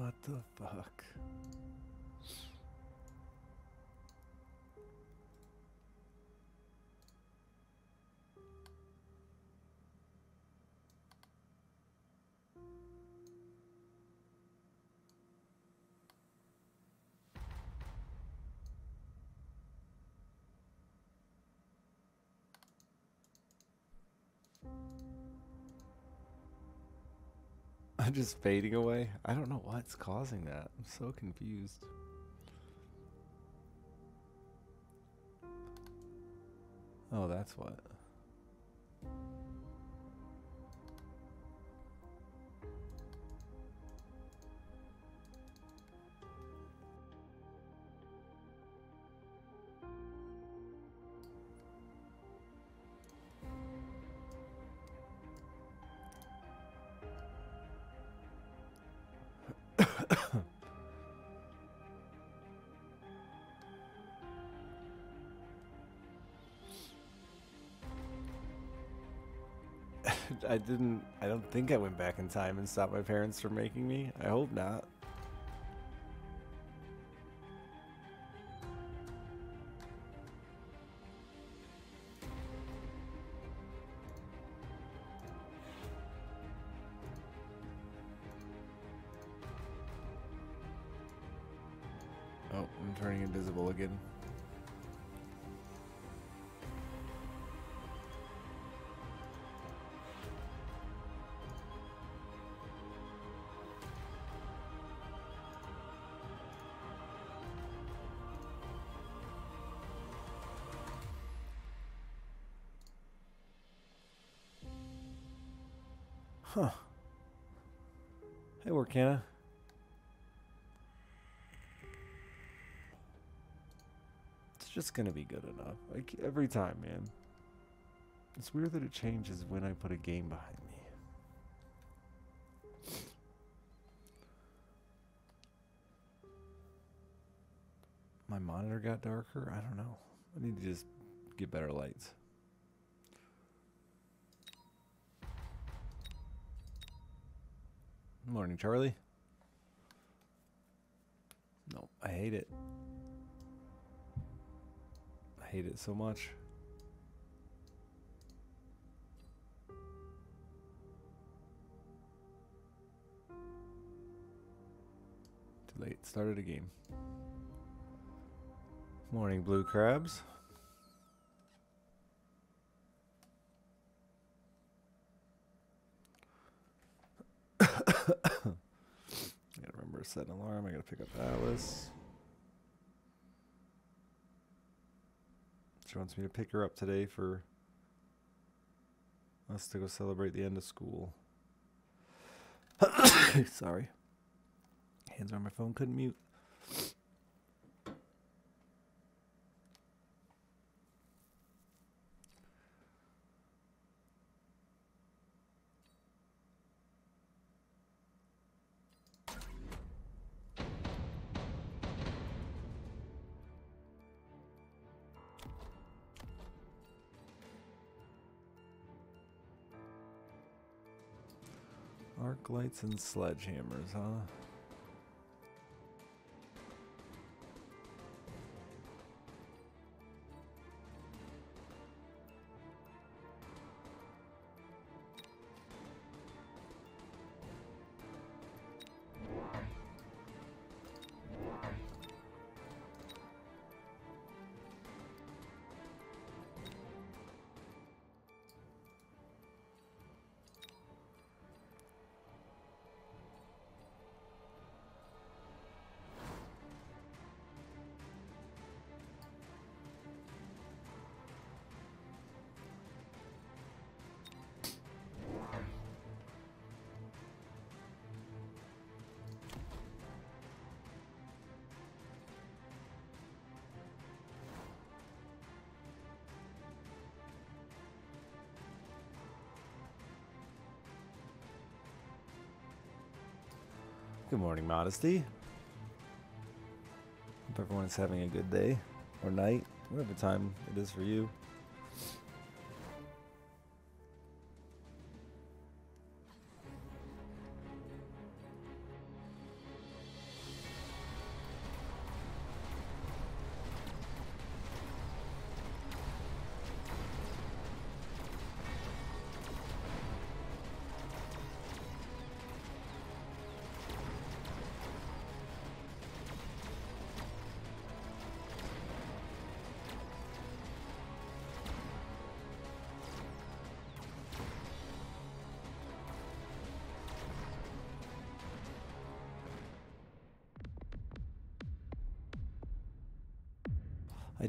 What the fuck? I'm just fading away. I don't know what's causing that. I'm so confused. Oh, that's what. I didn't. I don't think I went back in time and stopped my parents from making me. I hope not. Workana. It's just gonna be good enough. Like every time, man. It's weird that it changes when I put a game behind me. My monitor got darker? I don't know. I need to just get better lights. Morning, Charlie. No, I hate it. I hate it so much. Too late. Started a game. Morning, blue crabs. To set an alarm. I gotta pick up Alice. She wants me to pick her up today for us to go celebrate the end of school. Sorry. Hands on my phone, couldn't mute. And sledgehammers, huh? Morning, Modesty. Hope everyone is having a good day or night, whatever time it is for you.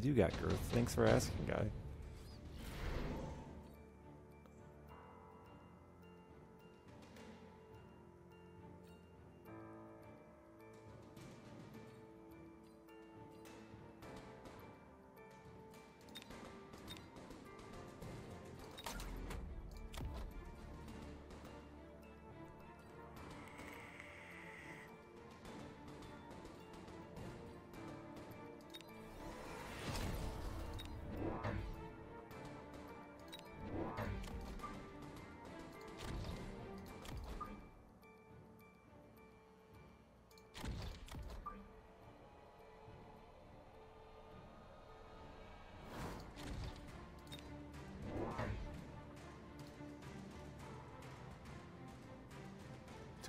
Do got girth. Thanks for asking, guy.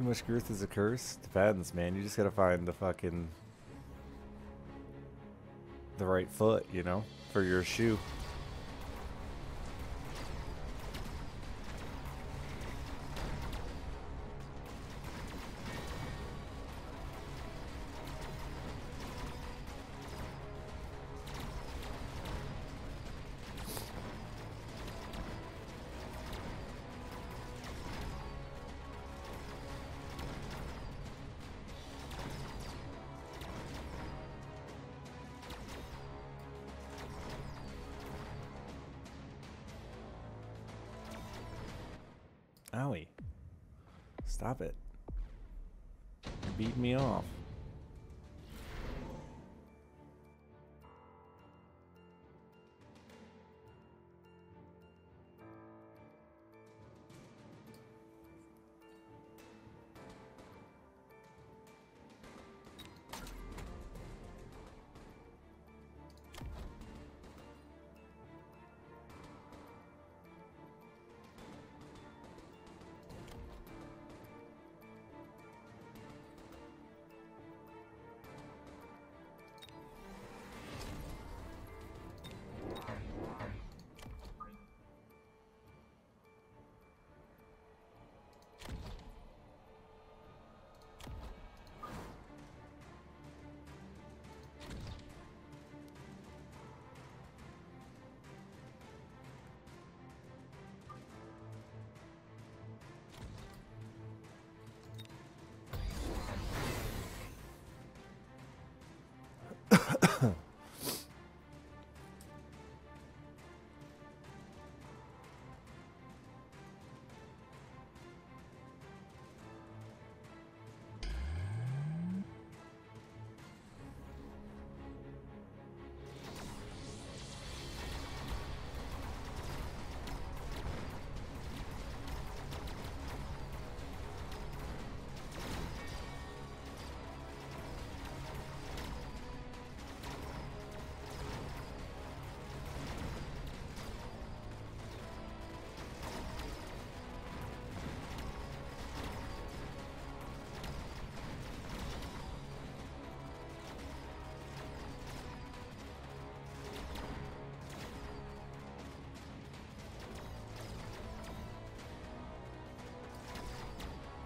Too much girth is a curse? Depends, man. You just gotta find the fucking... The right foot, you know? For your shoe. Stop it. Beating me off.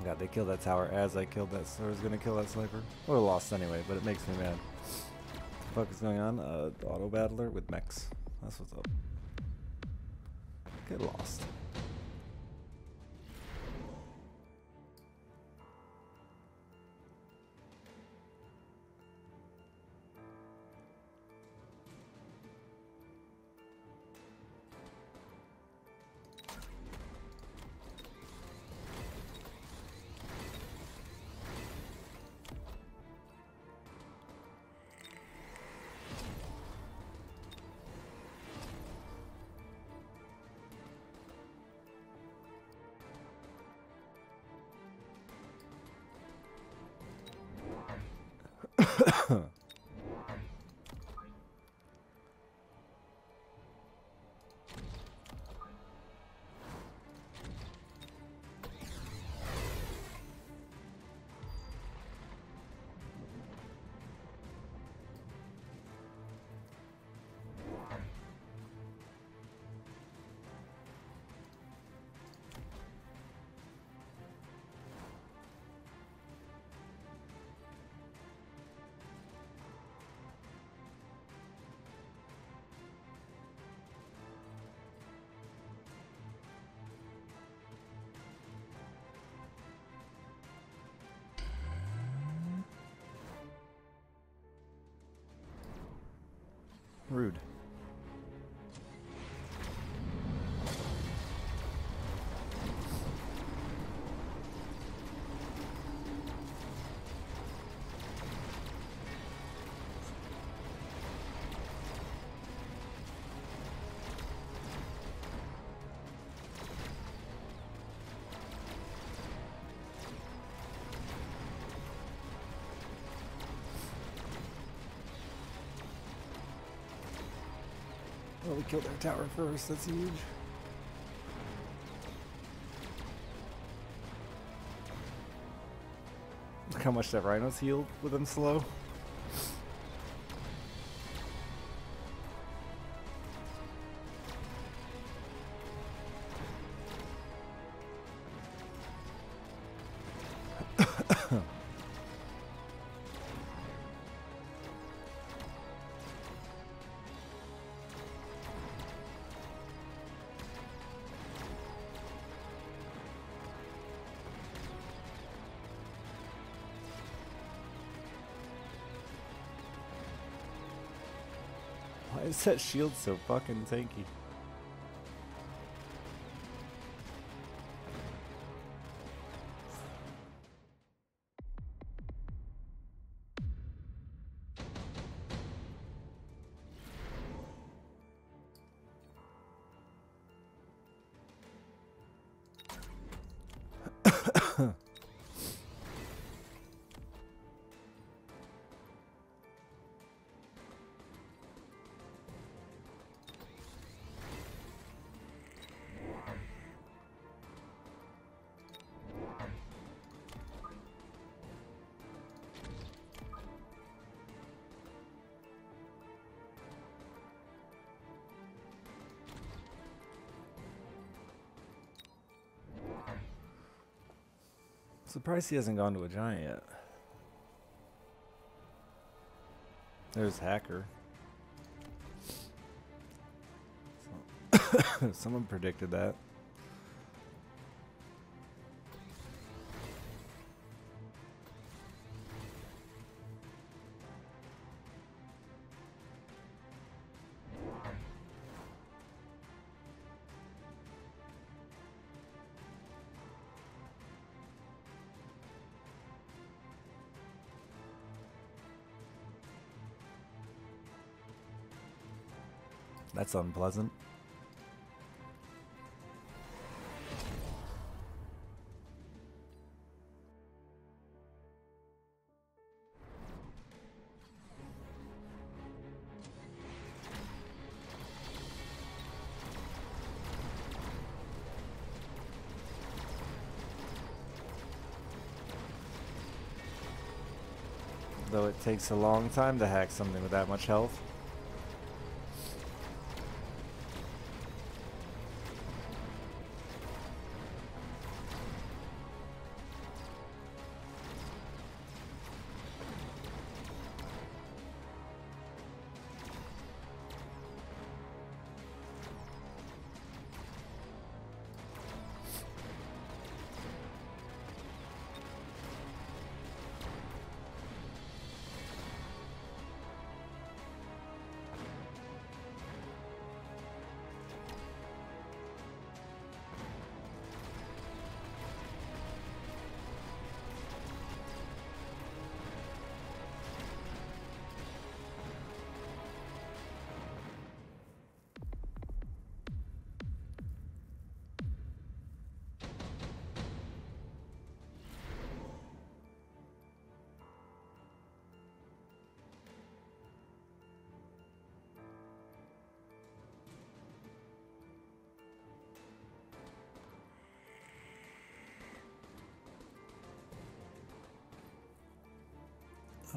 God, they killed that tower as I killed that. I was gonna kill that sniper. Have lost anyway, but it makes me mad. What the fuck is going on? Uh, auto battler with mechs. That's what's up. Get lost. Rude. Well, we killed their tower first. That's huge. Look how much that rhino's healed with him slow. Why is that shield so fucking tanky? Surprised he hasn't gone to a giant yet. There's Hacker. Someone predicted that. That's unpleasant. Though it takes a long time to hack something with that much health.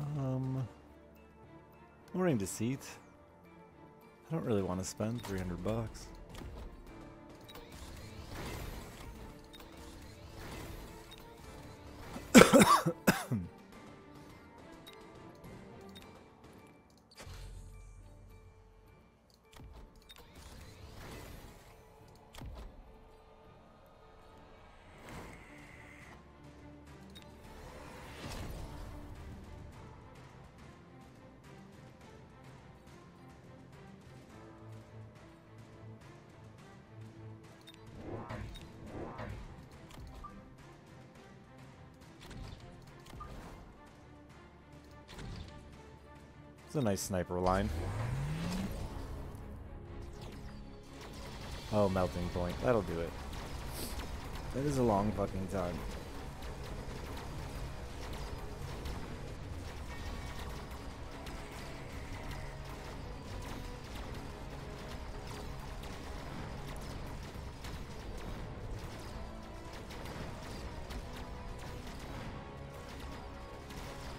Um, Morning Deceit. I don't really want to spend 300 bucks. It's a nice sniper line. Oh, melting point. That'll do it. That is a long fucking time.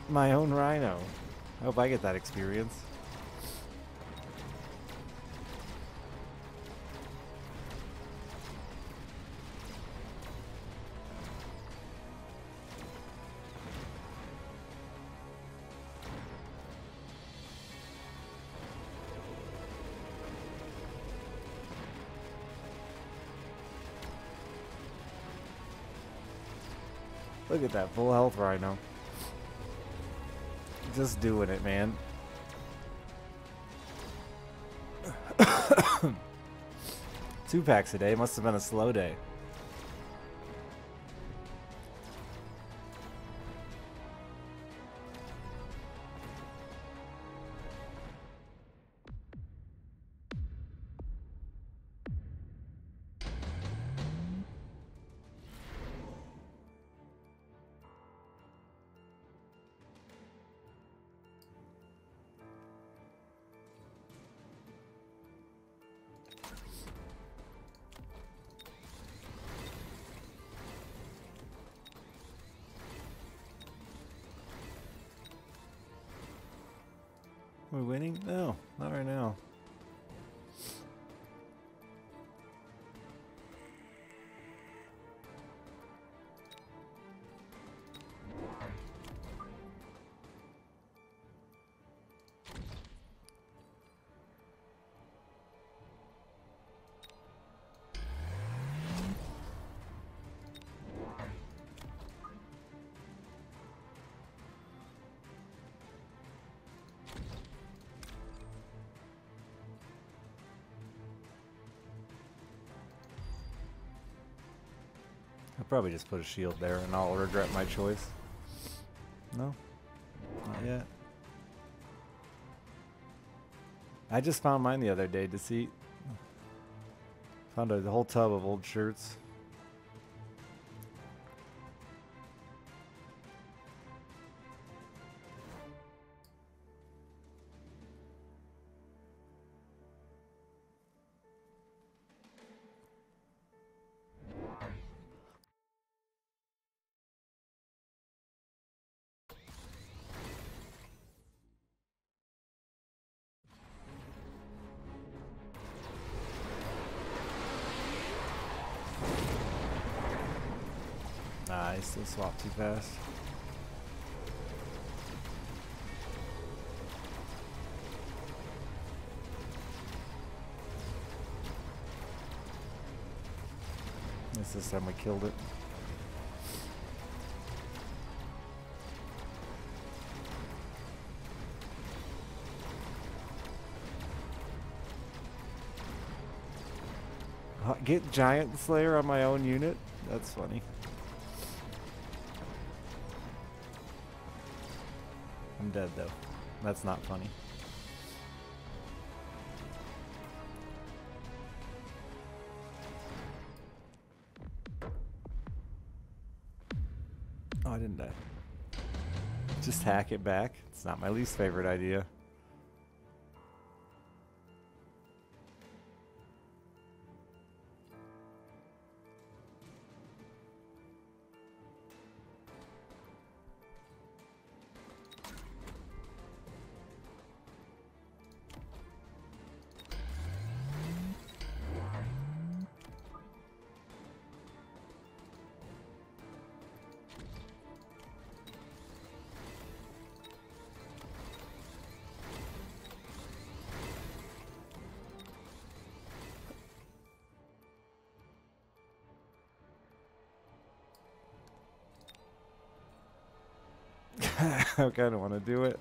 My own rhino. I hope I get that experience. Look at that full health rhino. Just doing it, man. Two packs a day. Must have been a slow day. Probably just put a shield there and I'll regret my choice. No? Not yet. I just found mine the other day, Deceit. Found a whole tub of old shirts. Still swap too fast. This this time we killed it. Get Giant Slayer on my own unit? That's funny. Dead though. That's not funny. Oh, I didn't die. Just hack it back. It's not my least favorite idea. I kind of want to do it.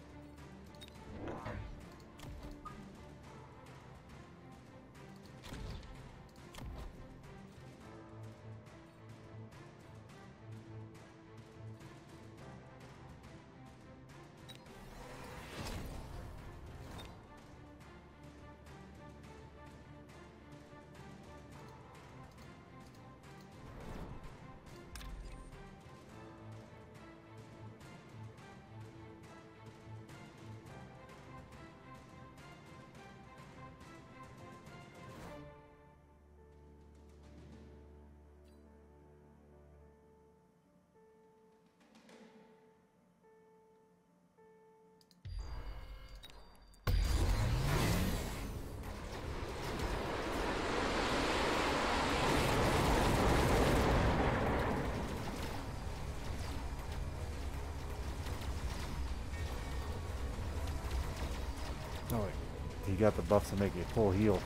Got the buff to make it full heal.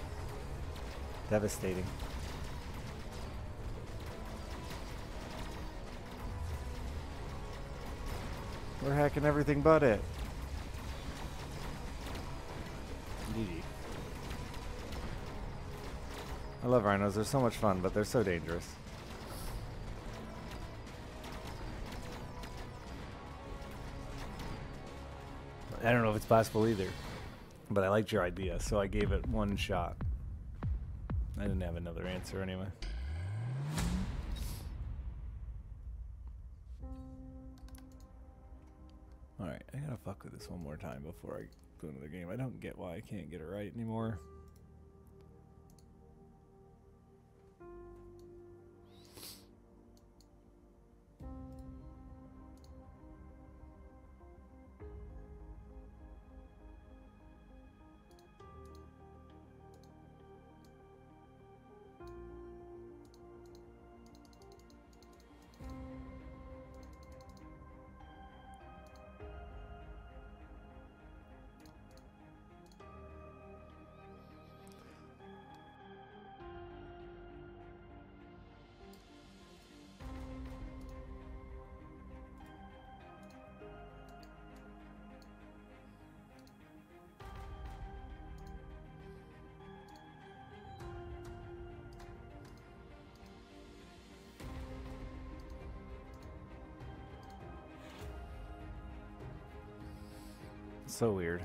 Devastating. We're hacking everything but it. GG. I love rhinos. They're so much fun, but they're so dangerous. I don't know if it's possible either, but I liked your idea, so I gave it one shot. I didn't have another answer anyway. Alright, I gotta fuck with this one more time before I go into the game. I don't get why I can't get it right anymore. So weird.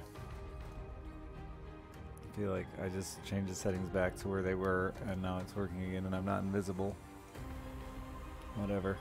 I feel like I just changed the settings back to where they were and now it's working again and I'm not invisible. Whatever.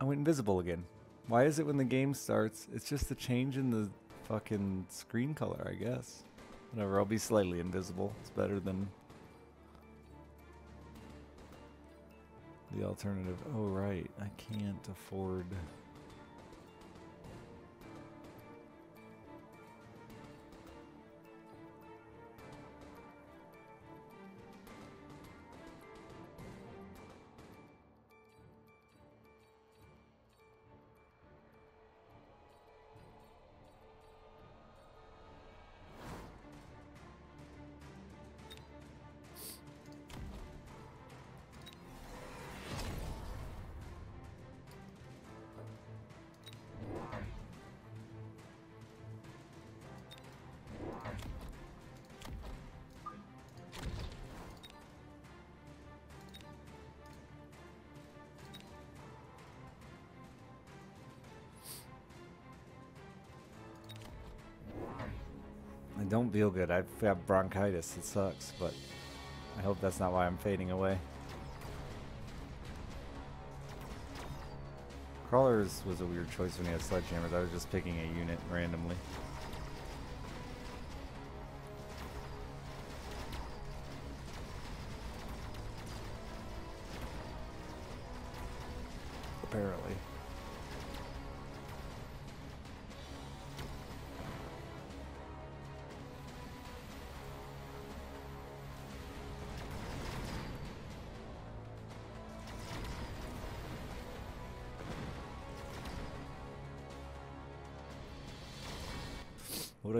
I went invisible again. Why is it when the game starts, it's just a change in the fucking screen color, I guess. Whatever, I'll be slightly invisible. It's better than the alternative. Oh, right. I can't afford... I don't feel good. I've got bronchitis. It sucks, but I hope that's not why I'm fading away. Crawlers was a weird choice when he had sledgehammers. I was just picking a unit randomly.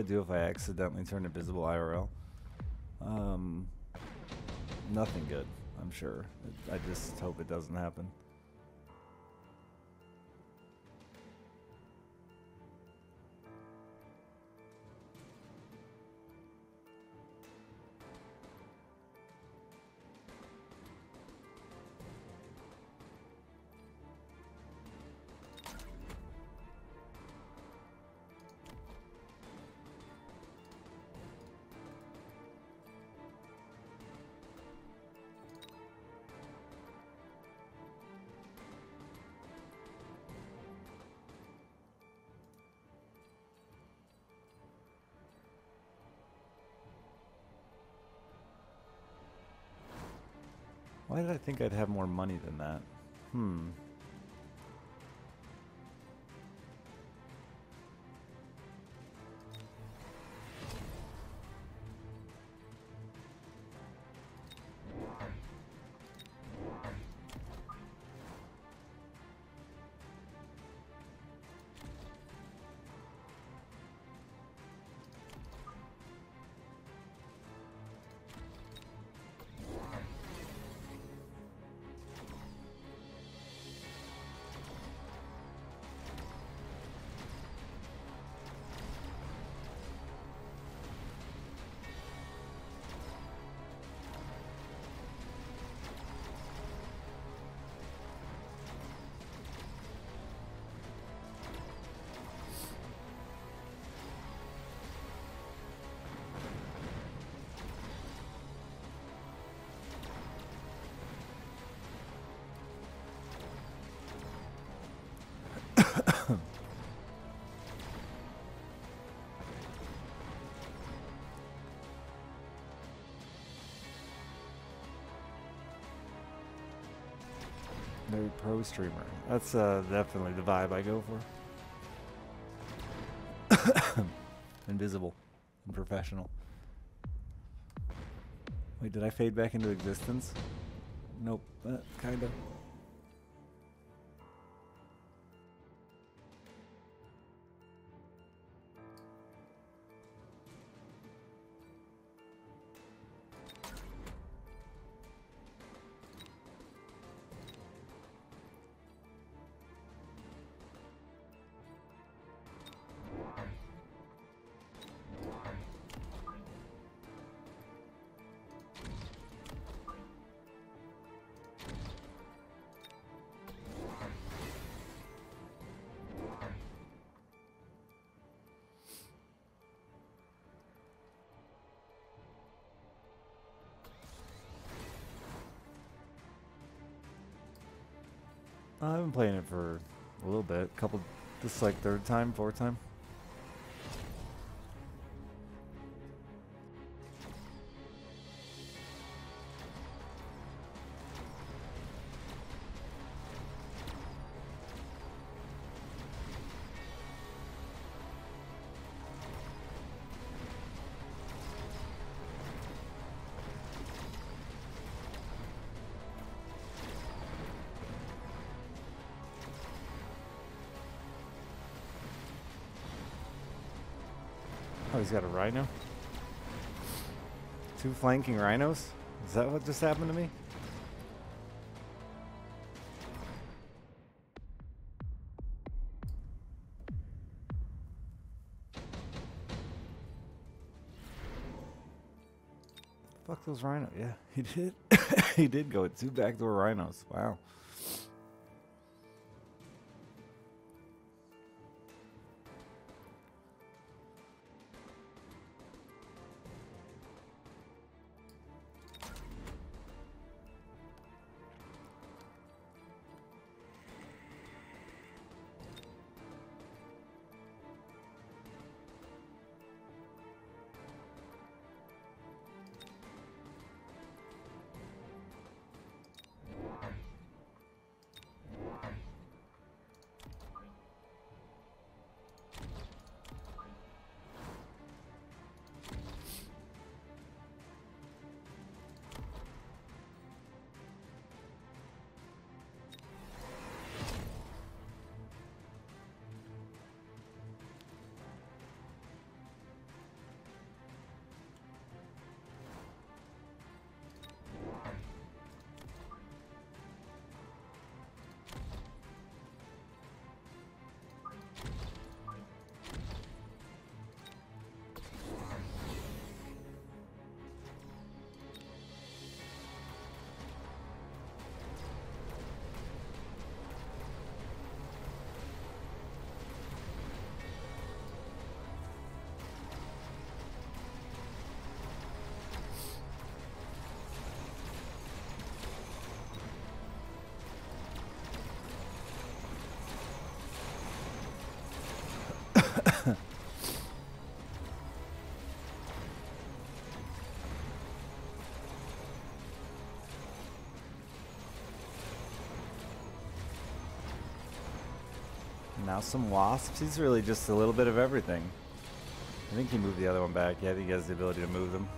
Would do if I accidentally turned invisible IRL? Um, nothing good, I'm sure. I just hope it doesn't happen. Did I think I'd have more money than that? Hmm. Very pro streamer. That's uh, definitely the vibe I go for. Invisible and professional. Wait, did I fade back into existence? Nope, uh, kinda. I've been playing it for a little bit. Couple, this like third time, fourth time. He's got a rhino? Two flanking rhinos? Is that what just happened to me? Fuck those rhinos. Yeah, he did. he did go with two backdoor rhinos. Wow. Now some wasps. He's really just a little bit of everything. I think he moved the other one back. Yeah, I think he has the ability to move them.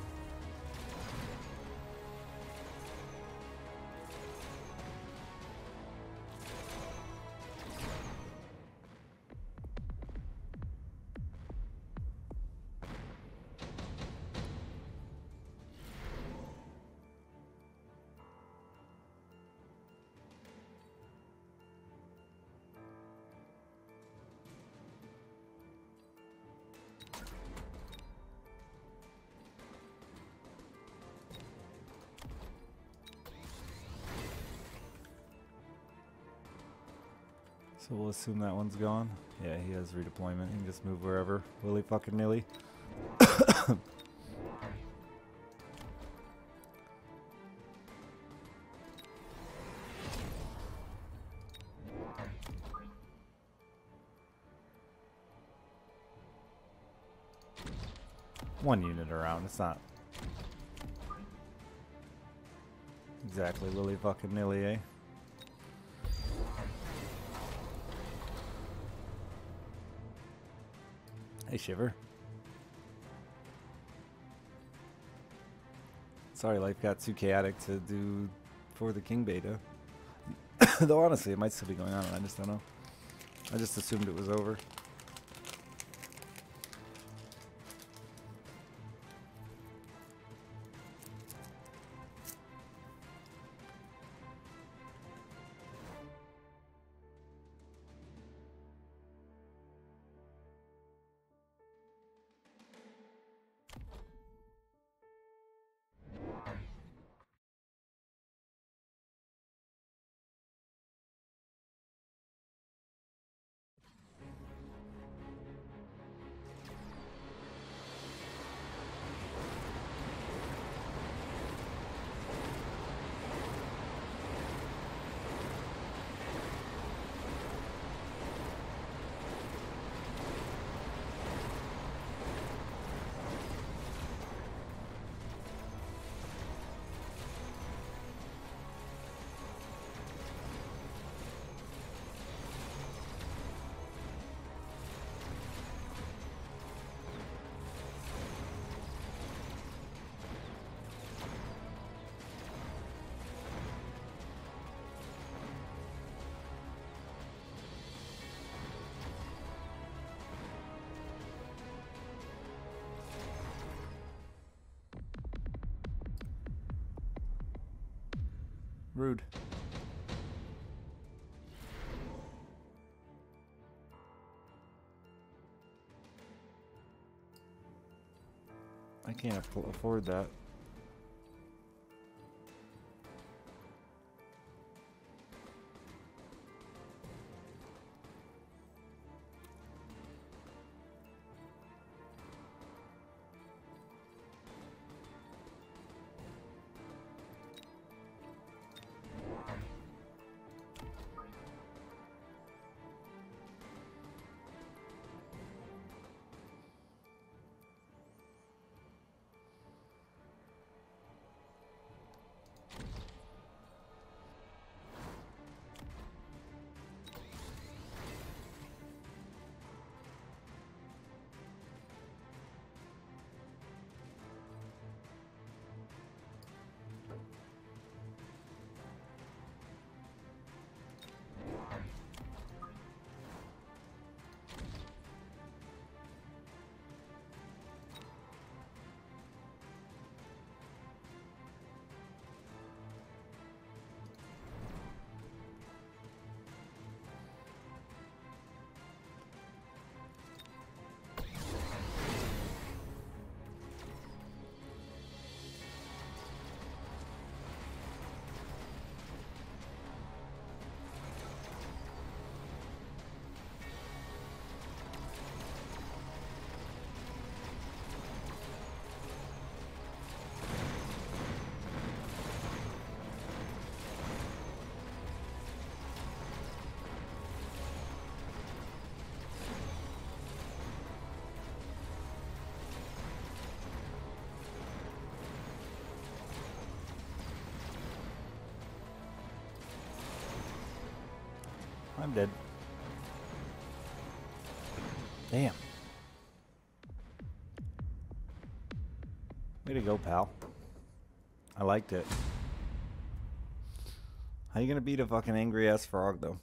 So we'll assume that one's gone. Yeah, he has redeployment. He can just move wherever. Willy fucking nilly. One unit around. It's not exactly willy fucking nilly, eh? Hey, Shiver. Sorry, life got too chaotic to do for the King beta. Though honestly, it might still be going on, I just don't know. I just assumed it was over. Rude. I can't afford that. I'm dead. Damn. Way to go, pal. I liked it. How you gonna beat a fucking angry ass frog though?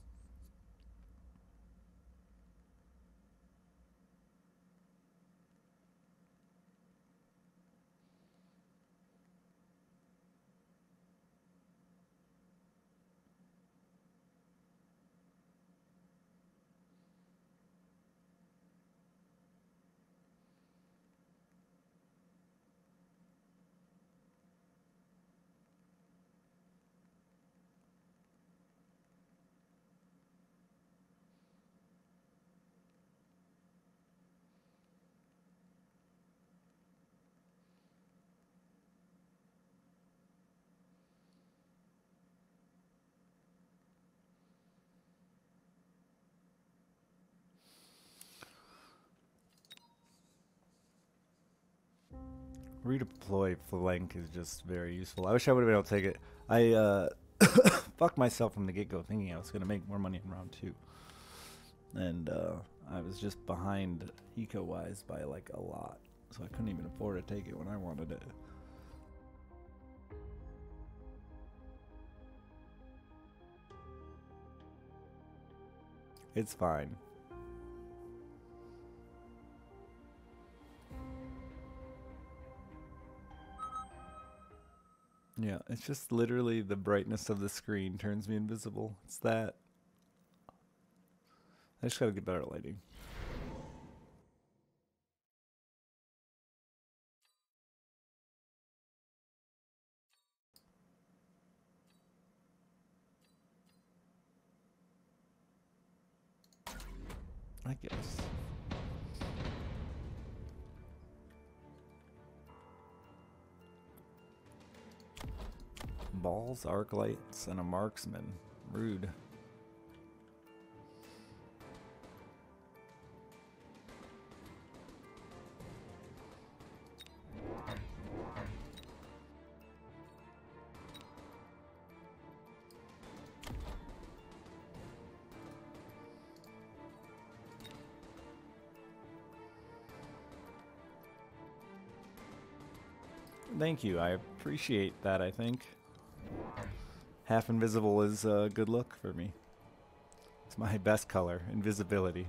Redeploy flank is just very useful. I wish I would have been able to take it. I uh, fucked myself from the get-go thinking I was going to make more money in round two. And uh, I was just behind eco-wise by like a lot. So I couldn't even afford to take it when I wanted it. It's fine. Yeah, it's just literally the brightness of the screen turns me invisible. It's that. I just gotta get better lighting. Balls, arc lights, and a marksman. Rude. Thank you. I appreciate that, I think. Half invisible is a good look for me. It's my best color, invisibility.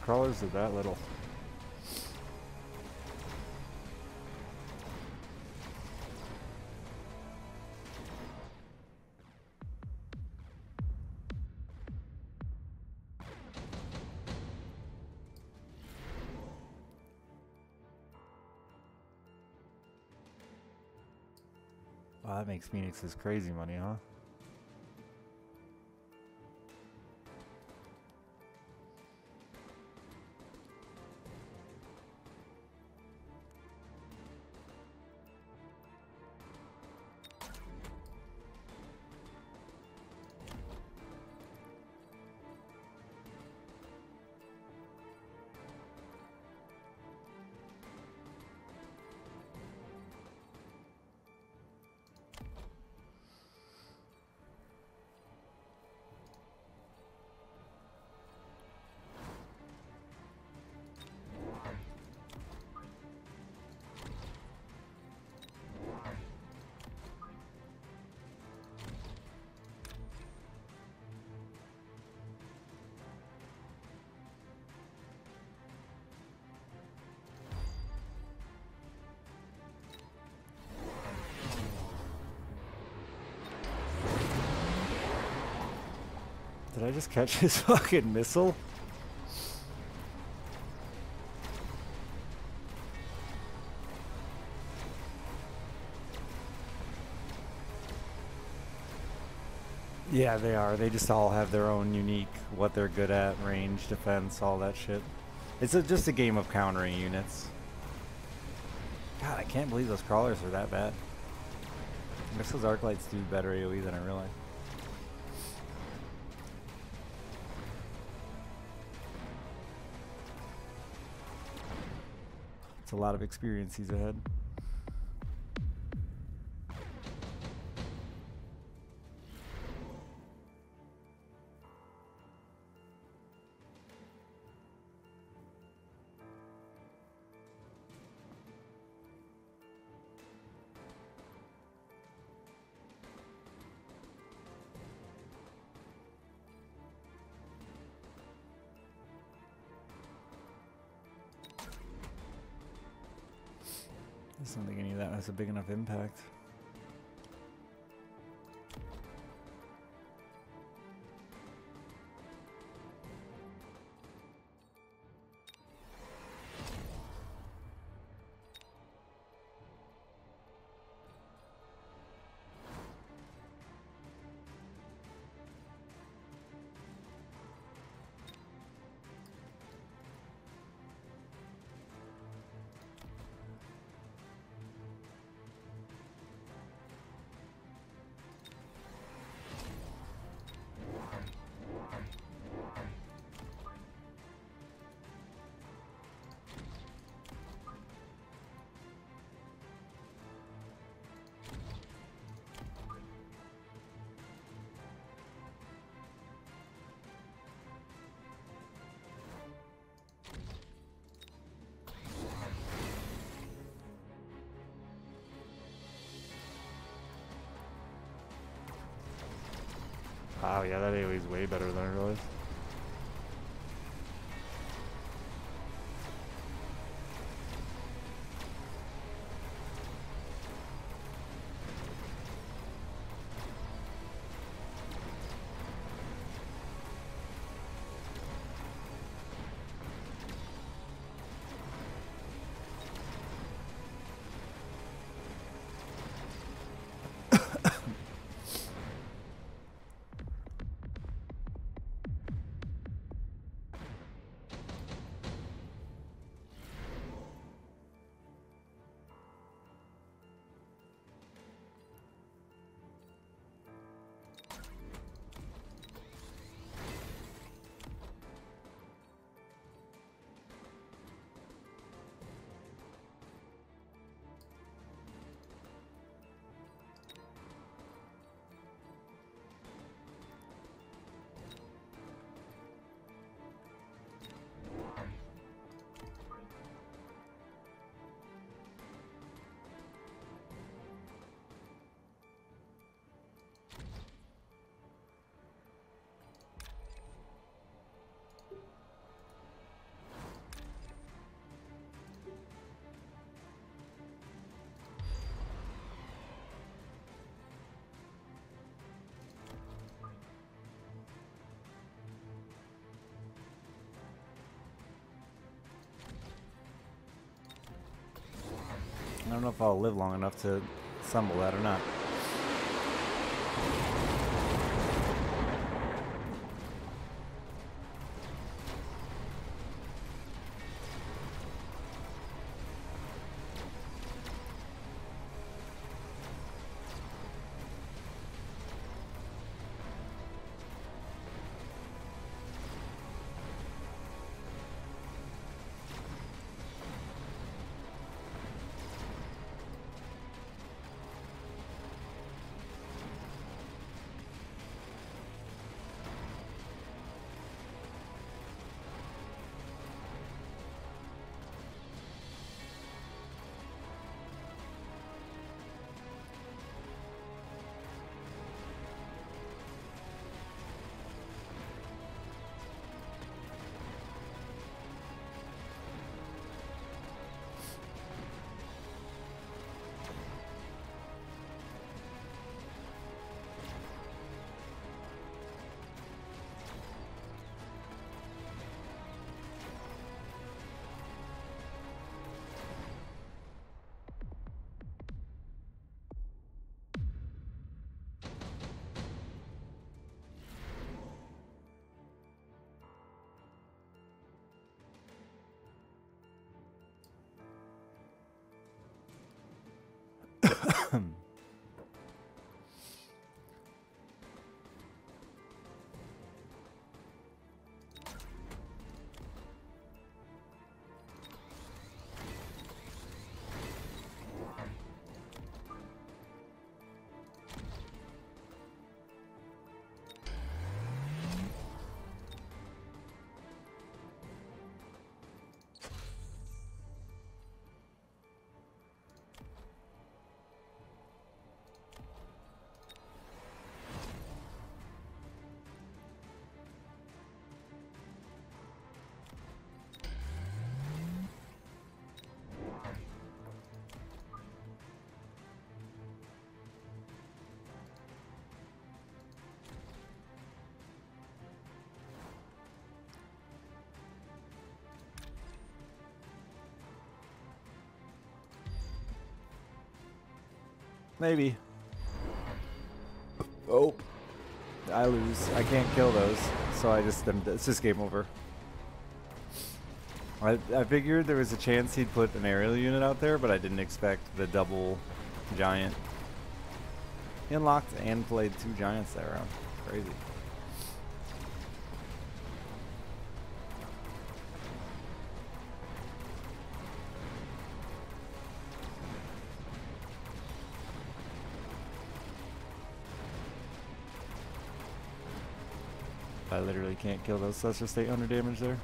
Crawlers are that little. Wow, that makes Phoenix's crazy money, huh? I just catch this fucking missile? Yeah, they are. They just all have their own unique, what they're good at, range, defense, all that shit. It's a, just a game of countering units. God, I can't believe those crawlers are that bad. Missiles arc lights do better AoE than I realized. It's a lot of experience he's ahead. Has a big enough impact. Wow, yeah, that AoE is way better than I realized. I don't know if I'll live long enough to assemble that or not. Maybe. Oh. I lose. I can't kill those. So I just, it's just game over. I, I figured there was a chance he'd put an aerial unit out there, but I didn't expect the double giant. He unlocked and played two giants that round. Crazy. Can't kill those. That's just 800 damage there.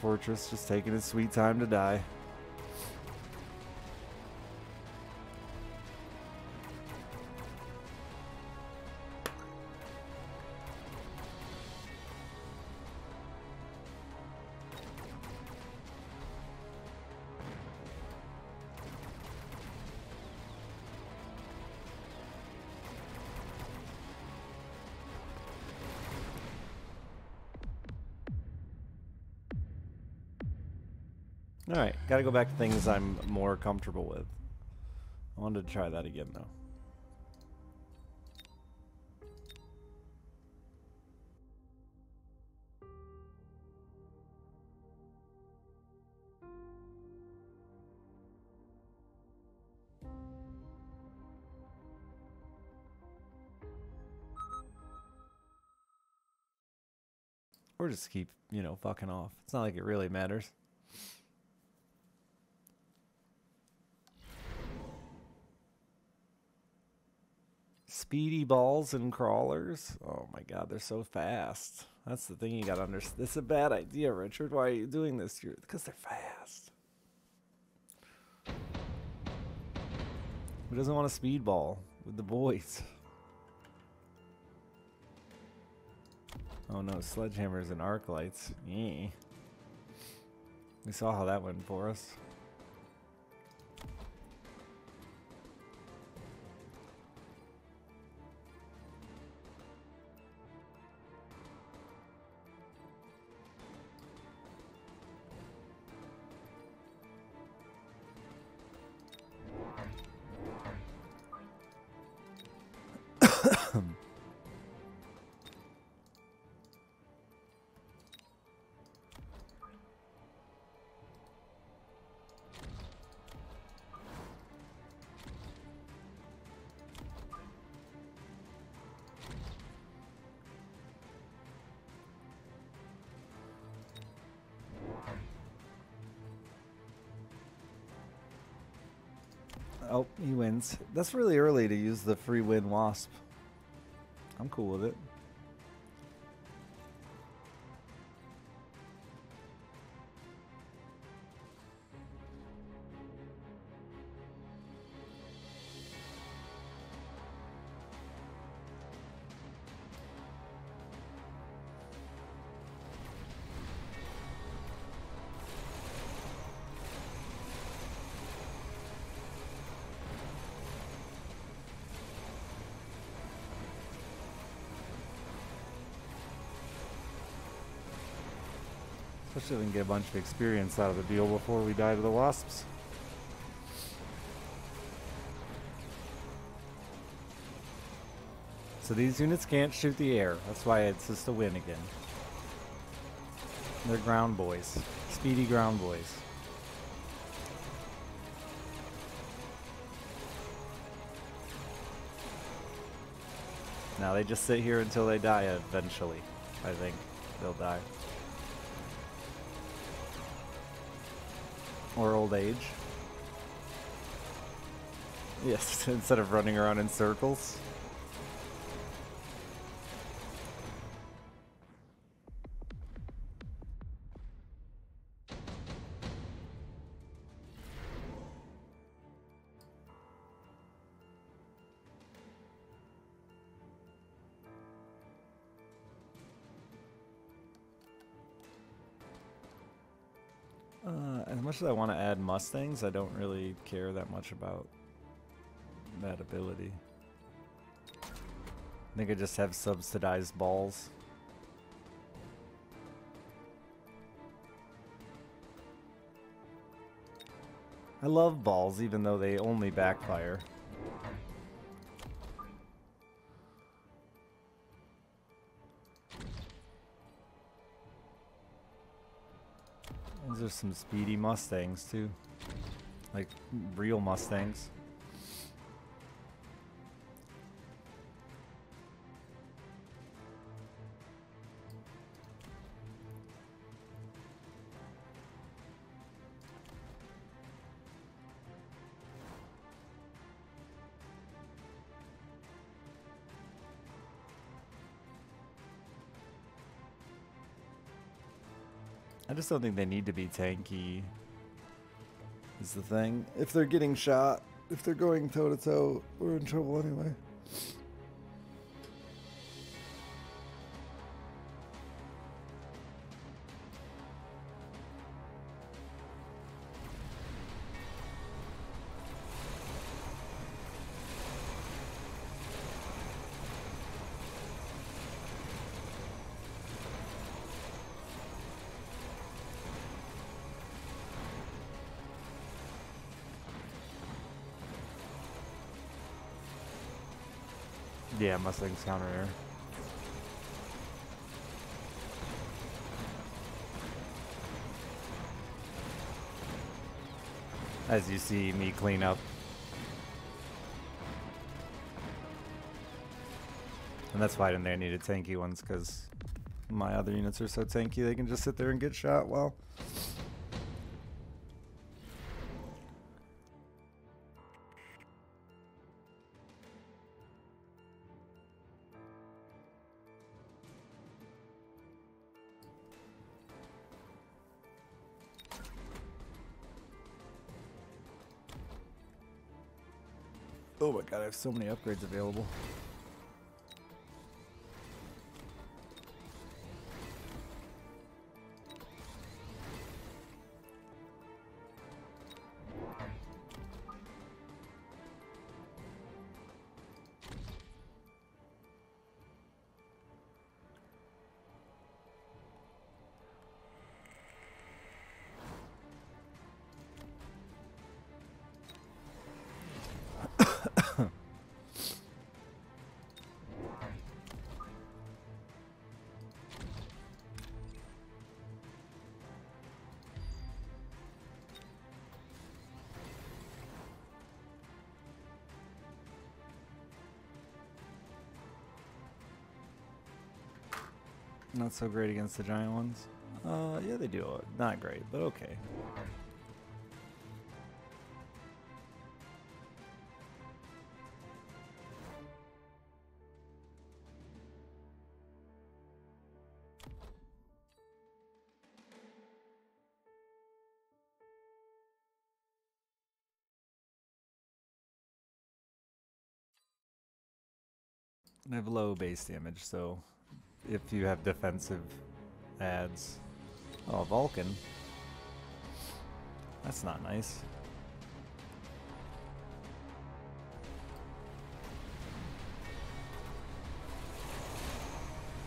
Fortress, just taking his sweet time to die. Gotta go back to things I'm more comfortable with. I wanted to try that again though. Or just keep, you know, fucking off. It's not like it really matters. Speedy balls and crawlers. Oh my god, they're so fast. That's the thing you gotta understand. This is a bad idea, Richard. Why are you doing this? Because they're fast. Who doesn't want a speed ball with the boys? Oh no, sledgehammers and arc lights. We saw how that went for us. Wins. That's really early to use the free win wasp. I'm cool with it. If we can get a bunch of experience out of the deal before we die to the wasps. So these units can't shoot the air. That's why it's just a win again. They're ground boys. Speedy ground boys. Now they just sit here until they die eventually. I think they'll die. Or old age. Yes, instead of running around in circles. Uh, as much as I want to add Mustangs, I don't really care that much about that ability. I think I just have subsidized balls. I love balls, even though they only backfire. Some speedy Mustangs, too. Like, real Mustangs. Just don't think they need to be tanky. Is the thing. If they're getting shot, if they're going toe to toe, we're in trouble anyway. Mustang's counter air. As you see me clean up. And that's why I didn't need a tanky ones, because my other units are so tanky they can just sit there and get shot well. Have so many upgrades available. Not so great against the giant ones. Uh, yeah, they do. Not great, but okay. I have low base damage, so if you have defensive ads. Oh, Vulcan. That's not nice.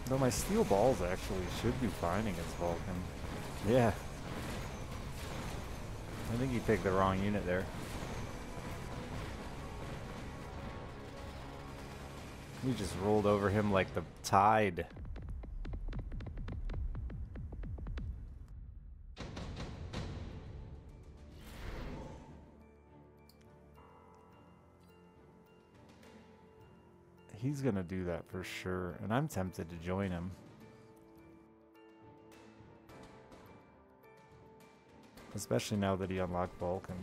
Though my steel balls actually should be fine against Vulcan. Yeah. I think he picked the wrong unit there. We just rolled over him like the tide. He's gonna do that for sure, and I'm tempted to join him. Especially now that he unlocked Vulcan.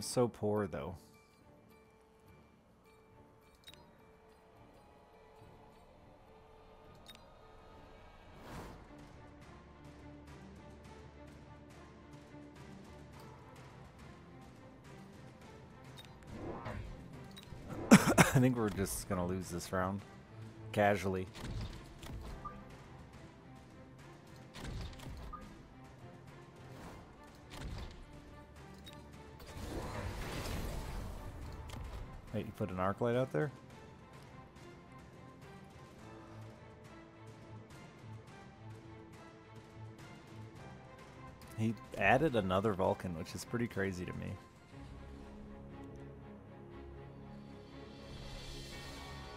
I'm so poor, though. I think we're just gonna lose this round. Casually. Put an arc light out there? He added another Vulcan, which is pretty crazy to me.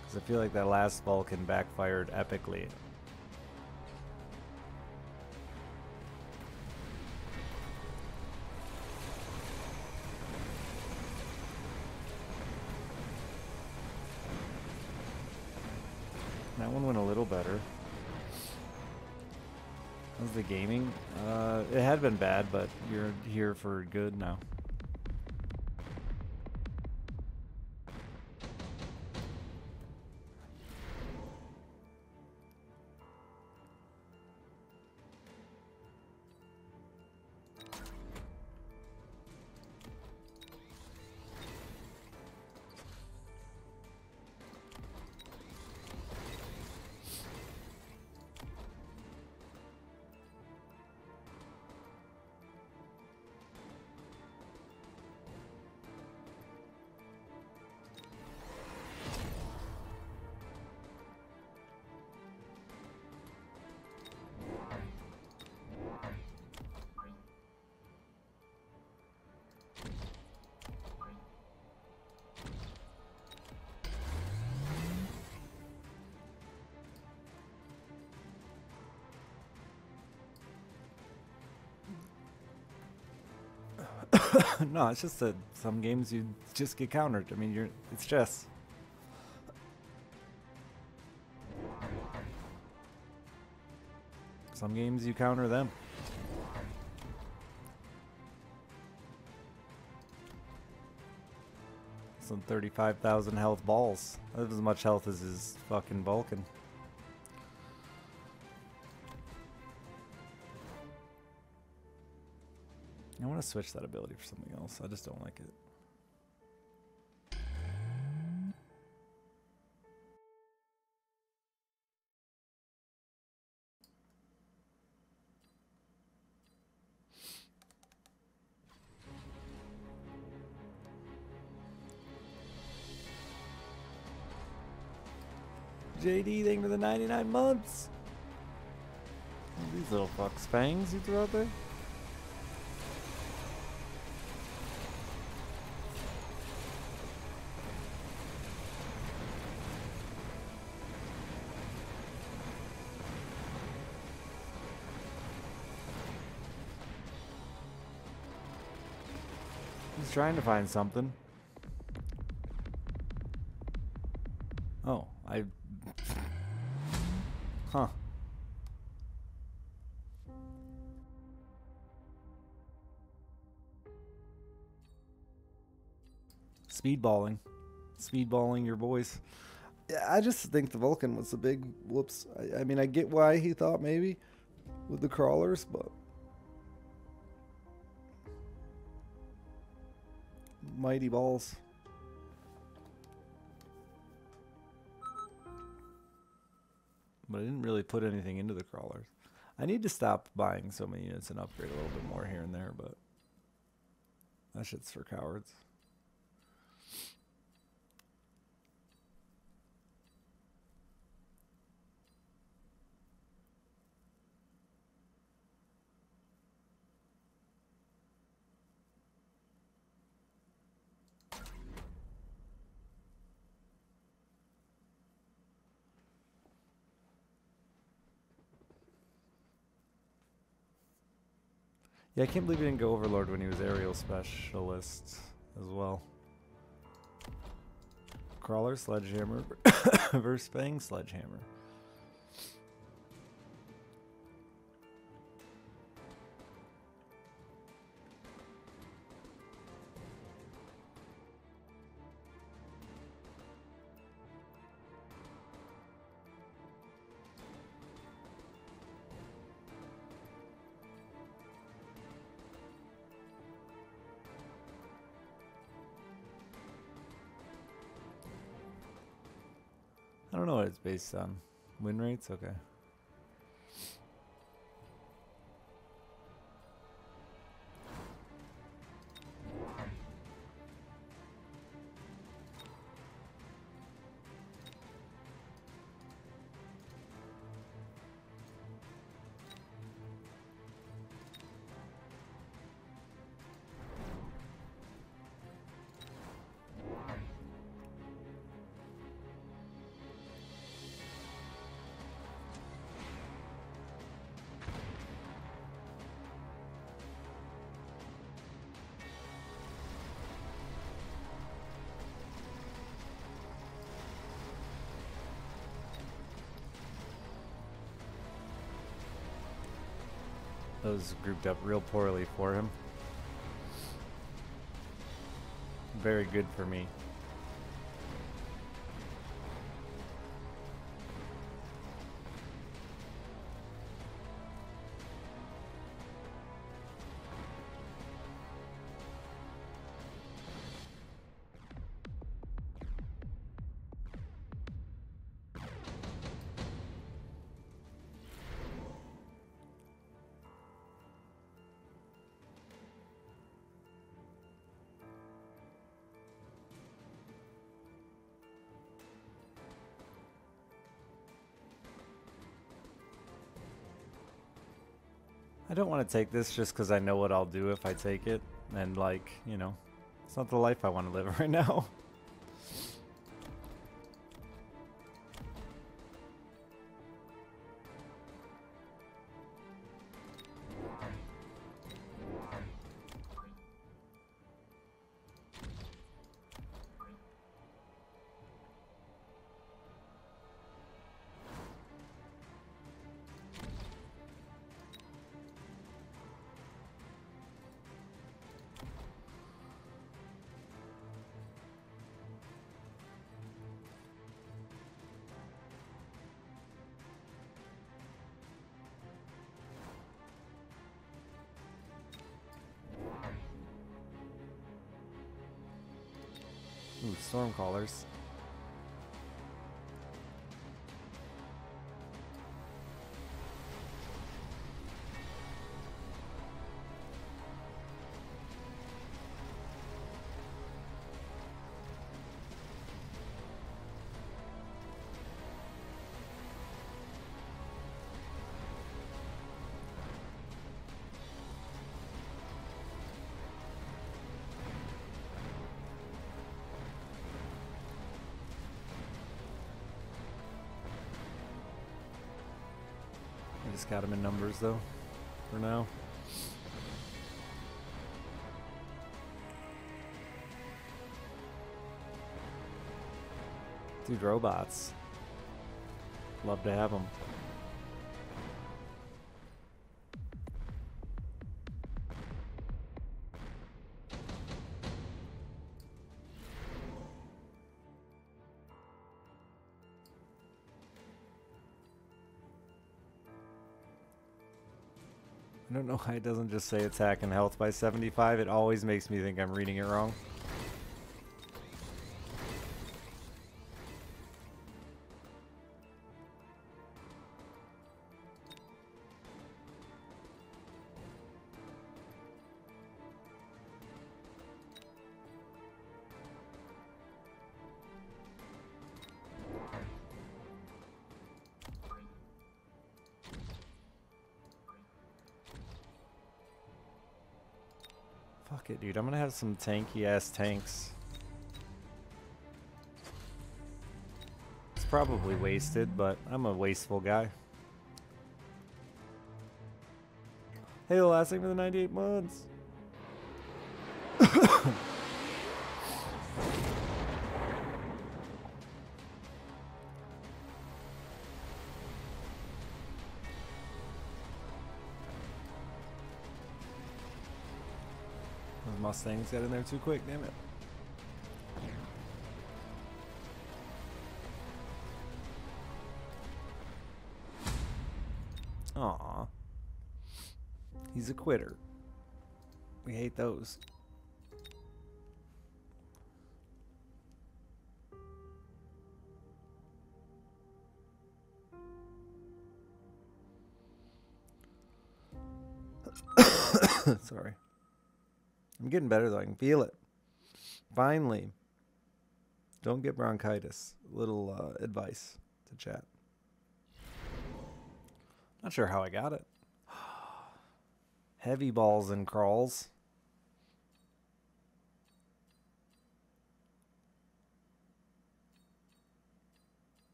Because I feel like that last Vulcan backfired epically. Been bad, but you're here for good now. No, it's just that some games you just get countered. I mean, you're it's chess. Some games you counter them. Some 35,000 health balls. That's as much health as his fucking Vulcan. To switch that ability for something else. I just don't like it. JD, thank for the 99 months. These little fucks fangs you threw out there. Trying to find something. Oh, I... Huh. Speedballing. Speedballing your. Yeah, I just think the Vulcan was a big whoops. I, I mean, I get why he thought maybe with the crawlers, but mighty balls. But I didn't really put anything into the crawlers. I need to stop buying so many units and upgrade a little bit more here and there, but that shit's for cowards. Yeah, I can't believe he didn't go Overlord when he was aerial specialist as well. Crawler, Sledgehammer versus Fang, Sledgehammer. On. Win rates? Okay. Those grouped up real poorly for him. Very good for me. Don't want to take this just because I know what I'll do if I take it. And, like, you know, it's not the life I want to live right now. Got him in numbers though, for now. Dude, robots. Love to have them. Know why it doesn't just say attack and health by 75. It always makes me think I'm reading it wrong. I'm gonna have some tanky ass tanks. It's probably wasted, but I'm a wasteful guy. Hey, the last thing for the 98 months. Mustangs got in there too quick, damn it. Aw. He's a quitter. We hate those. Getting better though. I can feel it. Finally. Don't get bronchitis. Little uh, advice to chat. Not sure how I got it. Heavy balls and crawls.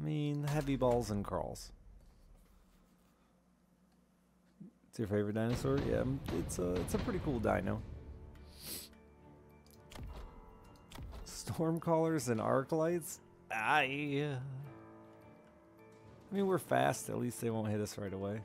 I mean, heavy balls and crawls. It's your favorite dinosaur? Yeah, it's a it's a pretty cool dino. Storm callers and arc lights. I. I mean, we're fast. At least they won't hit us right away.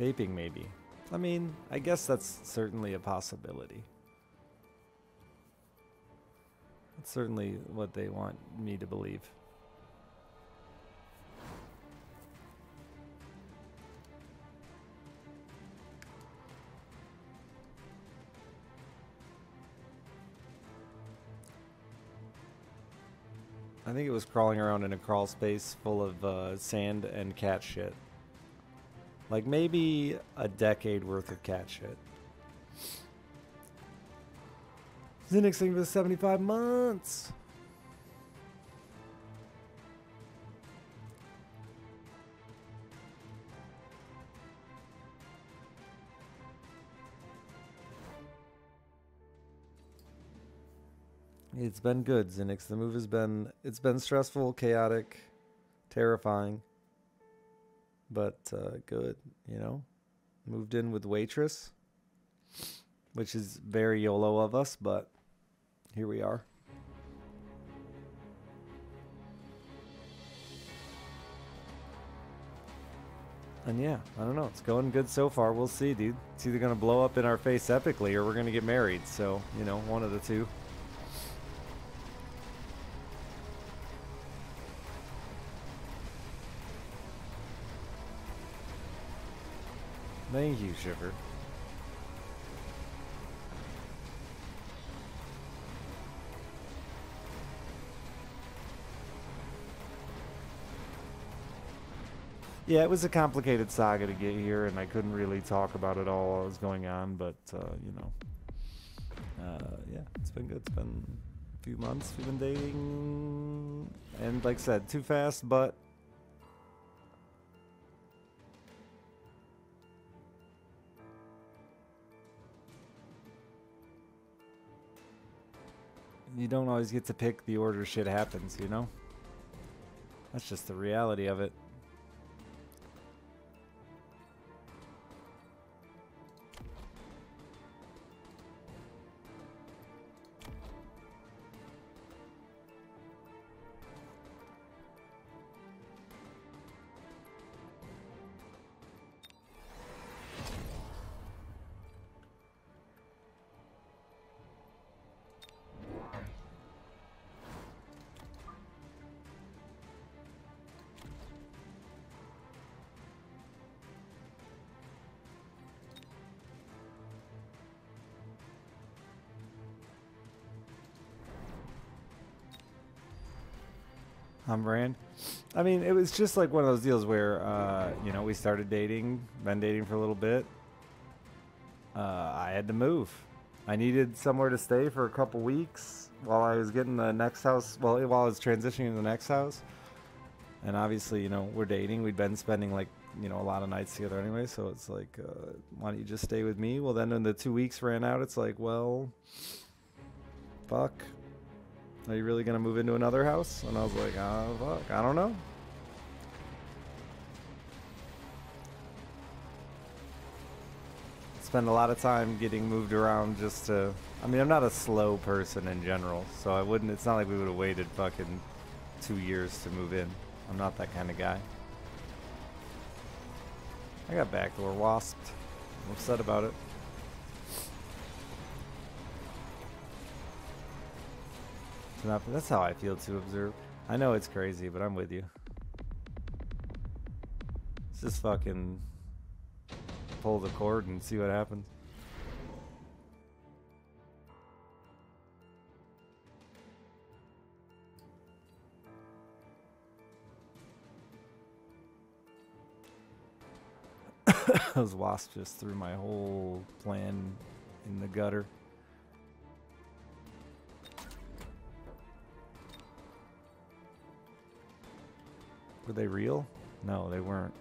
Vaping, maybe. I mean, I guess that's certainly a possibility. That's certainly what they want me to believe. I think it was crawling around in a crawl space full of uh, sand and cat shit. Like maybe a decade worth of cat shit. Zinix thing for 75 months. It's been good, Zinix. The move has been it's been stressful, chaotic, terrifying but uh, good, you know. Moved in with waitress, which is very YOLO of us, but here we are. And yeah, I don't know. It's going good so far. We'll see, dude. It's either going to blow up in our face epically or we're going to get married. So, you know, one of the two. Thank you, Shiver. Yeah, it was a complicated saga to get here, and I couldn't really talk about it all while it was going on, but, uh, you know. Uh, yeah, it's been good. It's been a few months we've been dating. And like I said, too fast, but you don't always get to pick the order shit happens, you know? That's just the reality of it. On brand. I mean, it was just like one of those deals where, uh, you know, we started dating, been dating for a little bit. Uh, I had to move. I needed somewhere to stay for a couple weeks while I was getting the next house. Well, while I was transitioning to the next house. And obviously, you know, we're dating. We'd been spending like, you know, a lot of nights together anyway. So it's like, uh, why don't you just stay with me? Well, then when the two weeks ran out, it's like, well, fuck. Are you really gonna move into another house? And I was like, oh fuck, I don't know. Spend a lot of time getting moved around just to. I mean, I'm not a slow person in general, so I wouldn't. It's not like we would have waited fucking two years to move in. I'm not that kind of guy. I got backdoor wasped. I'm upset about it. Not- That's how I feel to observe. I know it's crazy, but I'm with you. Let's just fucking pull the cord and see what happens. Those wasps just threw my whole plan in the gutter. Were they real? No, they weren't.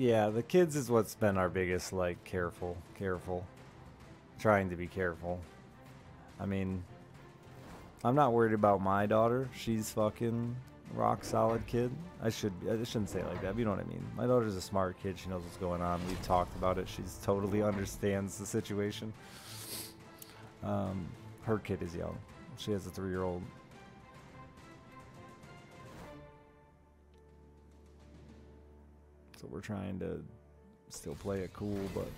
Yeah, the kids is what's been our biggest, like, careful, careful. Trying to be careful. I mean, I'm not worried about my daughter. She's fucking rock solid kid. I should, I shouldn't say it like that, but you know what I mean. My daughter's a smart kid. She knows what's going on. We've talked about it. She's totally understands the situation. Um, her kid is young. She has a three year old. So we're trying to still play it cool, but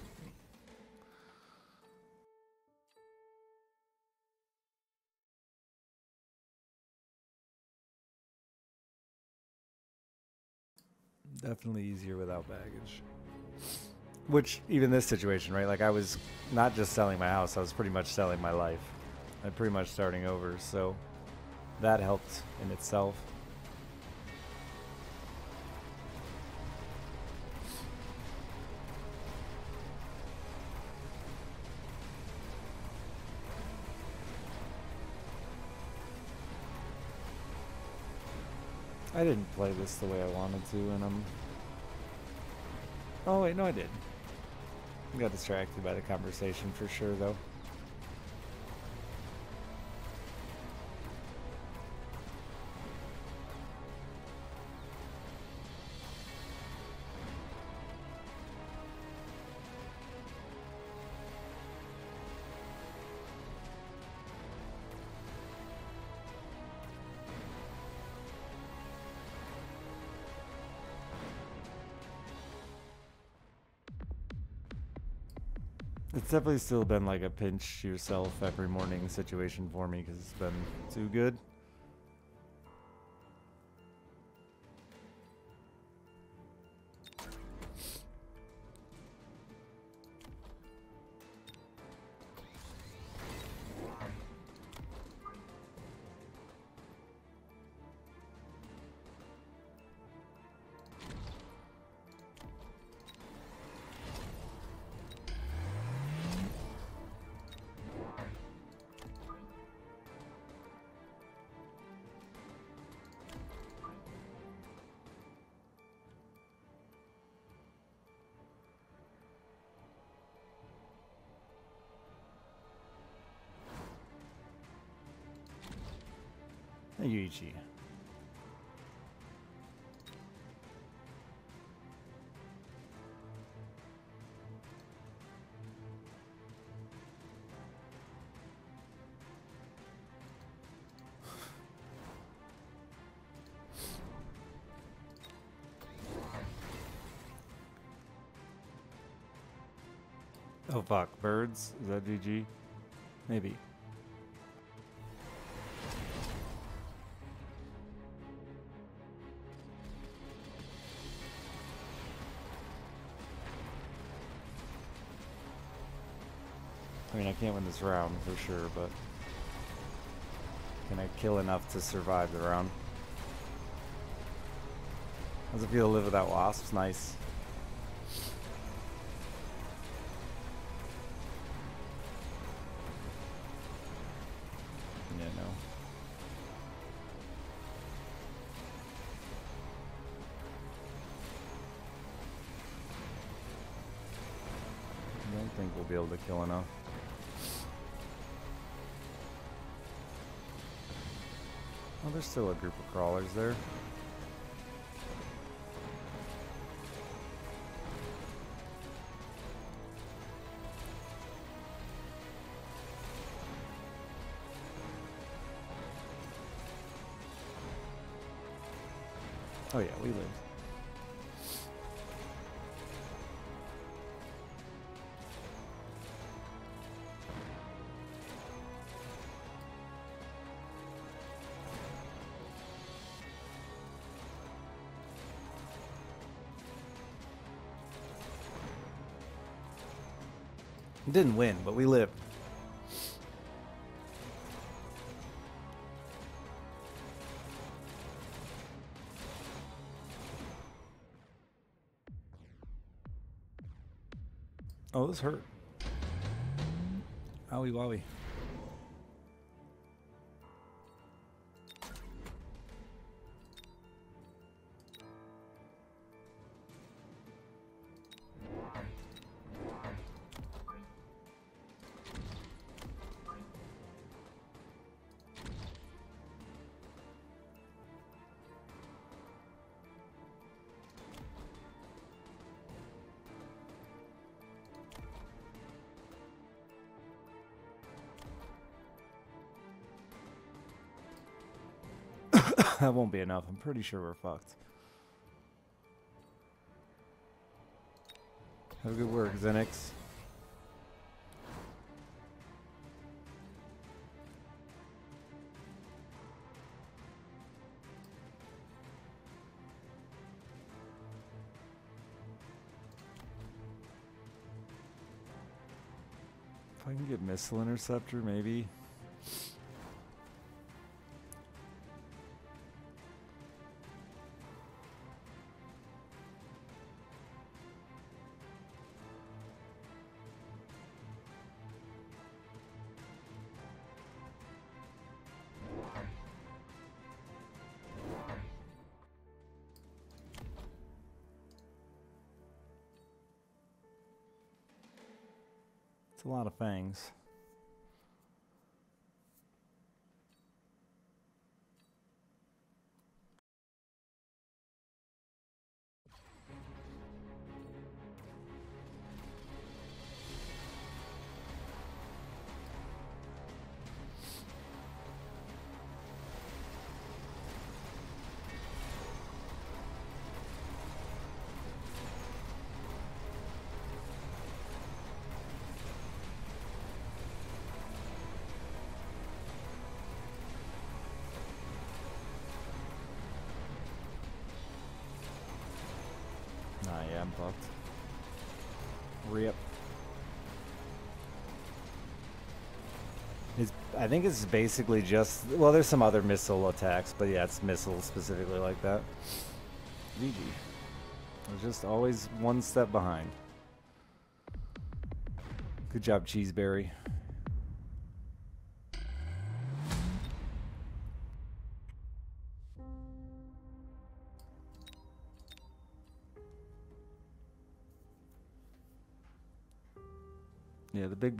definitely easier without baggage. Which even this situation, right? Like I was not just selling my house, I was pretty much selling my life. I'm pretty much starting over, so that helped in itself. I didn't play this the way I wanted to, and I'm. Oh wait, no, I did. I got distracted by the conversation for sure, though. Definitely still been like a pinch yourself every morning situation for me because it's been too good. Fuck, birds? Is that GG? Maybe. I mean, I can't win this round for sure, but can I kill enough to survive the round? How's it feel to live without wasps? Nice. Think we'll be able to kill enough. Oh, there's still a group of crawlers there. Didn't win, but we lived. Oh, this hurt. Owie wowie. That won't be enough. I'm pretty sure we're fucked. Have a good work, Zenix. If I can get missile interceptor, maybe. Lot of fangs. I'm fucked. Rip. It's, I think it's basically just, well, there's some other missile attacks, but yeah, it's missiles specifically like that. GG. We're just always one step behind. Good job, Cheeseberry.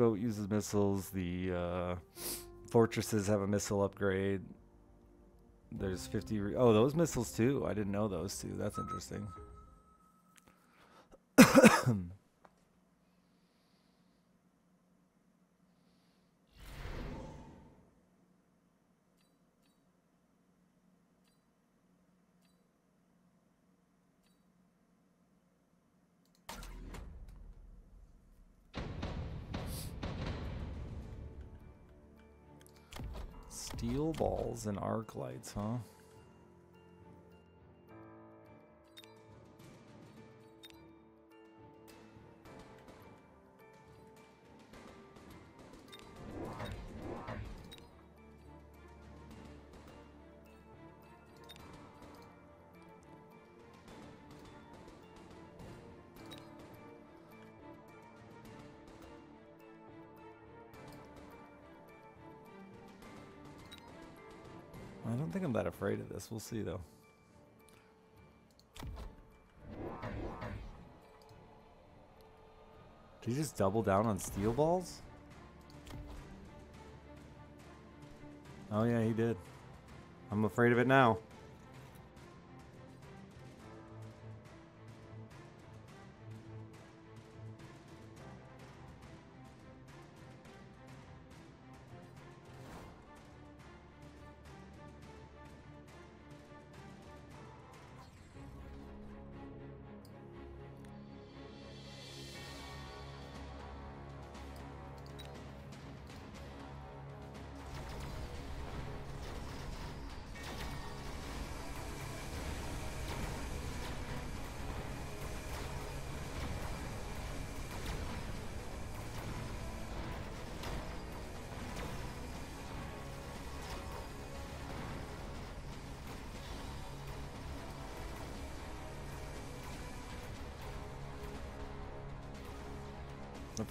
Boat uses missiles. The uh, fortresses have a missile upgrade. There's 50. Re- oh, those missiles too. I didn't know those two. That's interesting. balls and arc lights, huh? Afraid of this. We'll see though. Did he just double down on steel balls? Oh yeah, he did. I'm afraid of it now.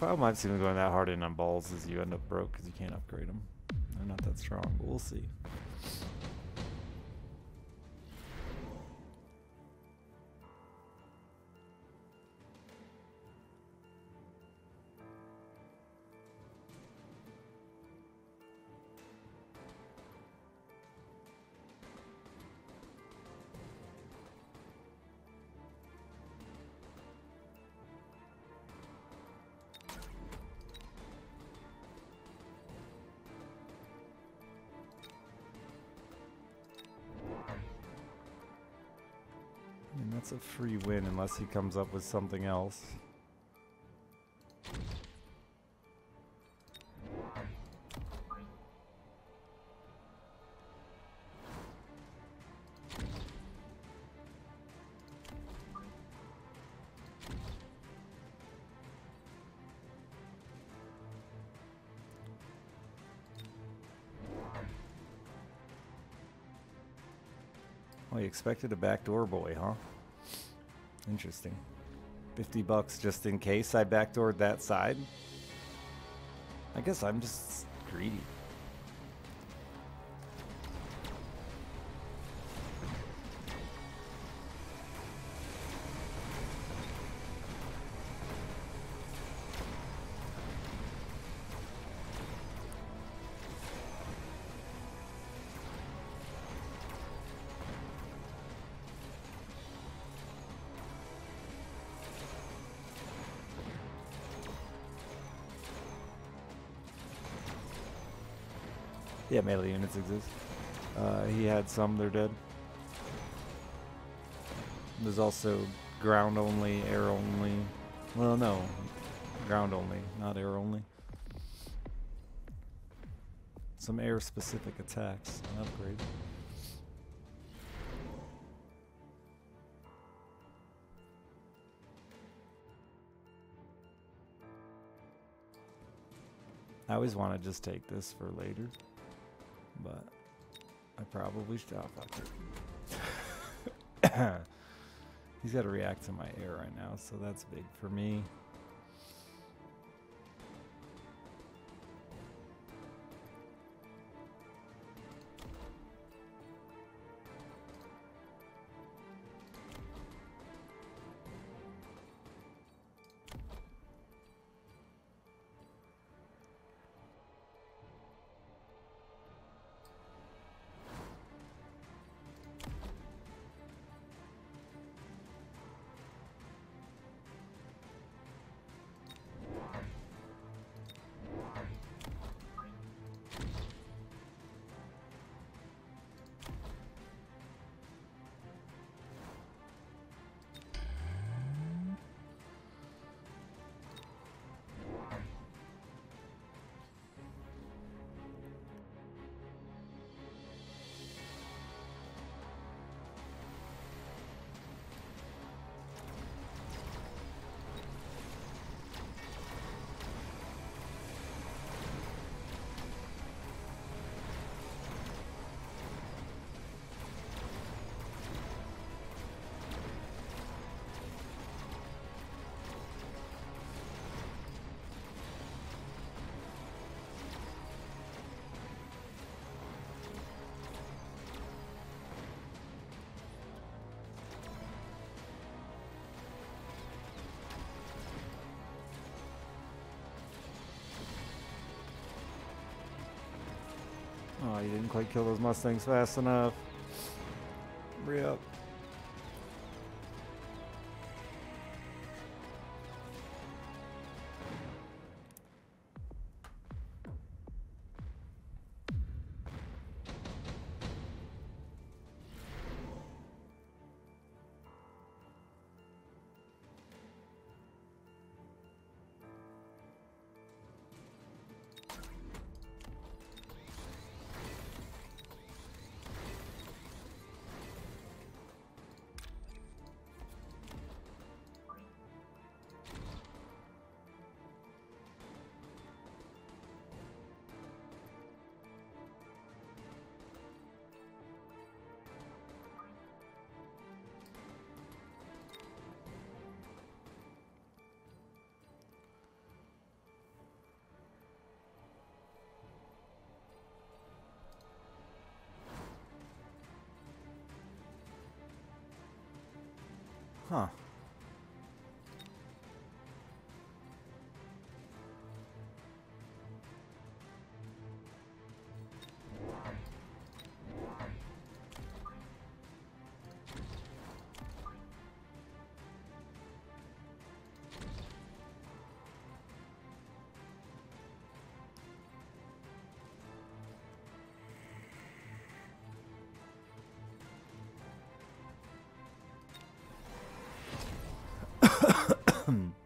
Problem I've seen with going that hard in on balls is you end up broke because you can't upgrade them. They're not that strong, but we'll see. Free win unless he comes up with something else. Expected a backdoor boy, huh? Interesting. 50 bucks just in case I backdoored that side? I guess I'm just greedy. Melee units exist. Uh, he had some, they're dead. There's also ground only, air only. Well, no. Ground only, not air only. Some air specific attacks and upgrades. I always want to just take this for later, but I probably should. Oh. He's got to react to my air right now, so that's big for me. Oh, you didn't quite kill those Mustangs fast enough. Hurry up. Huh. 큰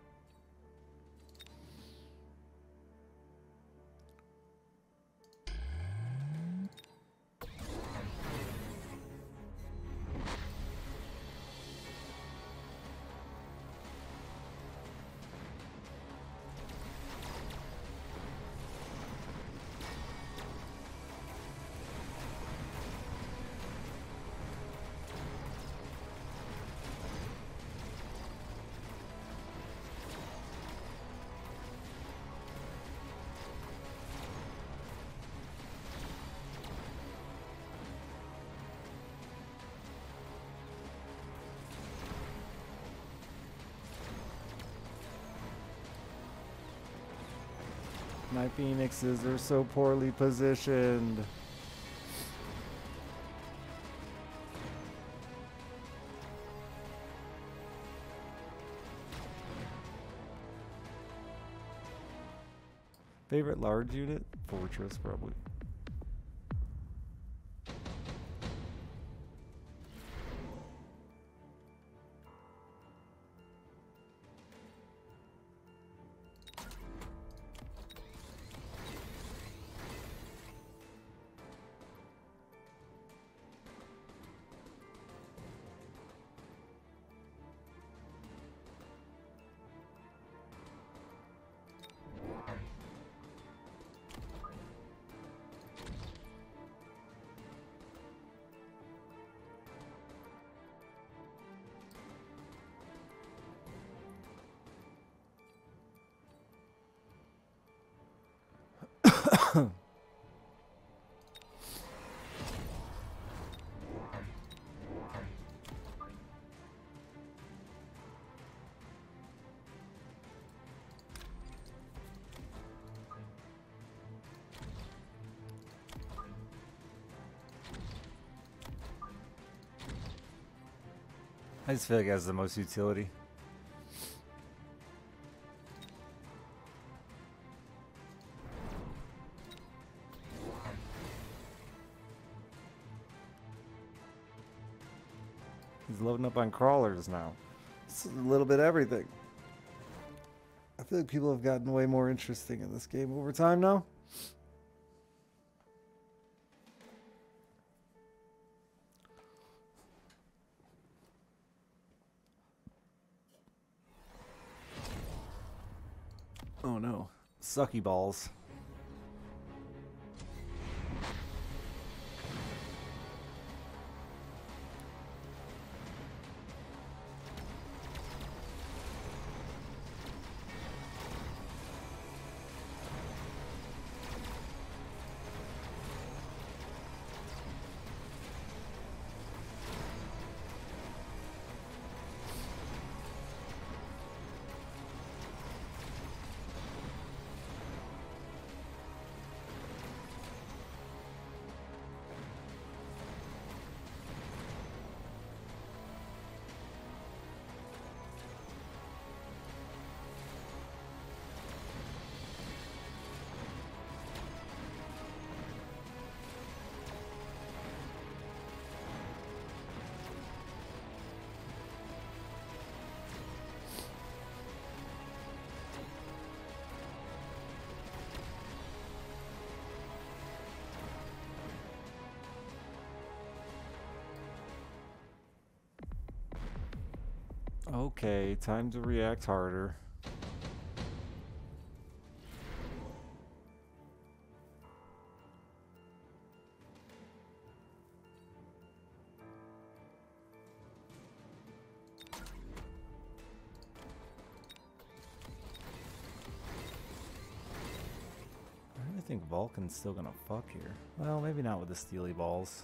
My phoenixes are so poorly positioned. Favorite large unit? Fortress, probably. I just feel like it has the most utility. He's loading up on crawlers now. It's a little bit everything. I feel like people have gotten way more interesting in this game over time now. Sucky balls. Time to react harder. I think Vulcan's still gonna fuck here. Well, maybe not with the Steely Balls.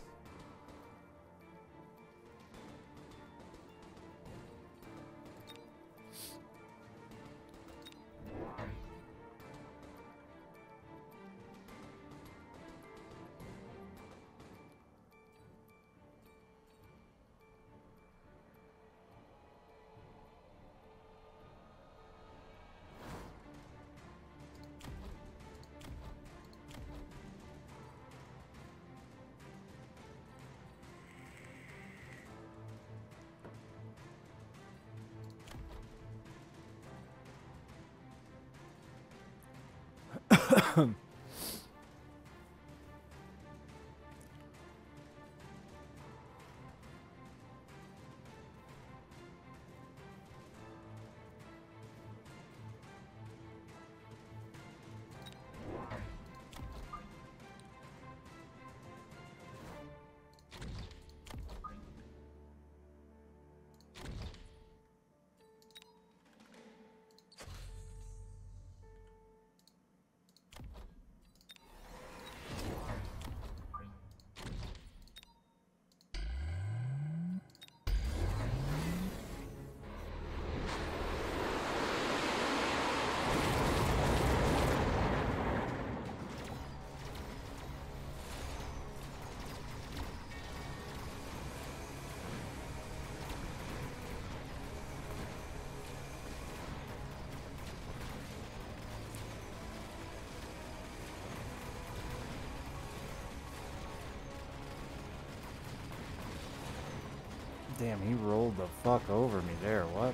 Damn, he rolled the fuck over me there. What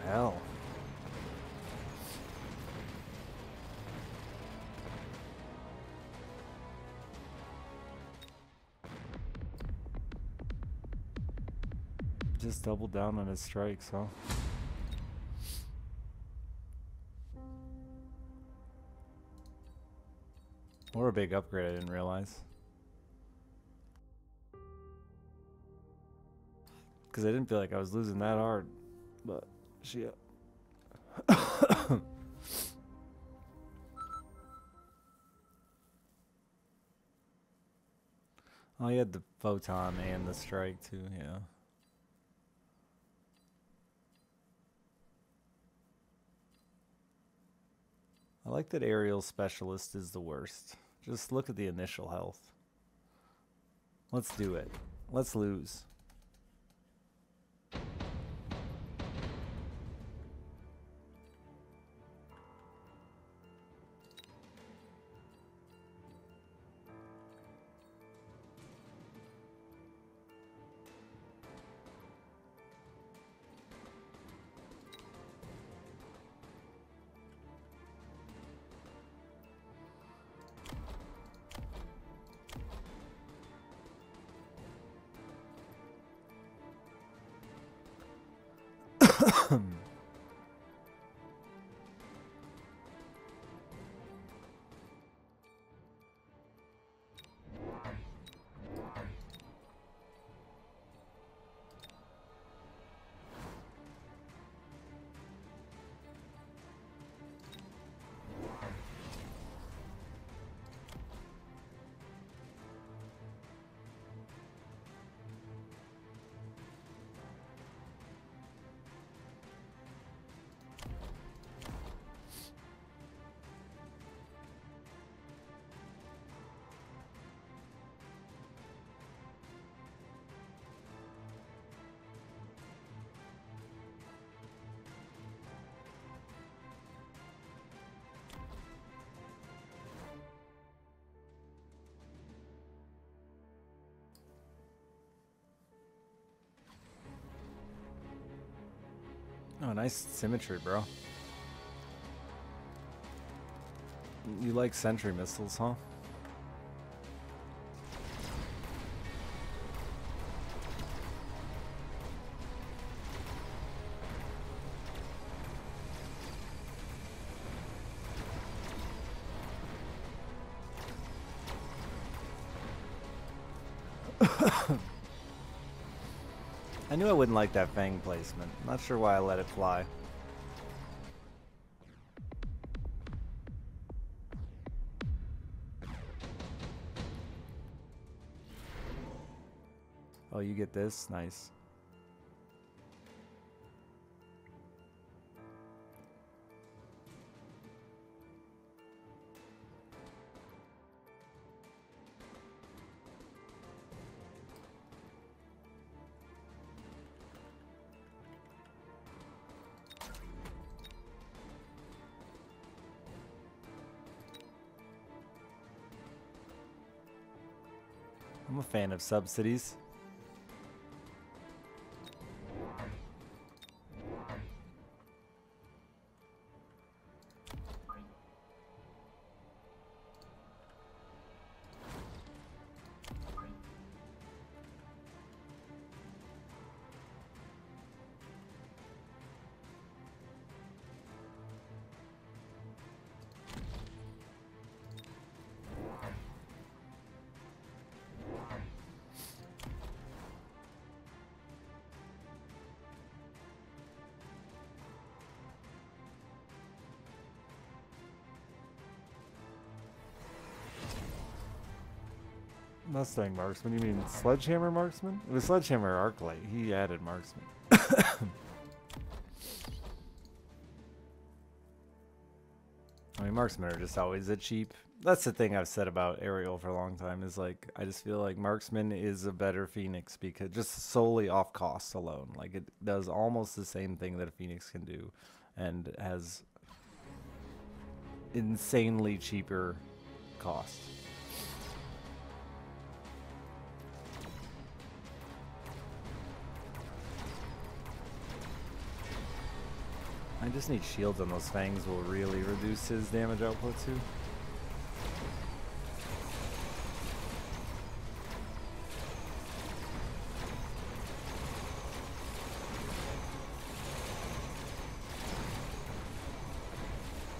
the hell? Just doubled down on his strikes, huh? Or a big upgrade, I didn't realize. Because I didn't feel like I was losing that hard. But, shit. oh, he had the photon and the strike, too, yeah. I like that aerial specialist is the worst. Just look at the initial health. Let's do it. Let's lose. Oh, nice symmetry, bro. You like sentry missiles, huh? Knew I wouldn't like that fang placement. Not sure why I let it fly. Oh, you get this? Nice. I'm a fan of subsidies. Mustang marksman? You mean sledgehammer marksman? It was sledgehammer arclight. He added marksman. I mean, marksmen are just always a cheap. That's the thing I've said about aerial for a long time. Is like I just feel like marksman is a better phoenix because just solely off cost alone, like it does almost the same thing that a phoenix can do, and has insanely cheaper cost. I just need shields on those fangs will really reduce his damage output too.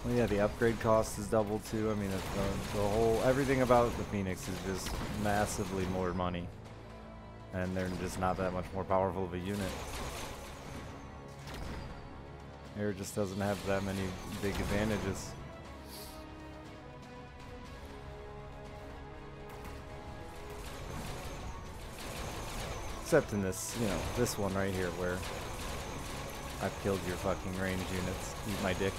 Well, yeah, the upgrade cost is double too. I mean, the, the whole everything about the Phoenix is just massively more money, and they're just not that much more powerful of a unit. Air just doesn't have that many big advantages. Except in this, you know, this one right here where I've killed your fucking range units. Eat my dick.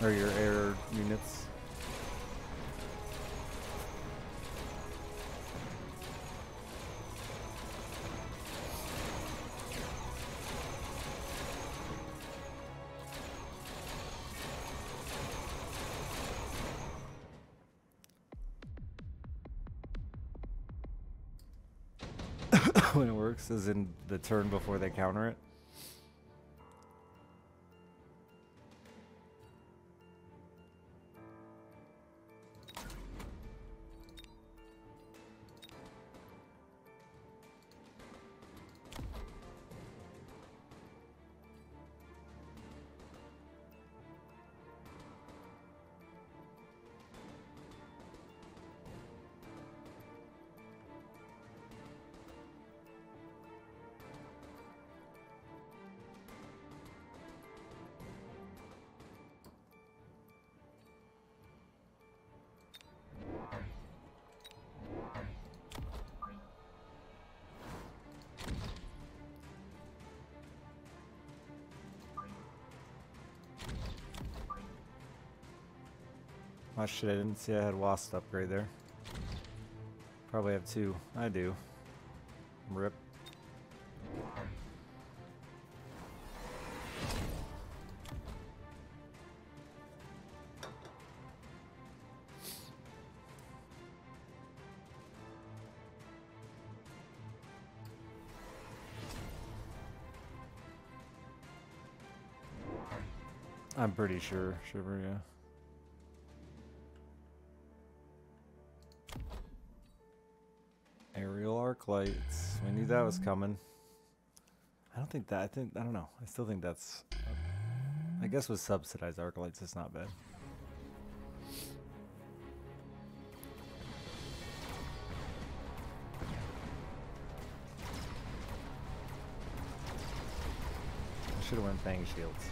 Or your air units. Is in the turn before they counter it. Oh shit, I didn't see I had Wasp upgrade there. Probably have two. I do. Rip. I'm pretty sure, Shiver, yeah. lights. We knew that was coming. I don't think that. I think I don't know. I still think that's. I guess with subsidized arc lights, it's not bad. I should have went bang shields.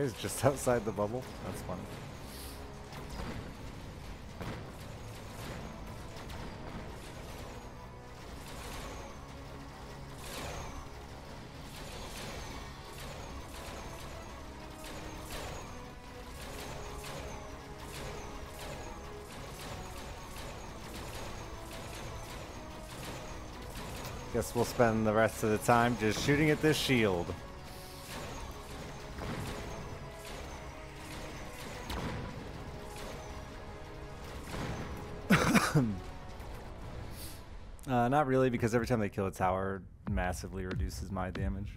Guy's just outside the bubble. That's funny. Guess we'll spend the rest of the time just shooting at this shield. Really, because every time they kill a tower, massively reduces my damage.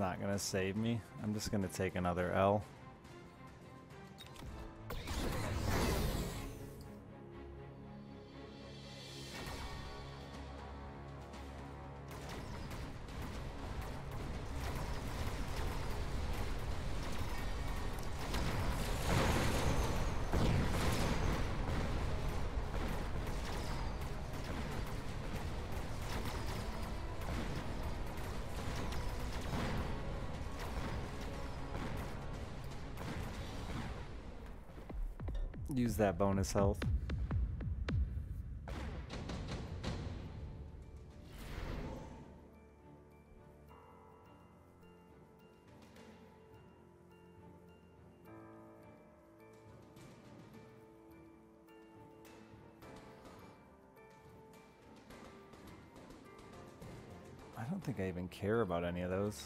Not gonna save me. I'm just gonna take another L. Use that bonus health. I don't think I even care about any of those.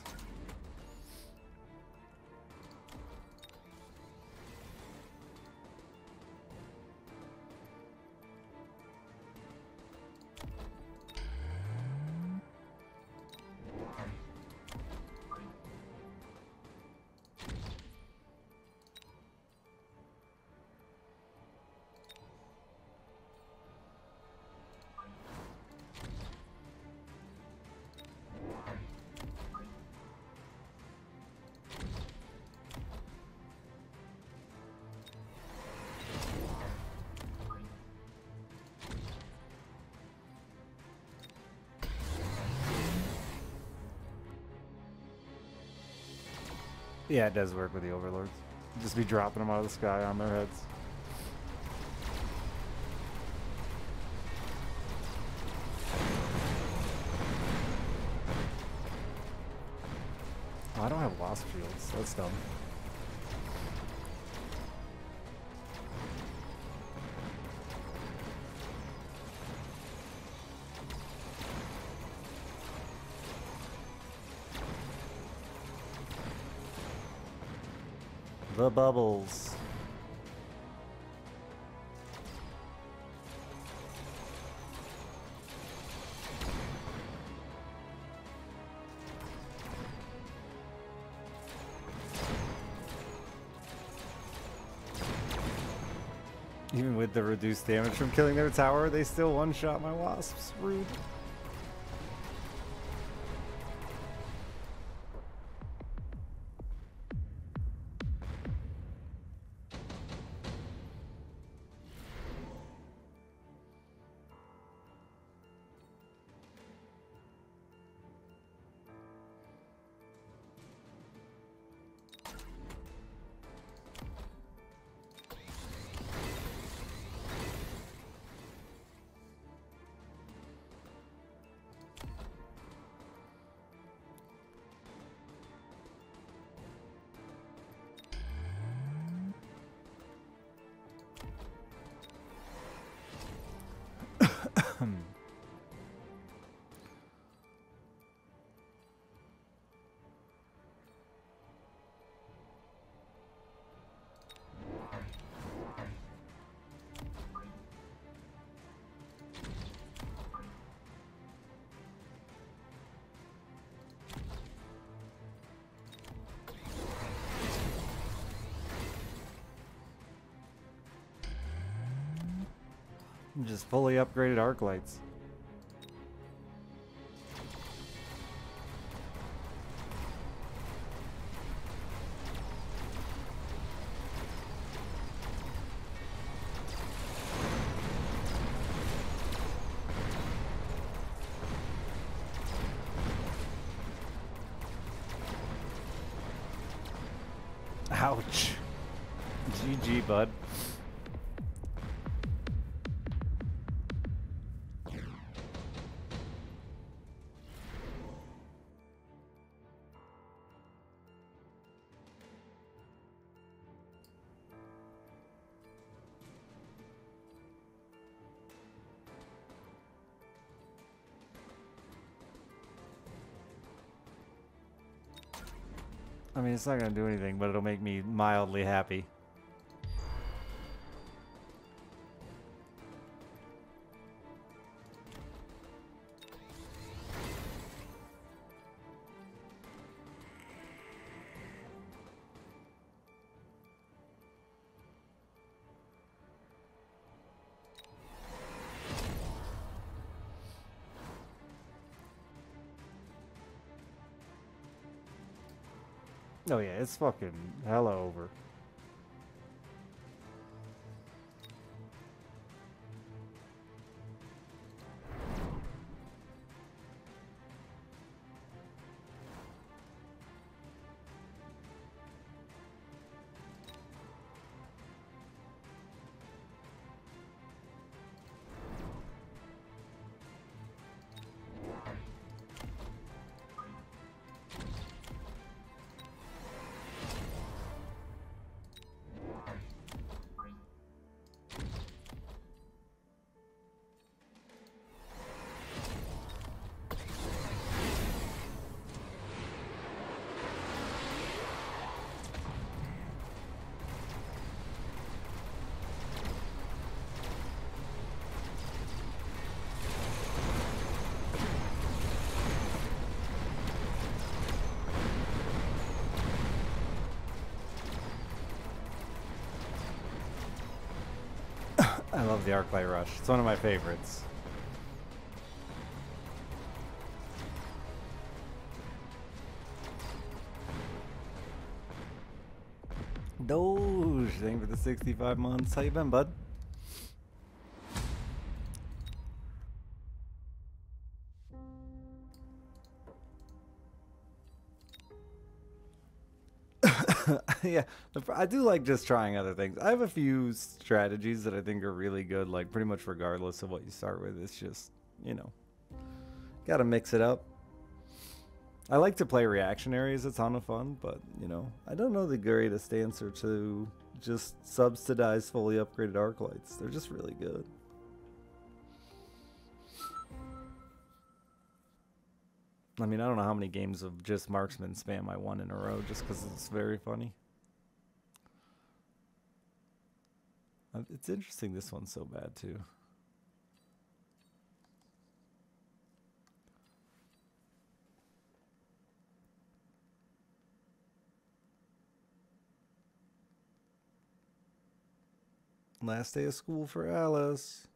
Yeah, it does work with the overlords. Just be dropping them out of the sky on their heads. Oh, I don't have wasp shields. That's dumb. Bubbles. Even with the reduced damage from killing their tower, they still one-shot my wasps. Rude. Just fully upgraded arc lights. Mean, it's not gonna do anything, but it'll make me mildly happy. Oh yeah, it's fucking hella over. The Arclight Rush. It's one of my favorites. Doge, thank you for the 65 months. How you been, bud? Yeah, I do like just trying other things. I have a few strategies that I think are really good, like pretty much regardless of what you start with. It's just, you know, got to mix it up. I like to play reactionaries, It's a ton of fun, but, you know, I don't know the greatest answer to just subsidize fully upgraded arc lights. They're just really good. I mean, I don't know how many games of just marksman spam I won in a row just because it's very funny. Uh, it's interesting this one's so bad too. Last day of school for Alice.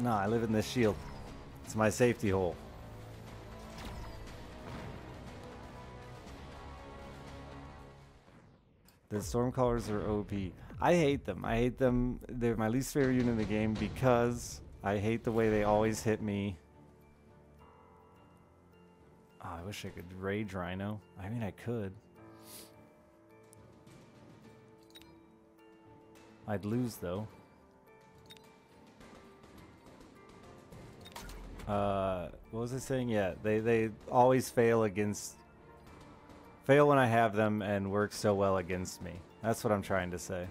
No, I live in this shield. It's my safety hole. The Stormcallers are OP. I hate them. I hate them. They're my least favorite unit in the game because I hate the way they always hit me. Oh, I wish I could Rage Rhino. I mean, I could. I'd lose, though. Uh, what was I saying? Yeah, they, they always fail against fail when I have them and work so well against me. That's what I'm trying to say.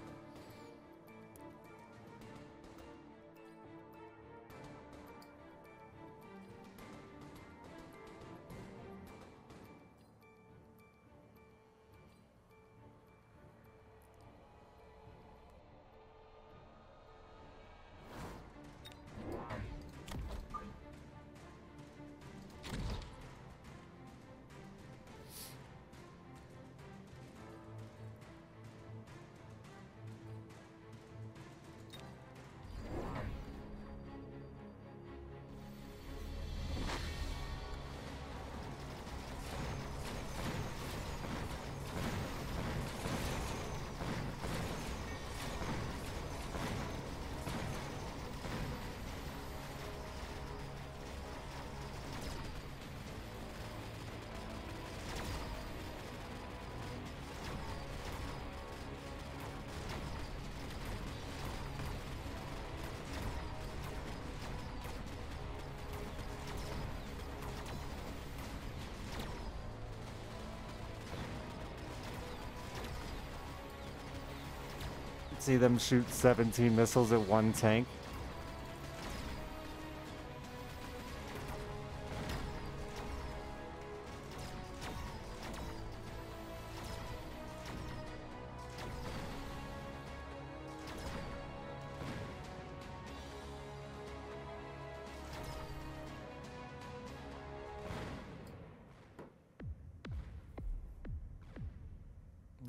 See them shoot 17 missiles at one tank.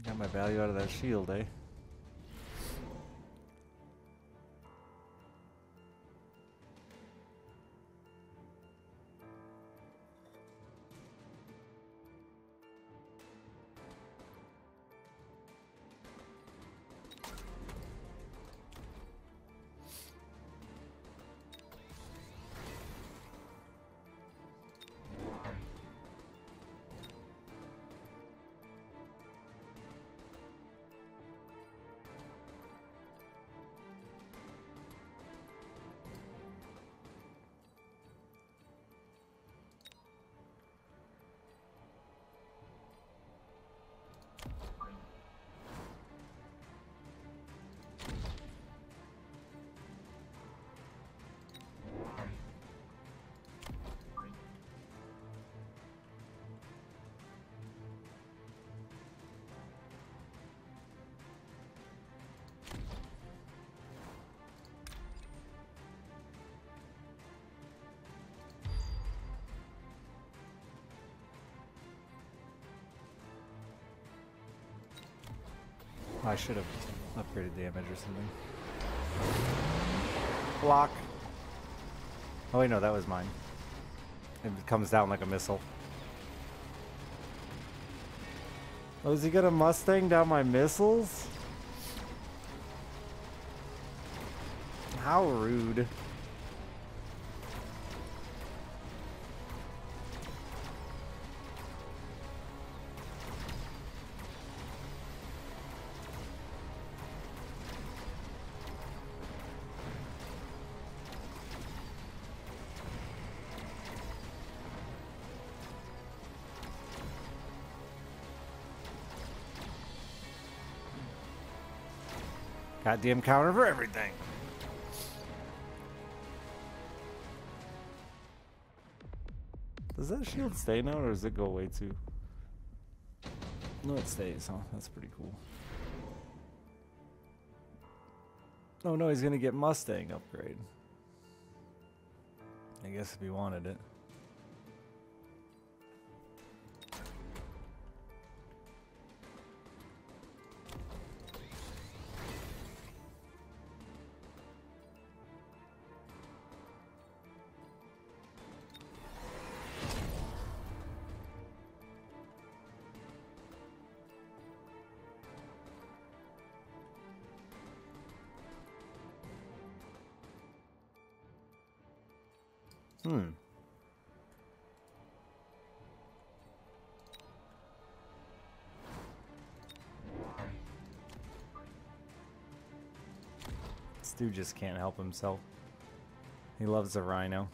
Got my value out of that shield, eh? I should have upgraded damage or something. Block. Oh wait, no, that was mine. It comes down like a missile. Oh, is he gonna Mustang down my missiles? How rude. Goddamn counter for everything. Does that shield stay now, or does it go away too? No, it stays, huh? That's pretty cool. Oh no, he's gonna get Mustang upgrade. I guess if he wanted it. Dude just can't help himself. He loves a rhino.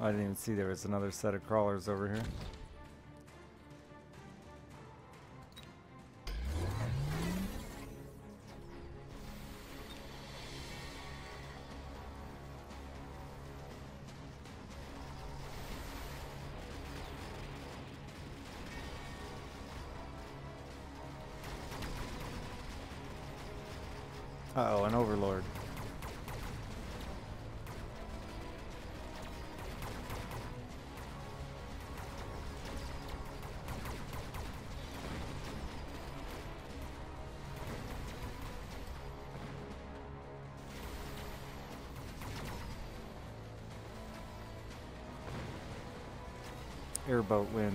Oh, I didn't even see there was another set of crawlers over here.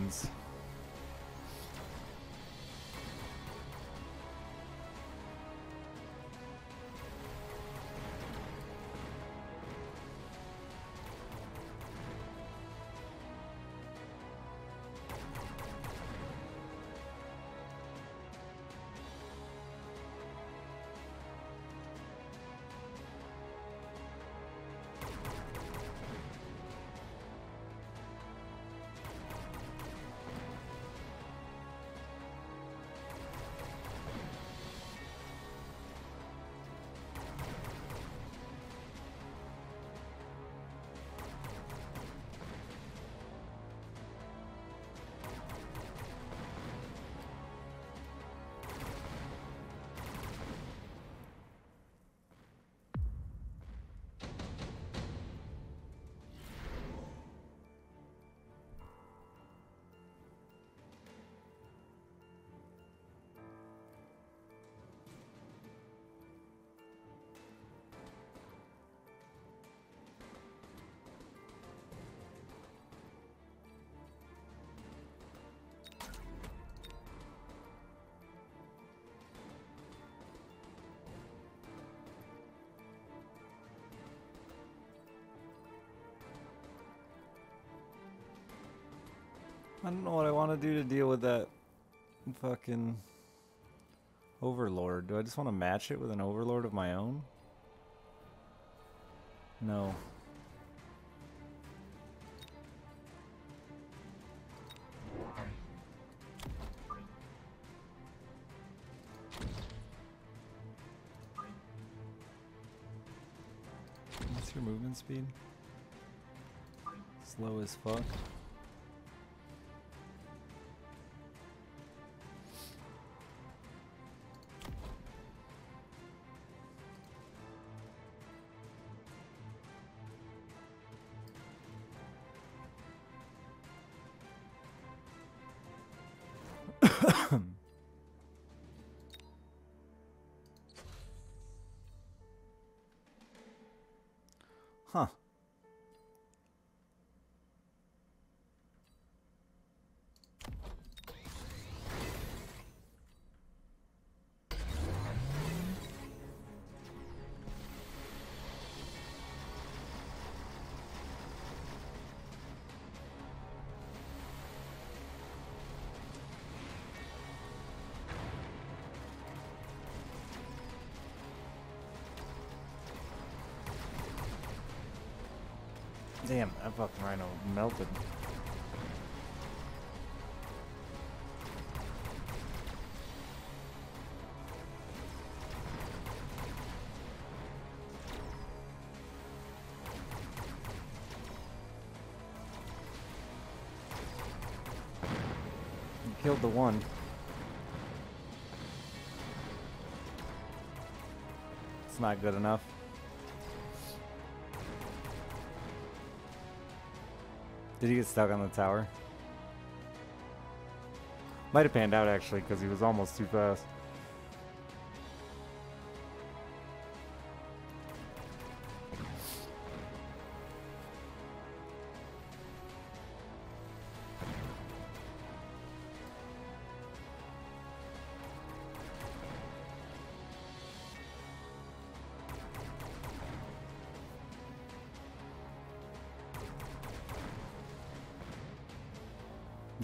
Airboat I don't know what I want to do to deal with that fucking overlord. Do I just want to match it with an overlord of my own? No. What's your movement speed? Slow as fuck. Damn, that fucking rhino melted. Killed the one. It's not good enough. Did he get stuck on the tower? Might have panned out actually because he was almost too fast.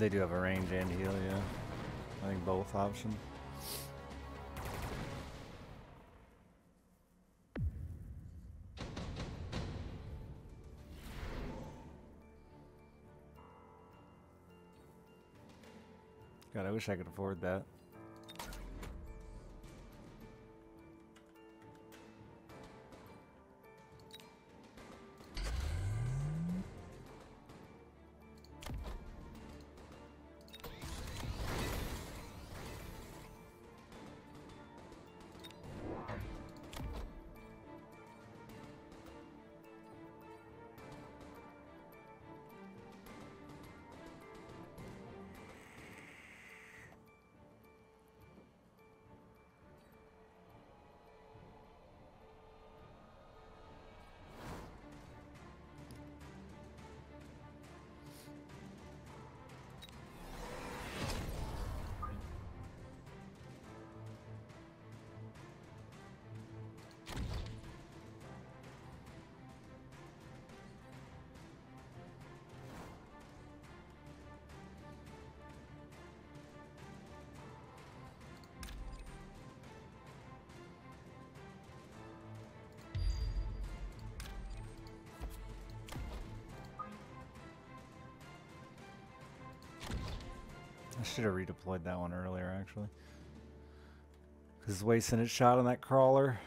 They do have a range and heal, yeah. I think both option. God, I wish I could afford that. Should have redeployed that one earlier, actually. Because wasting its shot on that crawler.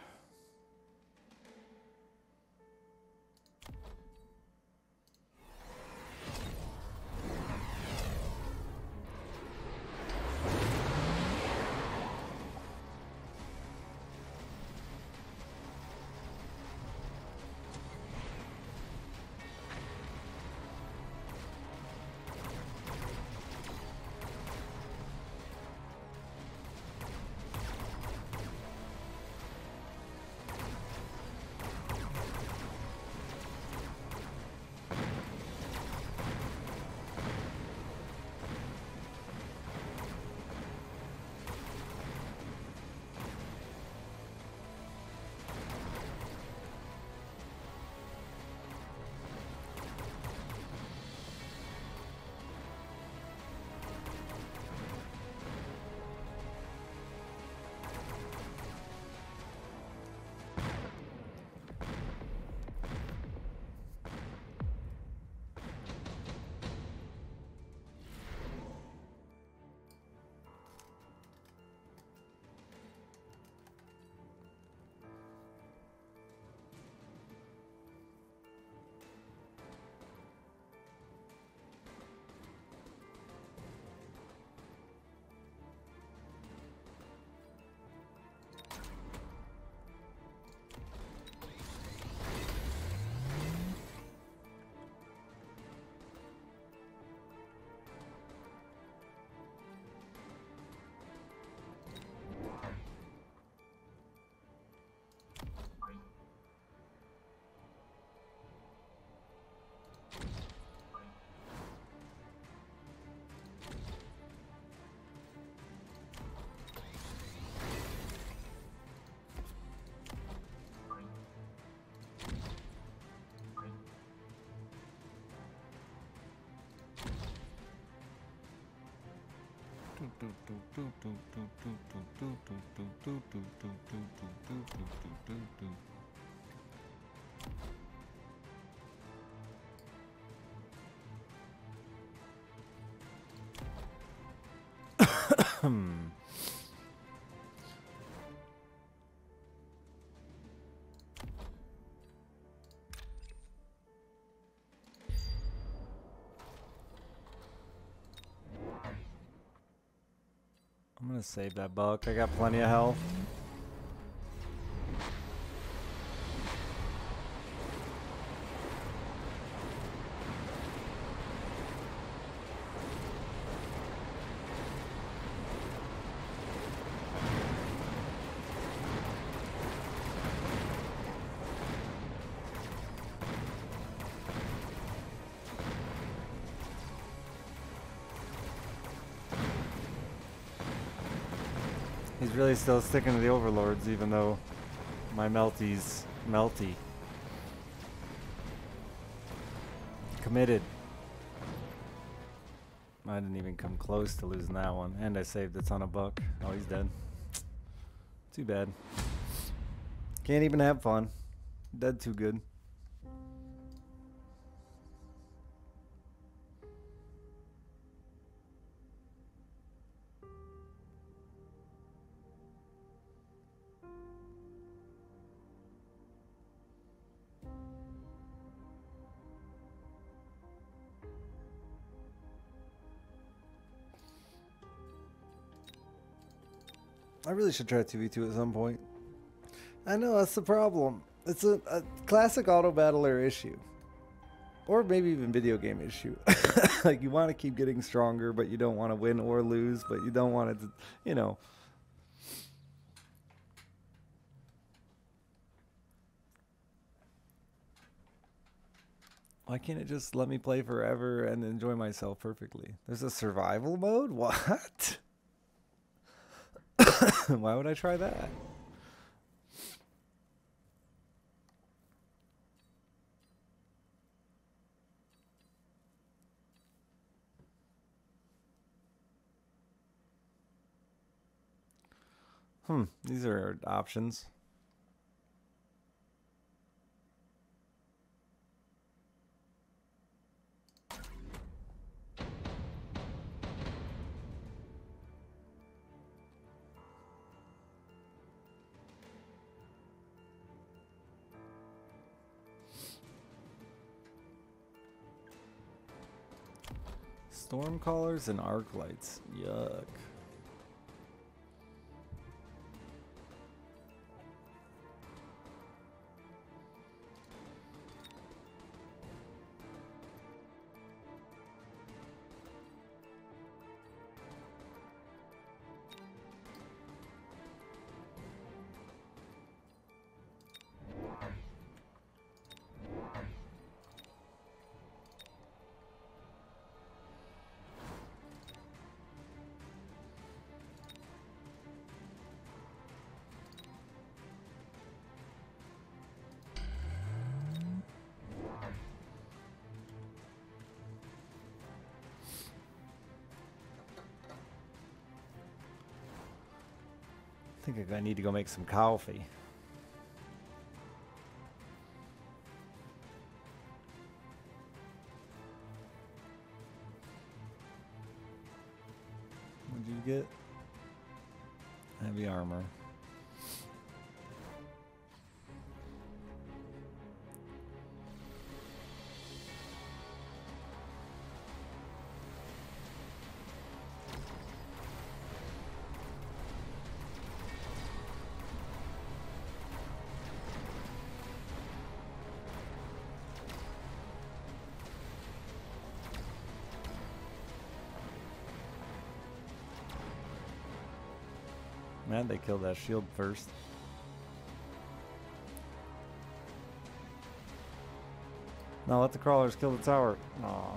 Hmm. I'm gonna save that buck. I got plenty of health. Really still sticking to the overlords even though my melty's melty. Committed. I didn't even come close to losing that one. And I saved a ton of buck. Oh, he's dead. Too bad. Can't even have fun. Dead too good. Really should try 2v2 at some point. I know, that's the problem. It's a, a classic auto battler issue. Or maybe even video game issue. like, you want to keep getting stronger, but you don't want to win or lose, but you don't want it to, you know. Why can't it just let me play forever and enjoy myself perfectly? There's a survival mode? What? Why would I try that? Hmm, these are options. Storm callers and arc lights. Yuck. Think I need to go make some coffee. Man, they killed that shield first. Now let the crawlers kill the tower. Aw.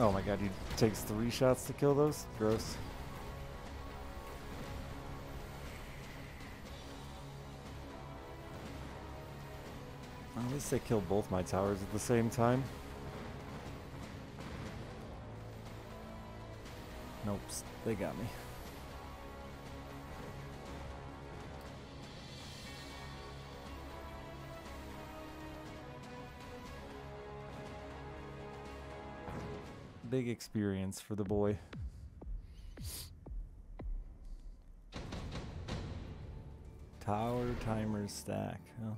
Oh my god, he takes three shots to kill those? Gross. At least they killed both my towers at the same time. Nope, they got me. Big experience for the boy. Tower timer stack. Oh.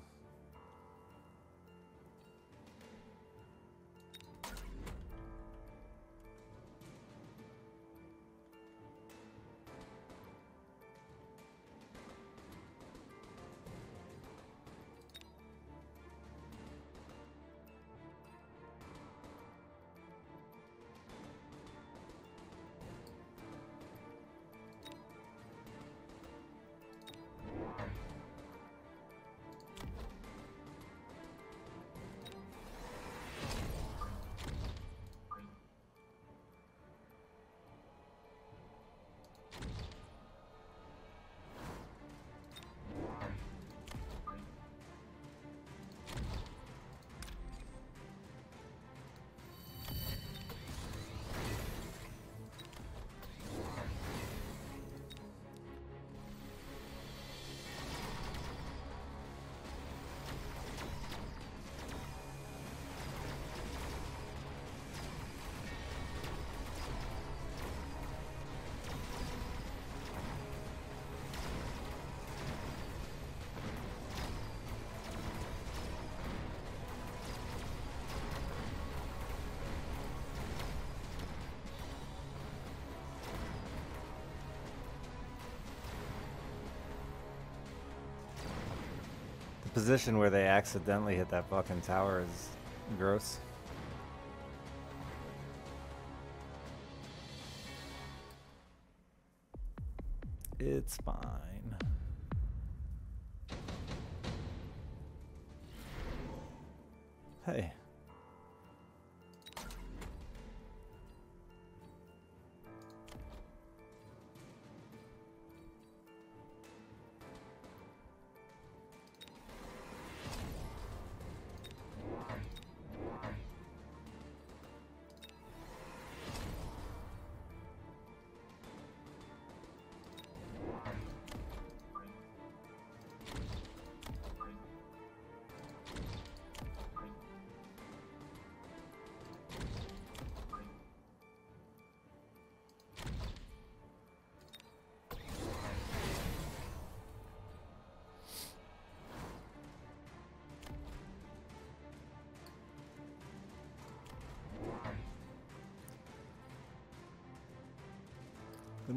Position where they accidentally hit that fucking tower is gross.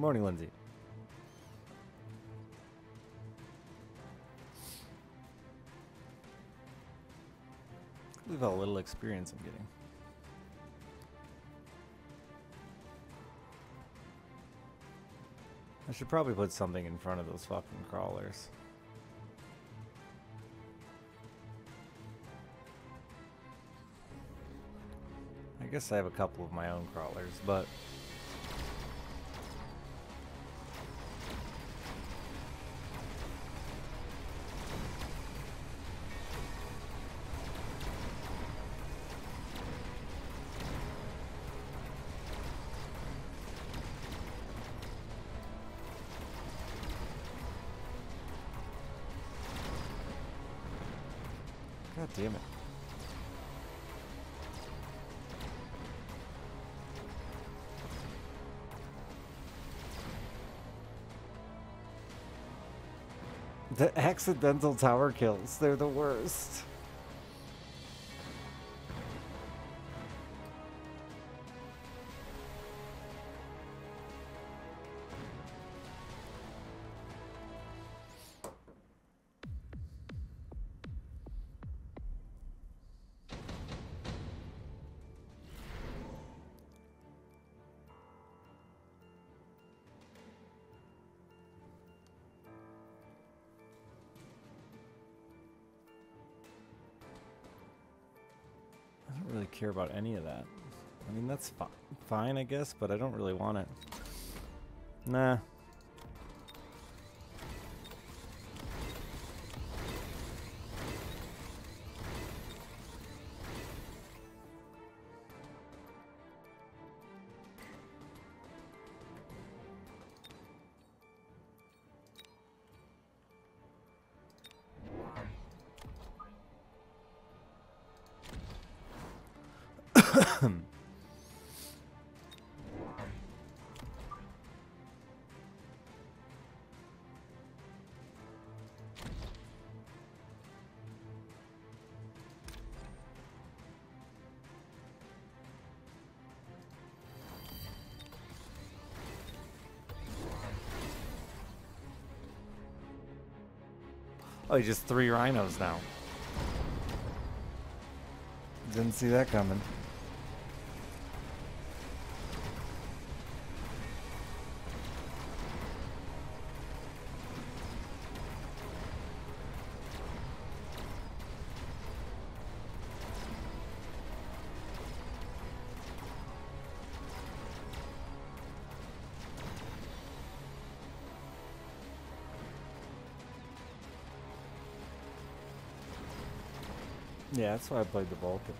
Morning, Lindsay. Look how little experience I'm getting. I should probably put something in front of those fucking crawlers. I guess I have a couple of my own crawlers, but accidental tower kills, they're the worst. Care about any of that. I mean, that's fi fine, I guess, but I don't really want it. Nah. Oh, just three rhinos now. Didn't see that coming. That's why I played the Vulcan.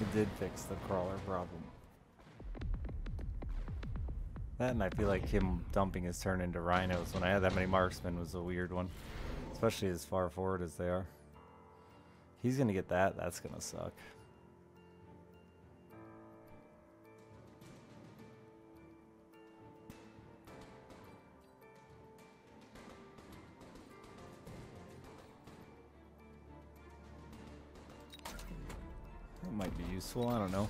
It did fix the crawler problem. That and I feel like him dumping his turn into rhinos when I had that many marksmen was a weird one. Especially as far forward as they are. He's gonna get that, that's gonna suck. Useful, I don't know.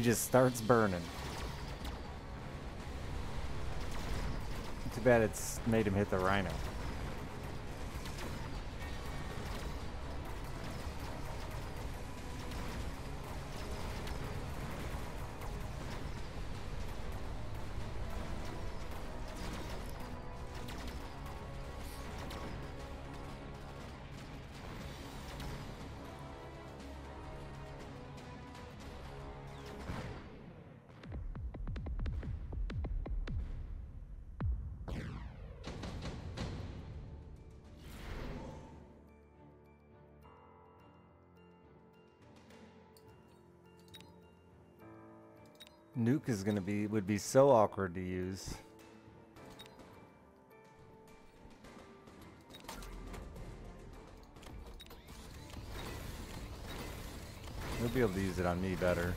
He just starts burning. Too bad it's made him hit the rhino. Is gonna be would be so awkward to use. He'll be able to use it on me better.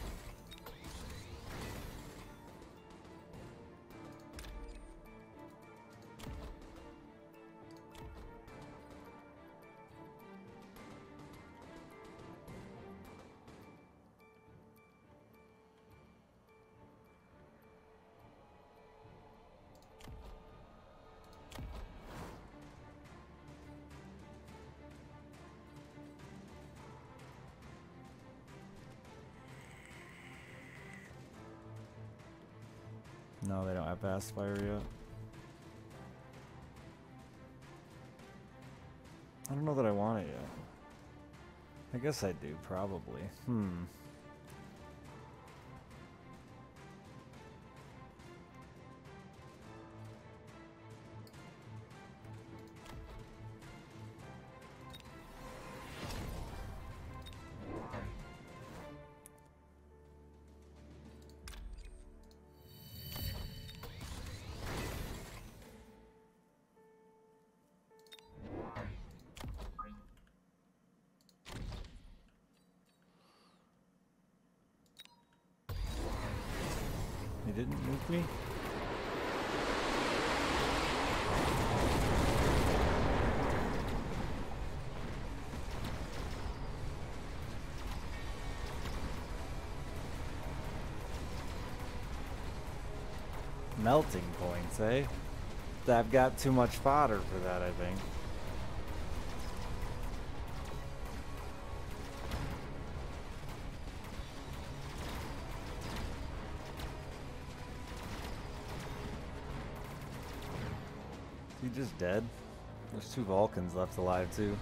Fast fire yet. I don't know that I want it yet. I guess I do, probably. Hmm. Melting points, eh? I've got too much fodder for that, I think. He just dead? There's two Vulcans left alive too.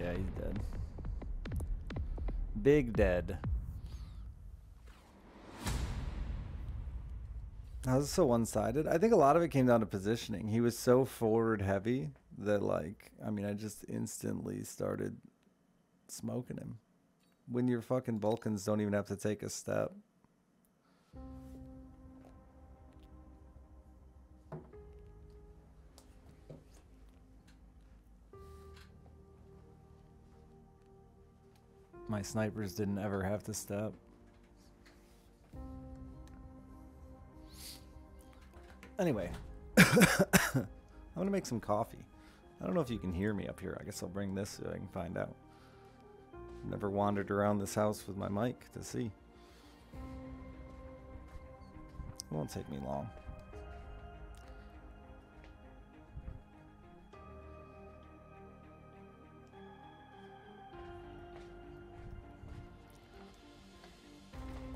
Yeah, he's dead. Big dead. Is it so one-sided? I think a lot of it came down to positioning. He was so forward heavy that like I mean I just instantly started smoking him. When your fucking Vulcans don't even have to take a step. My snipers didn't ever have to step. Anyway, I'm gonna make some coffee. I don't know if you can hear me up here. I guess I'll bring this so I can find out. Never wandered around this house with my mic to see. It won't take me long.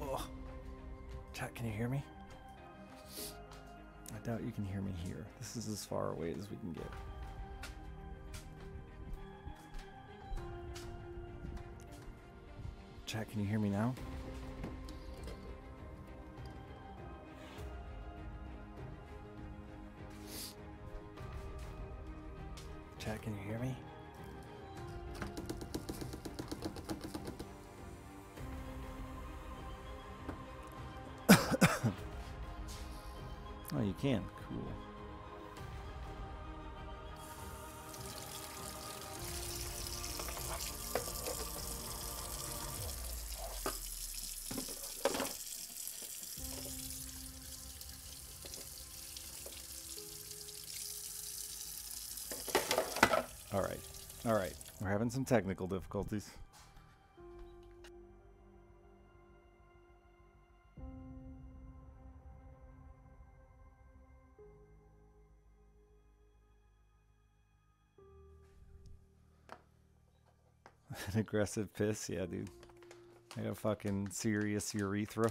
Oh. Chat, can you hear me? Doubt you can hear me here. This is as far away as we can get. Chat, can you hear me now? Can. Cool. All right. All right. We're having some technical difficulties. Aggressive piss? Yeah, dude. I got a fucking serious urethra.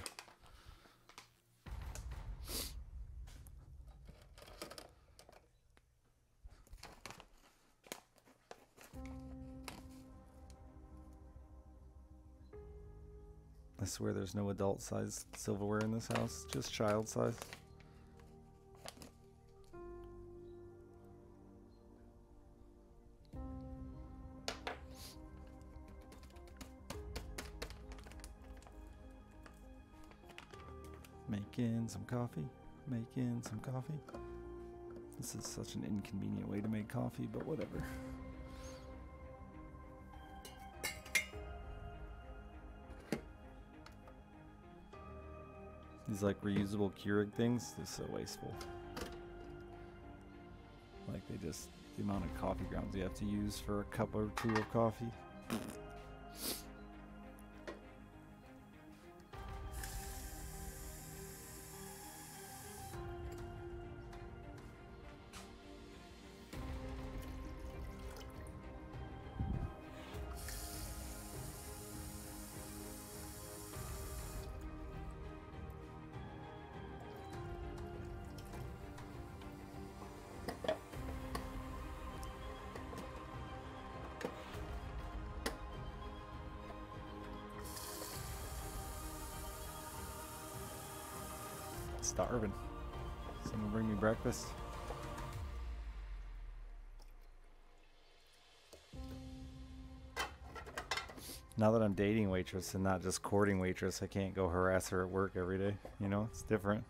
I swear there's no adult size silverware in this house, just child size. Some coffee, making some coffee. This is such an inconvenient way to make coffee, but whatever. These like reusable Keurig things, they're so wasteful. Like they just the amount of coffee grounds you have to use for a cup or two of coffee. Starving. Someone bring me breakfast. Now that I'm dating waitress and not just courting waitress, I can't go harass her at work every day. You know, it's different.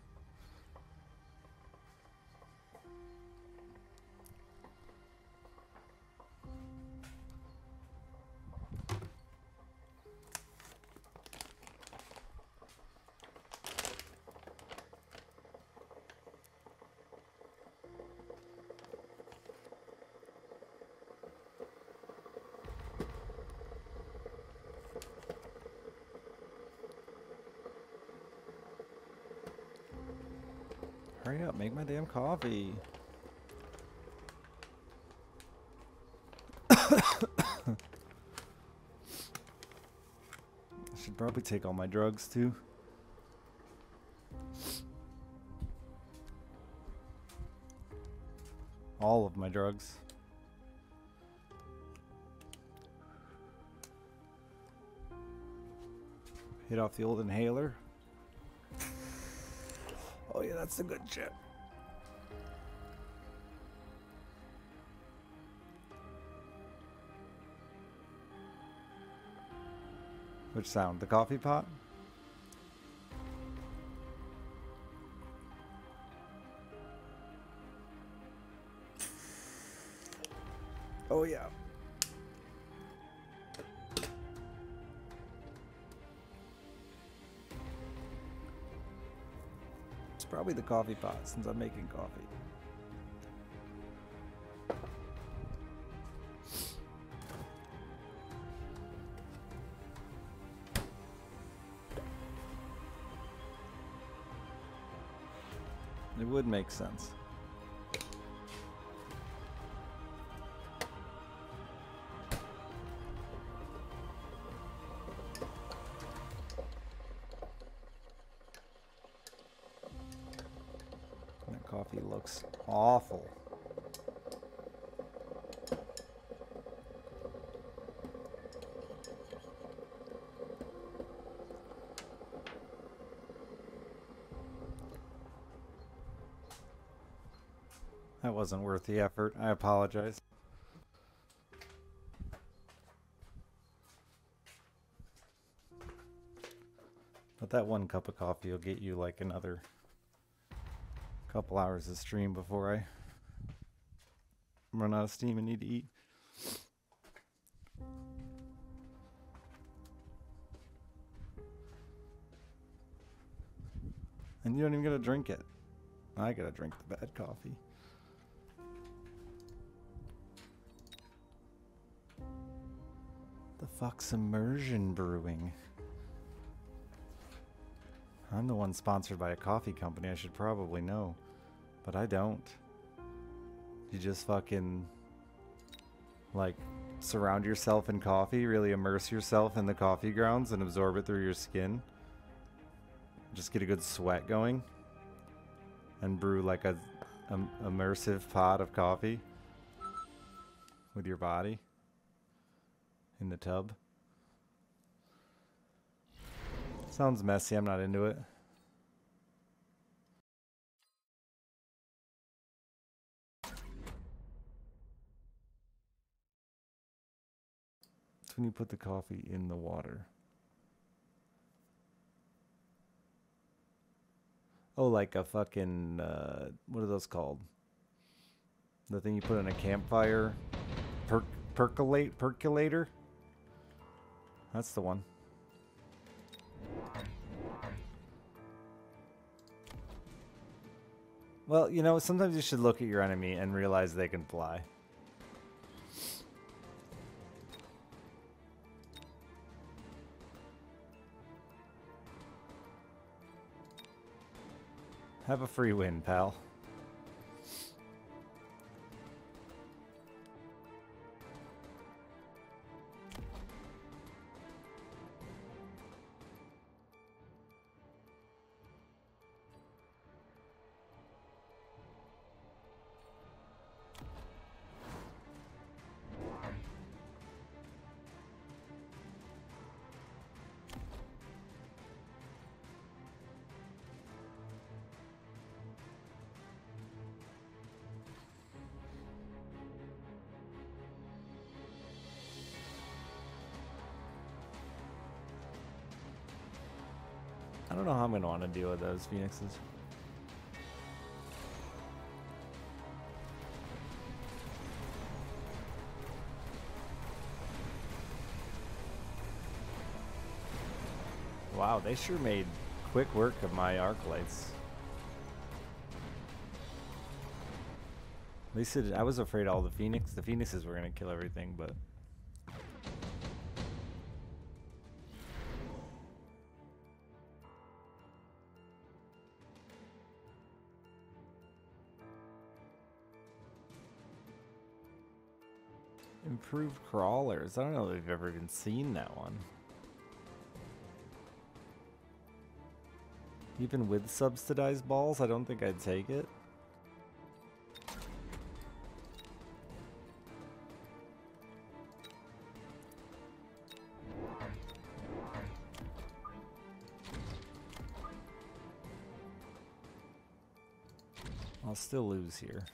Coffee. I should probably take all my drugs too. All of my drugs. Hit off the old inhaler. Oh yeah, that's a good shit. Which sound? The coffee pot? Oh yeah. It's probably the coffee pot since I'm making coffee. It would make sense. Wasn't worth the effort. I apologize. But that one cup of coffee will get you like another couple hours of stream before I run out of steam and need to eat. And you don't even gotta drink it. I gotta drink the bad coffee. The fuck's immersion brewing? I'm the one sponsored by a coffee company. I should probably know. But I don't. You just fucking like surround yourself in coffee, really immerse yourself in the coffee grounds and absorb it through your skin. Just get a good sweat going and brew like a, um, immersive pot of coffee with your body in the tub. Sounds messy. I'm not into it. It's when you put the coffee in the water. Oh, like a fucking, uh, what are those called? The thing you put in a campfire? Per percolate, percolator? That's the one. Well, you know, sometimes you should look at your enemy and realize they can fly. Have a free win, pal. I don't know how I'm going to want to deal with those phoenixes. Wow, they sure made quick work of my arc lights. At least it, I was afraid all the phoenix, the phoenixes were gonna kill everything, but Improved crawlers. I don't know if we've ever even seen that one. Even with subsidized balls, I don't think I'd take it. I'll still lose here.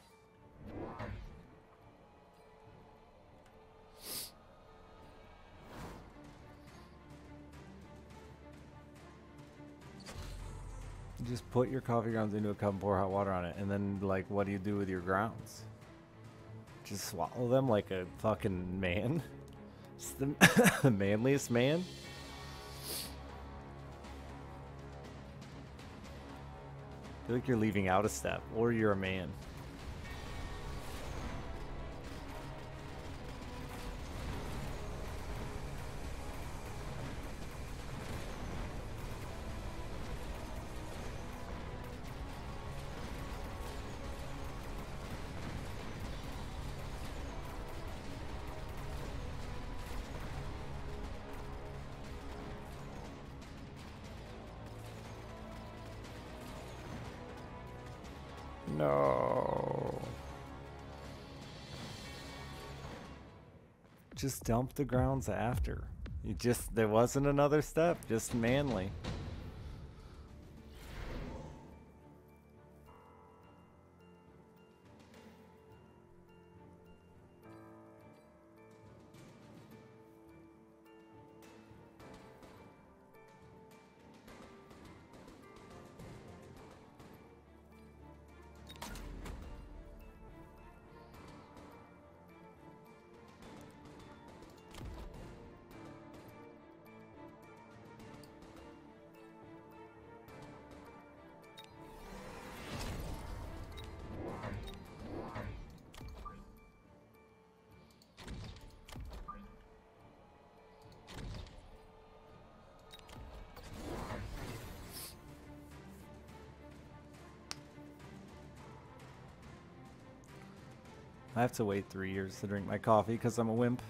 Just put your coffee grounds into a cup and pour hot water on it, and then, like, what do you do with your grounds? Just swallow them like a fucking man? The, the manliest man? I feel like you're leaving out a step, or you're a man. Just dump the grounds after. You just there wasn't another step, just manly. I have to wait three years to drink my coffee because I'm a wimp.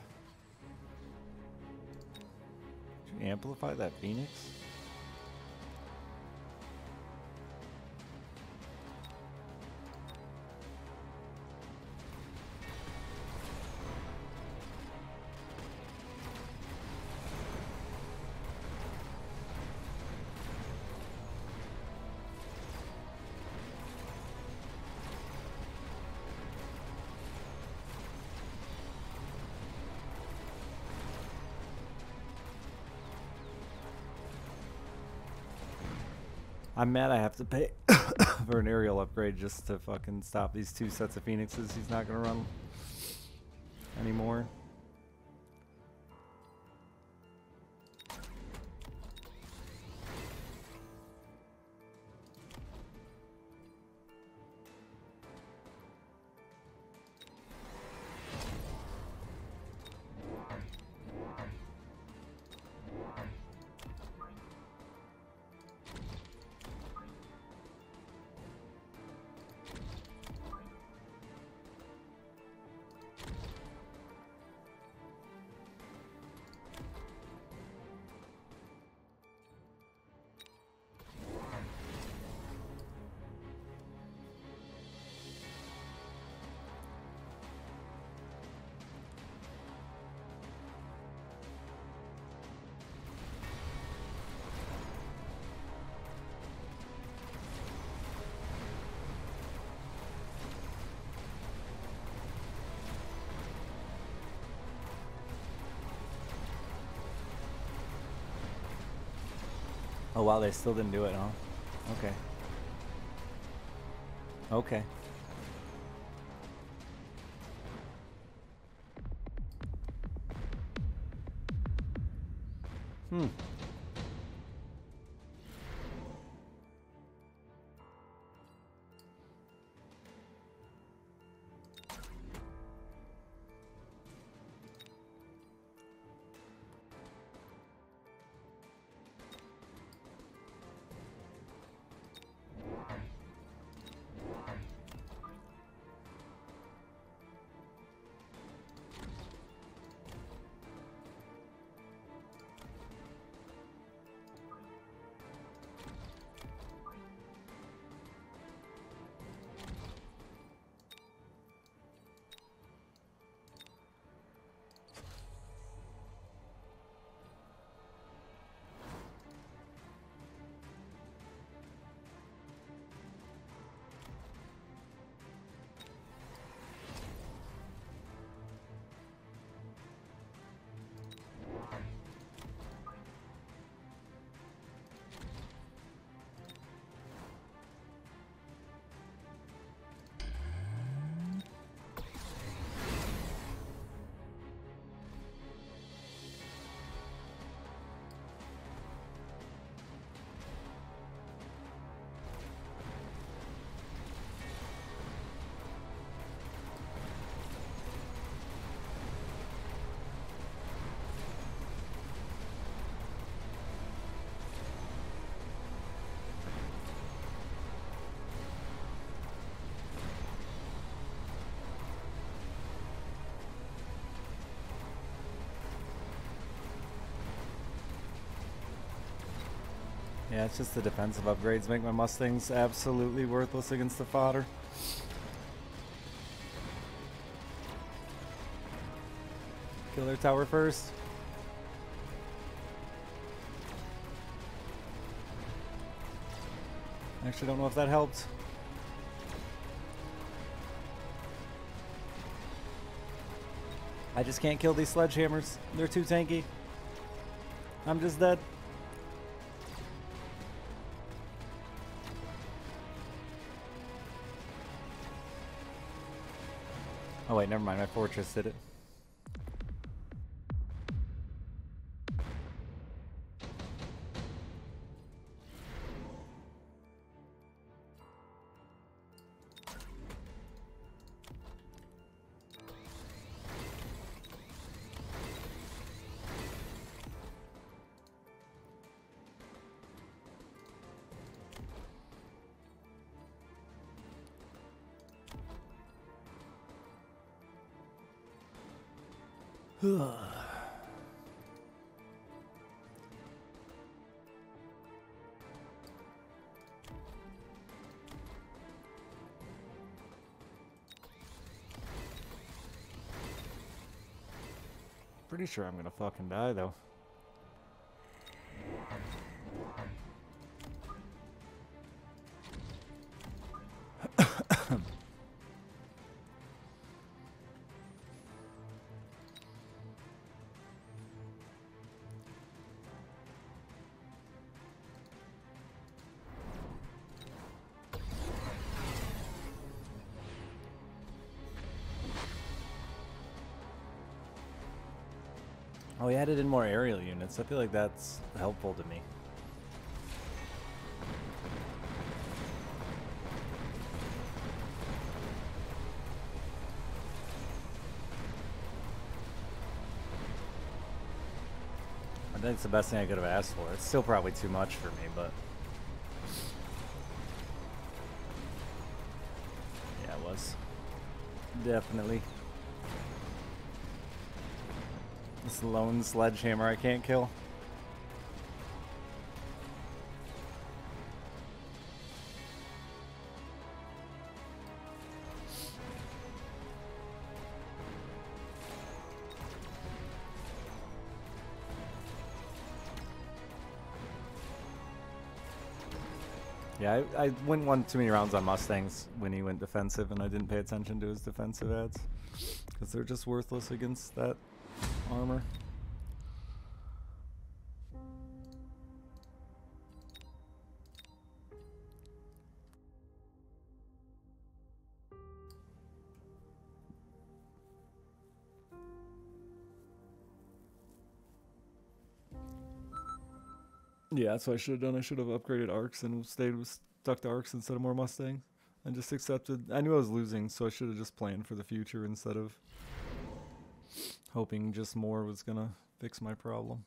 Did you amplify that phoenix? I'm mad I have to pay for an aerial upgrade just to fucking stop these two sets of phoenixes he's not gonna run anymore. Wow, they still didn't do it, huh? Okay. Okay. Yeah, it's just the defensive upgrades make my Mustangs absolutely worthless against the fodder. Kill their tower first. Actually, don't know if that helped. I just can't kill these sledgehammers. They're too tanky. I'm just dead. Never mind. My fortress did it. Pretty sure I'm gonna fucking die though. Added in more aerial units. I feel like that's helpful to me. I think it's the best thing I could have asked for. It's still probably too much for me, but... Yeah, it was. Definitely. This lone sledgehammer I can't kill. Yeah, I, I wouldn't want too many rounds on Mustangs when he went defensive, and I didn't pay attention to his defensive ads. Because they're just worthless against that armor. Yeah, that's what I should have done. I should have upgraded arcs and stayed with stuck to arcs instead of more Mustangs. And just accepted. I knew I was losing, so I should have just planned for the future instead of hoping just more was gonna fix my problem.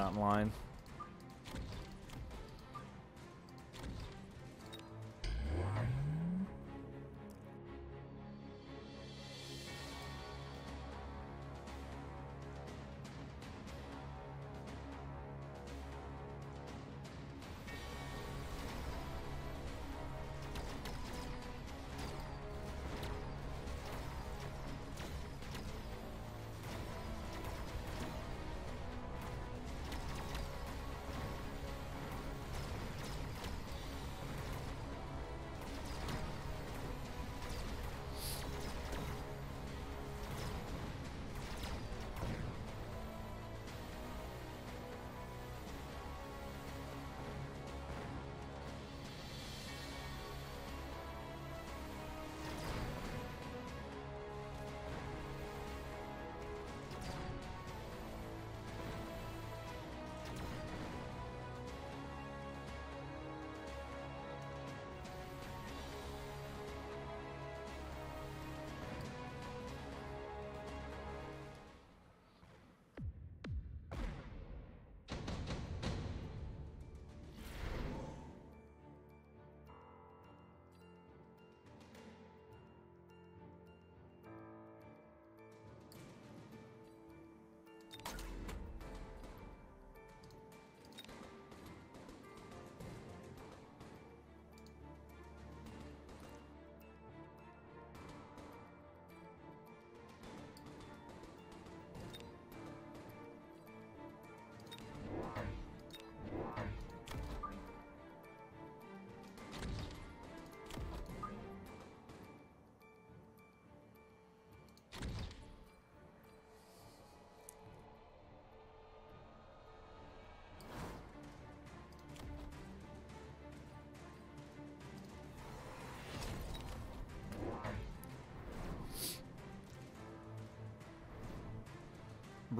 They're not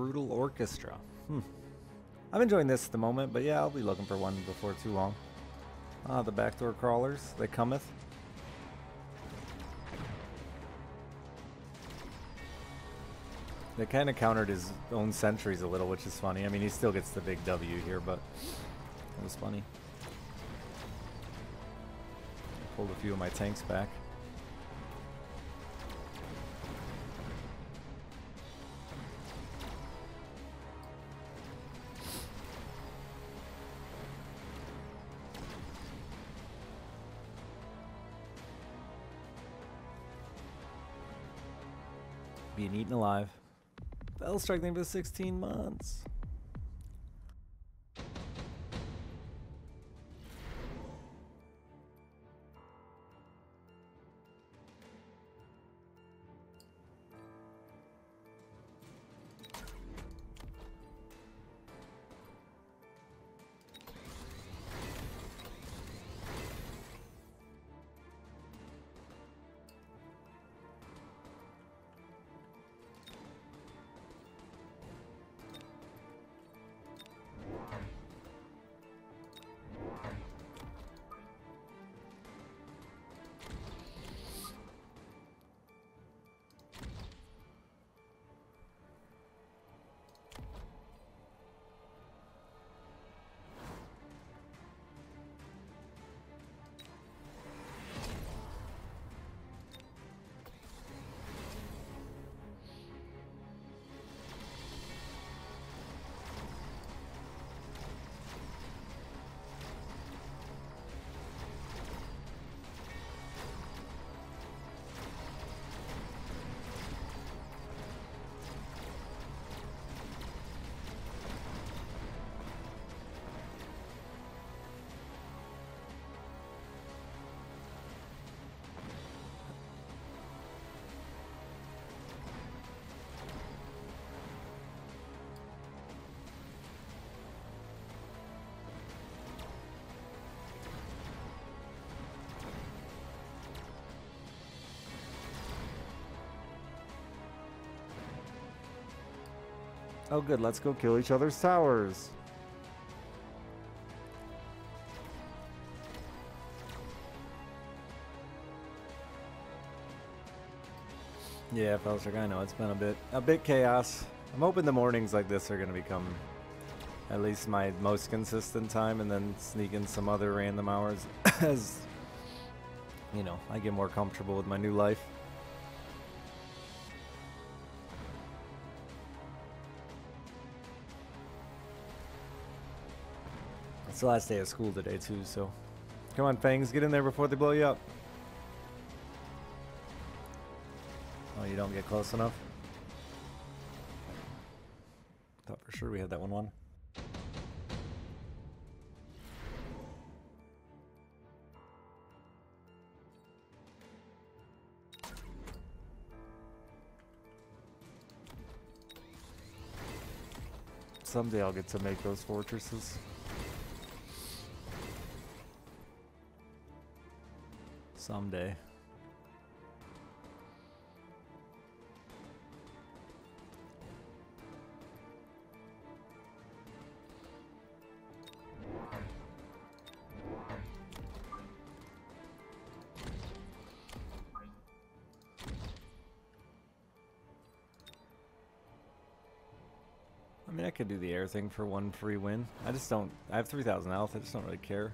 Brutal Orchestra. Hmm. I'm enjoying this at the moment, but yeah, I'll be looking for one before too long. Ah, the backdoor crawlers. They cometh. They kind of countered his own sentries a little, which is funny. I mean, he still gets the big W here, but it was funny. Pulled a few of my tanks back. Strike me for 16 months. Oh good, let's go kill each other's towers. Yeah, Felstrick, I know it's been a bit a bit chaos. I'm hoping the mornings like this are gonna become at least my most consistent time and then sneak in some other random hours as you know, I get more comfortable with my new life. It's the last day of school today too, so come on, Fangs, get in there before they blow you up. Oh, you don't get close enough. Thought for sure we had that one won. Someday I'll get to make those fortresses. Someday. I mean, I could do the air thing for one free win. I just don't. I have 3,000 health. I just don't really care.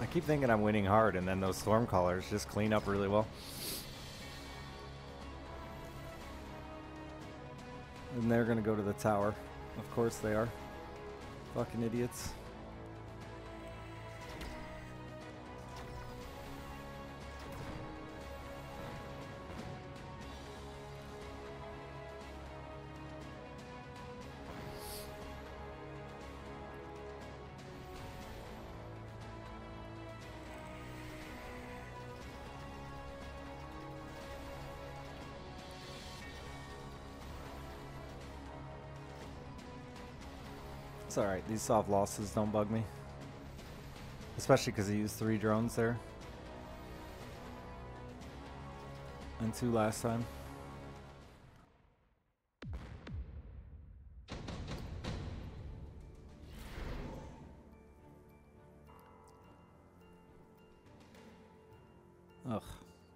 I keep thinking I'm winning hard, and then those storm callers just clean up really well. And they're gonna go to the tower. Of course they are. Fucking idiots. It's alright, these soft losses don't bug me. Especially because he used three drones there. And two last time. Ugh.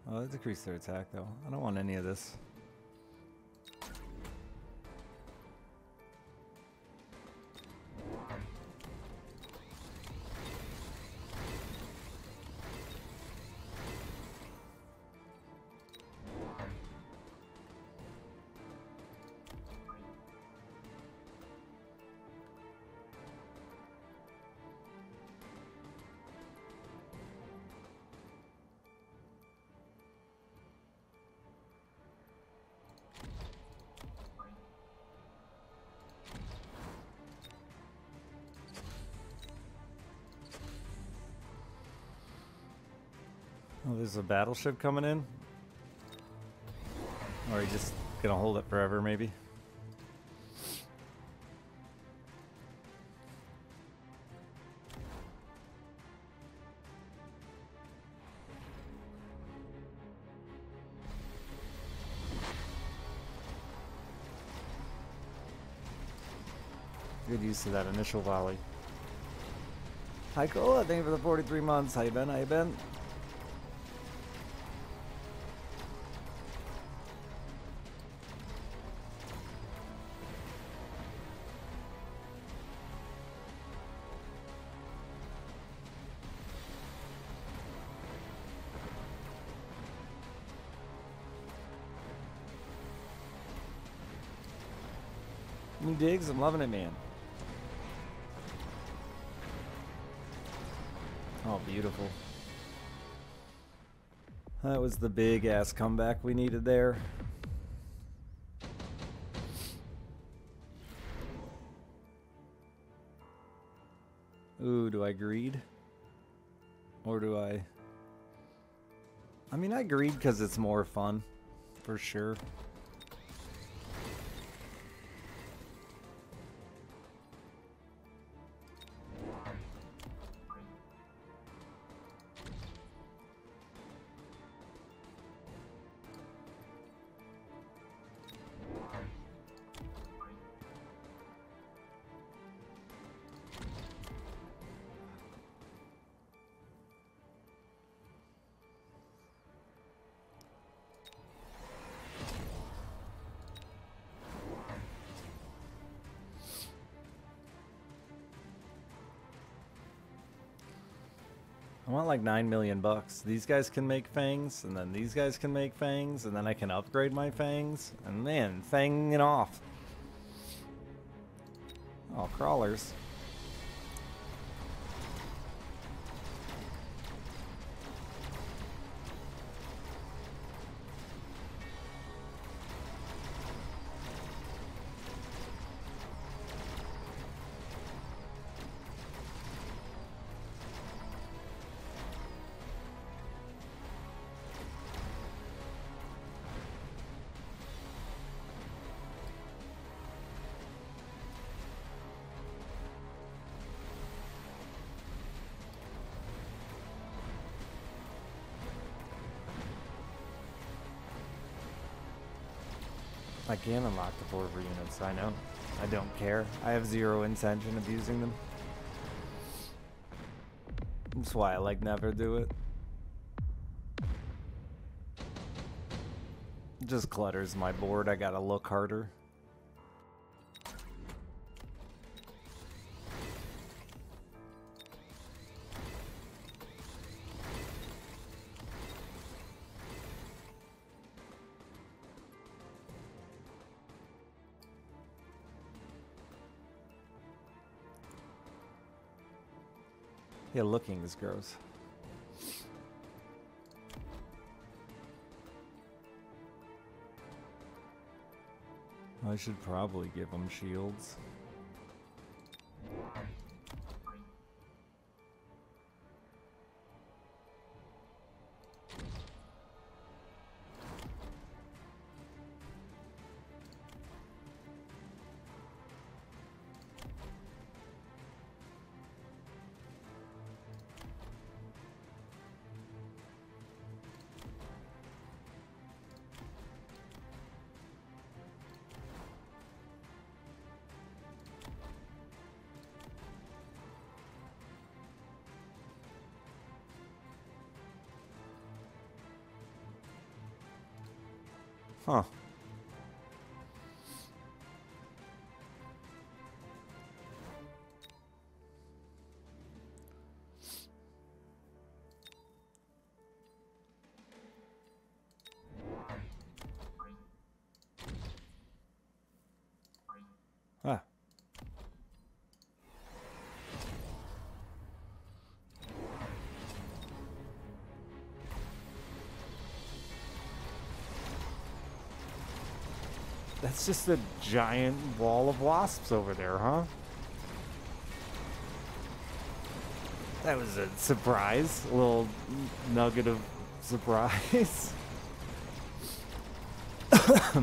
Well, that decreased their attack though. I don't want any of this. There's a battleship coming in? Or are you just gonna hold it forever, maybe? Good use of that initial volley. Hi, Cola. Thank you for the 43 months. How you been? How you been? Digs, I'm loving it, man. Oh, beautiful. That was the big ass comeback we needed there. Ooh, do I greed? Or do I... I mean, I greed because it's more fun, for sure. Like 9 million bucks. These guys can make fangs, and then these guys can make fangs, and then I can upgrade my fangs. And man, fanging off. Oh, crawlers. I can unlock the forever units, I know. I don't care. I have zero intention of using them. That's why I like never do it. Just clutters my board, I gotta look harder. Yeah, looking is gross. I should probably give them shields. That's just a giant wall of wasps over there, huh? That was a surprise. A little nugget of surprise.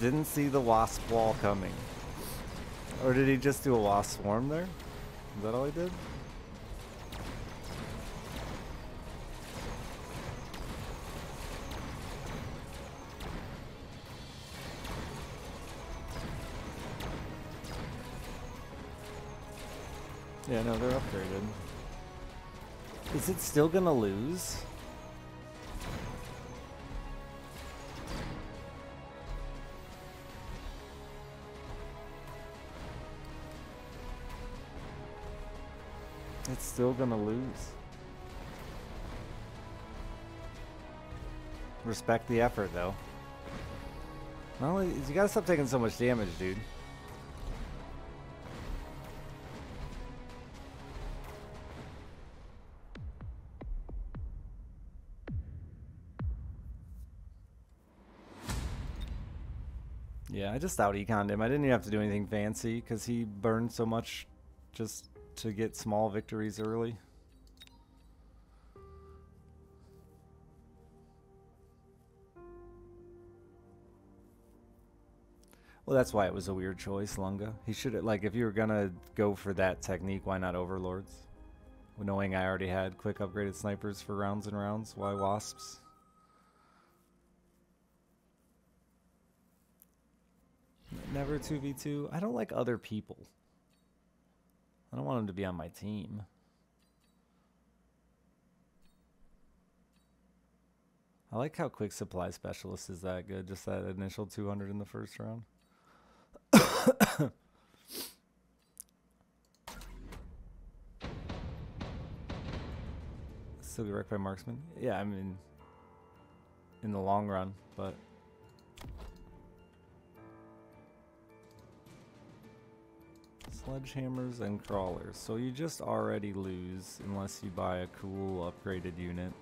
Didn't see the wasp wall coming. Or did he just do a wasp swarm there? Is that all he did? Is it still gonna lose? It's still gonna lose. Respect the effort, though. Only, you gotta stop taking so much damage, dude. I just out econned him. I didn't even have to do anything fancy because he burned so much just to get small victories early. Well, that's why it was a weird choice, Lunga. He should have, like, if you were gonna go for that technique, why not Overlords? Knowing I already had quick upgraded snipers for rounds and rounds, why Wasps? Never 2v2. I don't like other people. I don't want them to be on my team. I like how quick supply specialist is that good. Just that initial 200 in the first round. Still get wrecked by marksman. Yeah, I mean, in the long run, but sledgehammers and crawlers. So you just already lose unless you buy a cool upgraded unit.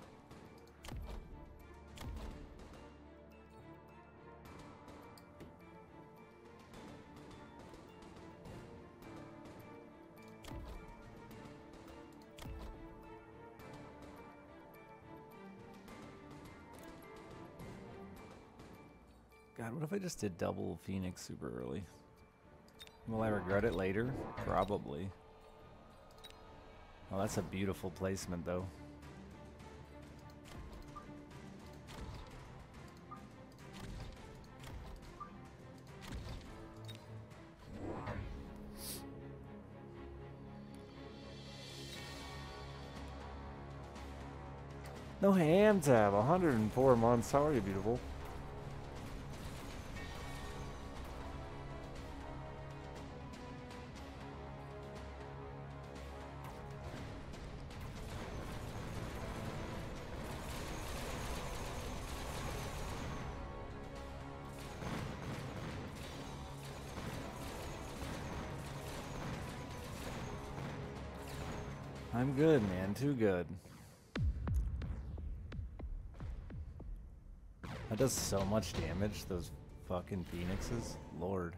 God, what if I just did double Phoenix super early? Will I regret it later? Probably. Oh, that's a beautiful placement, though. No ham tab, 104 months. How are you, beautiful? Good, man. Too good. That does so much damage, those fucking phoenixes. Lord.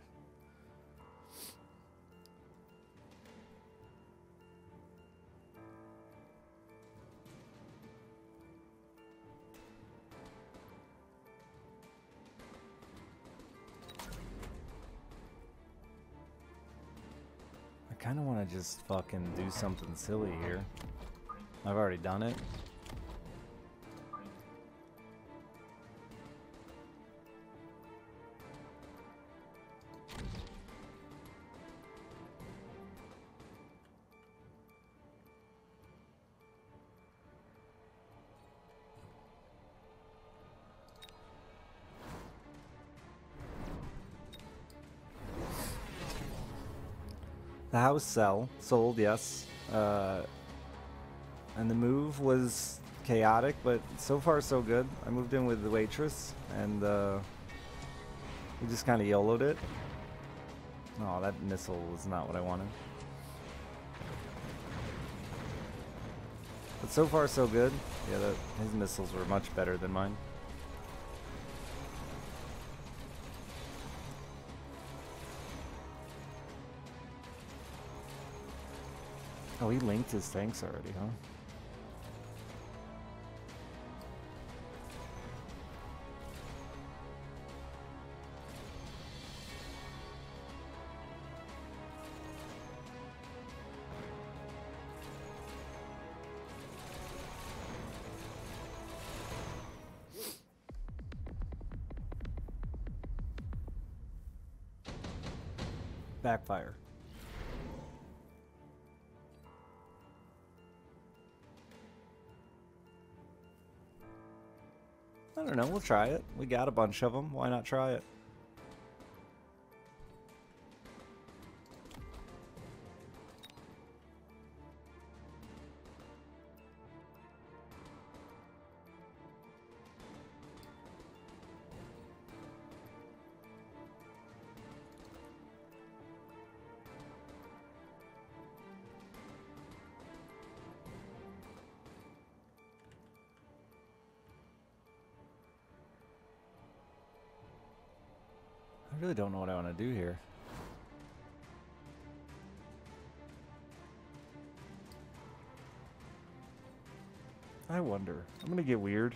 Just fucking do something silly here. I've already done it. Sell sold, yes. Uh, and the move was chaotic, but so far so good. I moved in with the waitress, and uh, we just kind of YOLO'd it. Oh, that missile was not what I wanted. But so far so good. Yeah, the, his missiles were much better than mine. Oh, he linked his tanks already, huh? Don't know. We'll try it. We got a bunch of them. Why not try it? To do here. I wonder. I'm gonna get weird.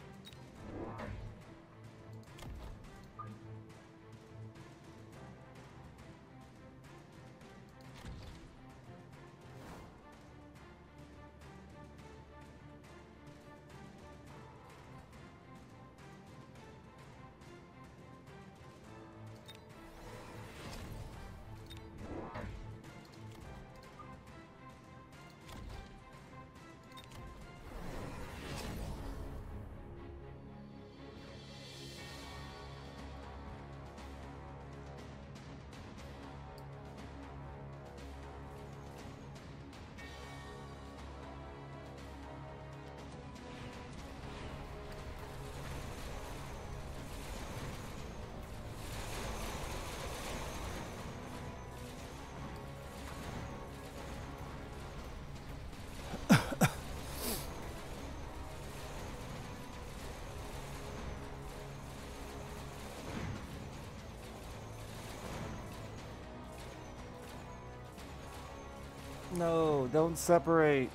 No, don't separate.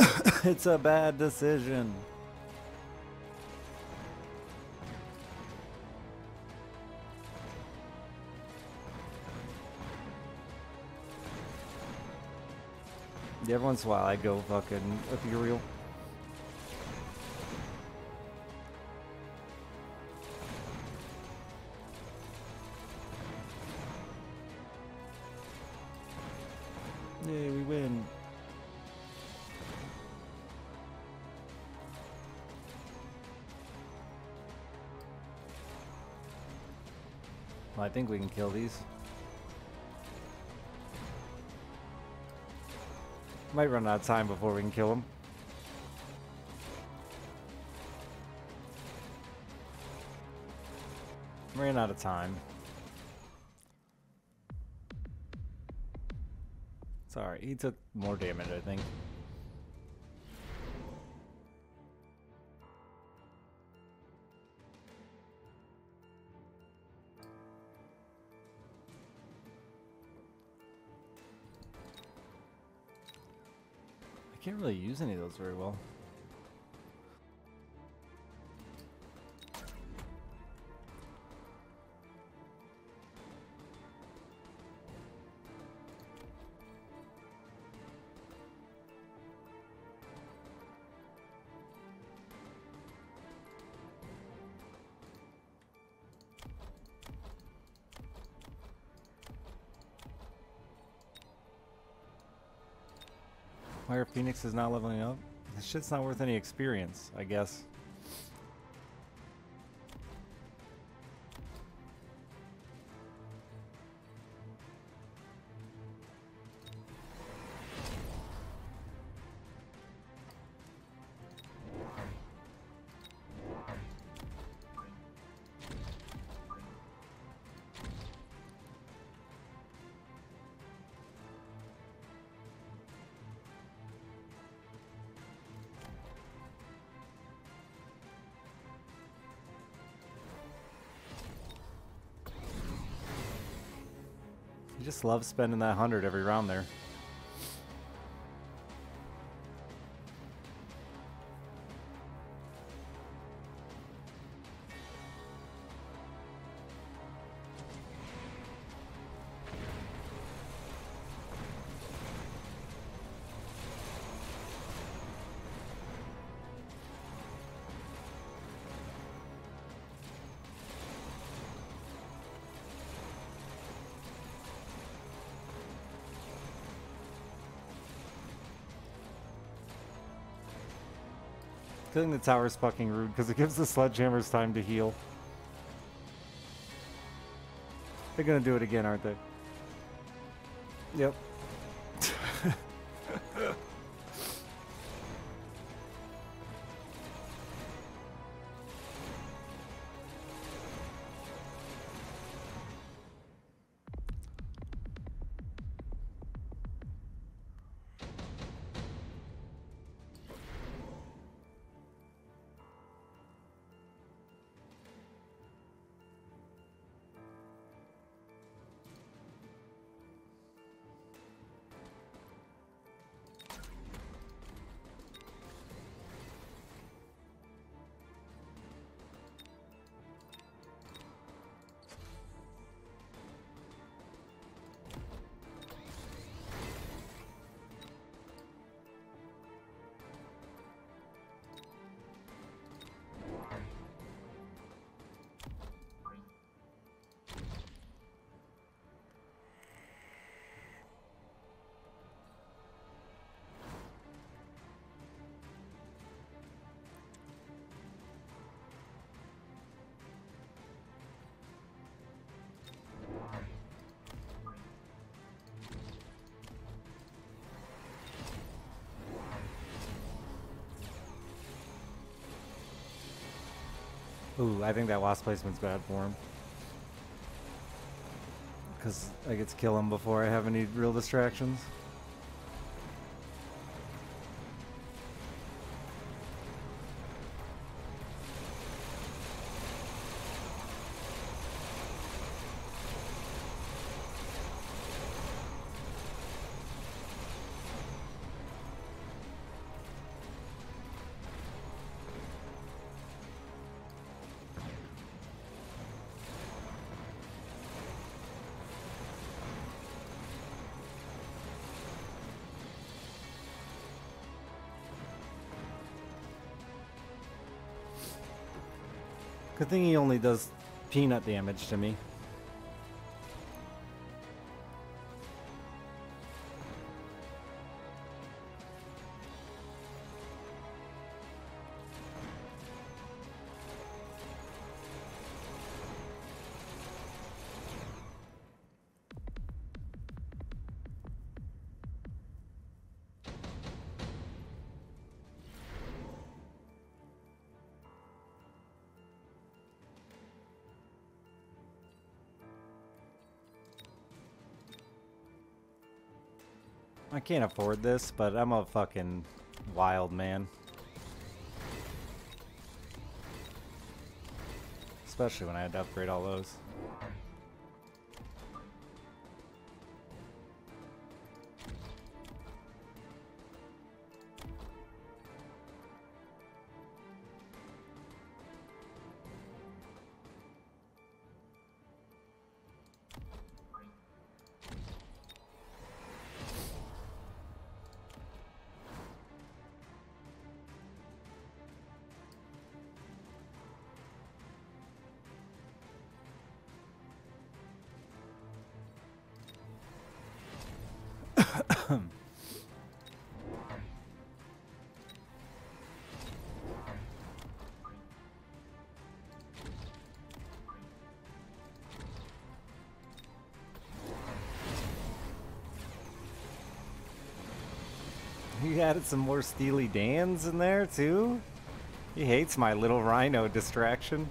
it's a bad decision. Every once in a while I go fucking ethereal. Think we can kill these. Might run out of time before we can kill them. Ran out of time. Sorry, he took more damage, I think. Use any of those very well. Phoenix is not leveling up? This shit's not worth any experience, I guess. Love spending that hundred every round there. Killing the tower is fucking rude because it gives the sledgehammers time to heal. They're gonna do it again, aren't they? Yep. Ooh, I think that last placement's bad for him. Because I get to kill him before I have any real distractions. Thing he only does peanut damage to me. I can't afford this, but I'm a fucking wild man. Especially when I had to upgrade all those. Added some more Steely Dans in there too? He hates my little rhino distraction.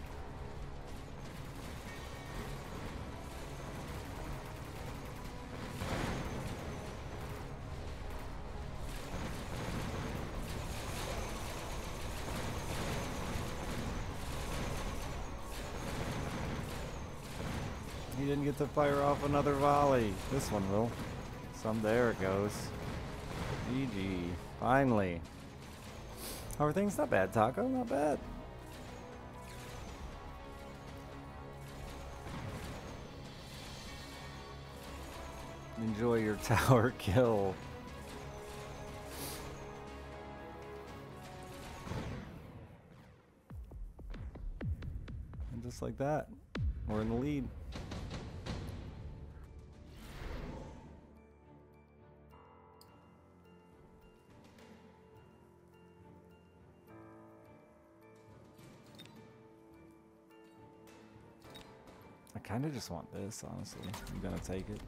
He didn't get to fire off another volley. This one will. Some there it goes. GG. Finally. How are things? Not bad, Taco. Not bad. Enjoy your tower kill. And just like that, we're in the lead. Kind of just want this, honestly. I'm gonna take it.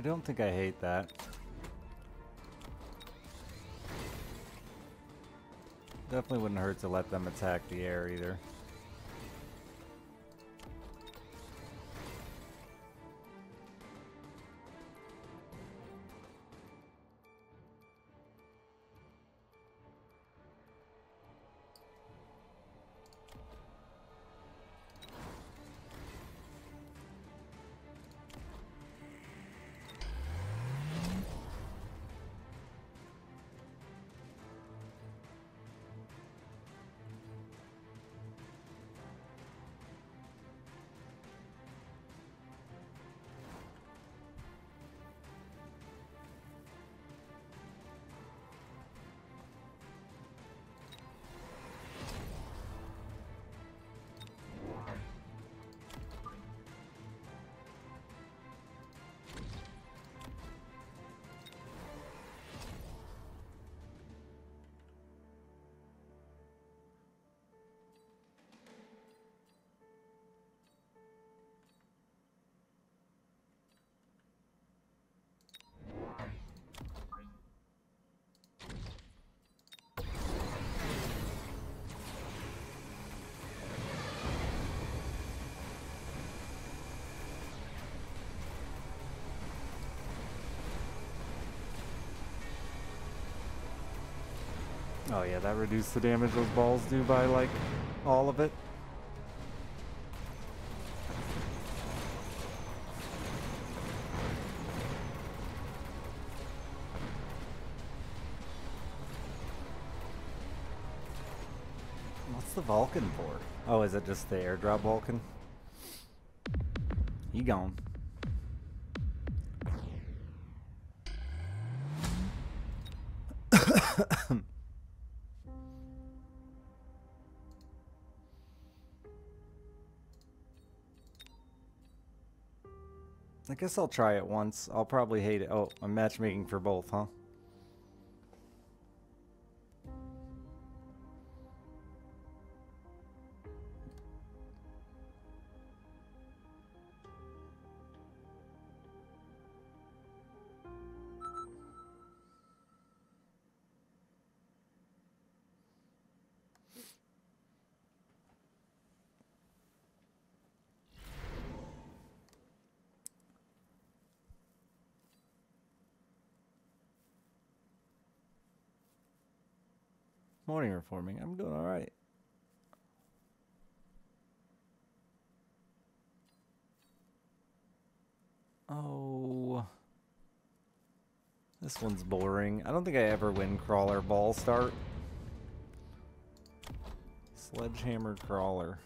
I don't think I hate that. Definitely wouldn't hurt to let them attack the air either. Oh yeah, that reduced the damage those balls do by like all of it. What's the Vulcan for? Oh, is it just the airdrop Vulcan? He gone. Guess I'll try it once. I'll probably hate it. Oh, I'm matchmaking for both, huh? Morning reforming. I'm doing all right. Oh. This one's boring. I don't think I ever win crawler ball start. Sledgehammer crawler.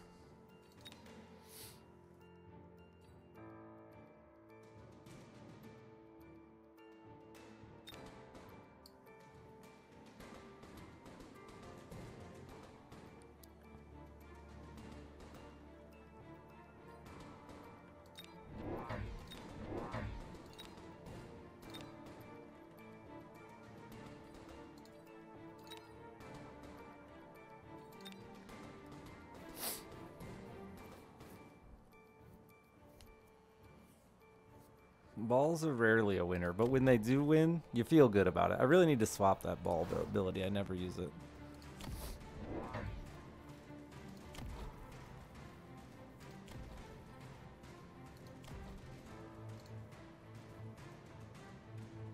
Balls are rarely a winner, but when they do win, you feel good about it. I really need to swap that ball ability. I never use it.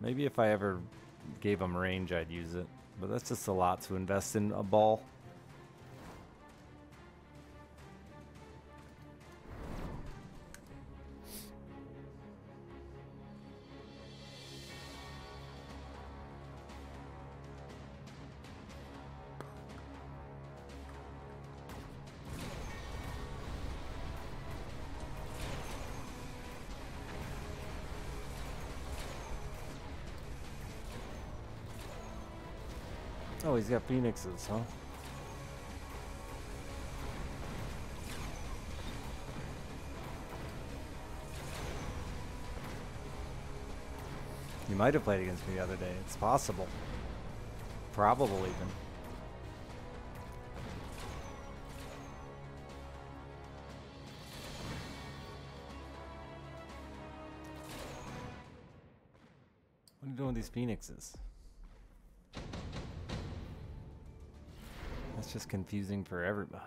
Maybe if I ever gave them range, I'd use it. But that's just a lot to invest in a ball. Got phoenixes, huh? You might have played against me the other day. It's possible. Probable even. What are you doing with these phoenixes? Just confusing for everybody.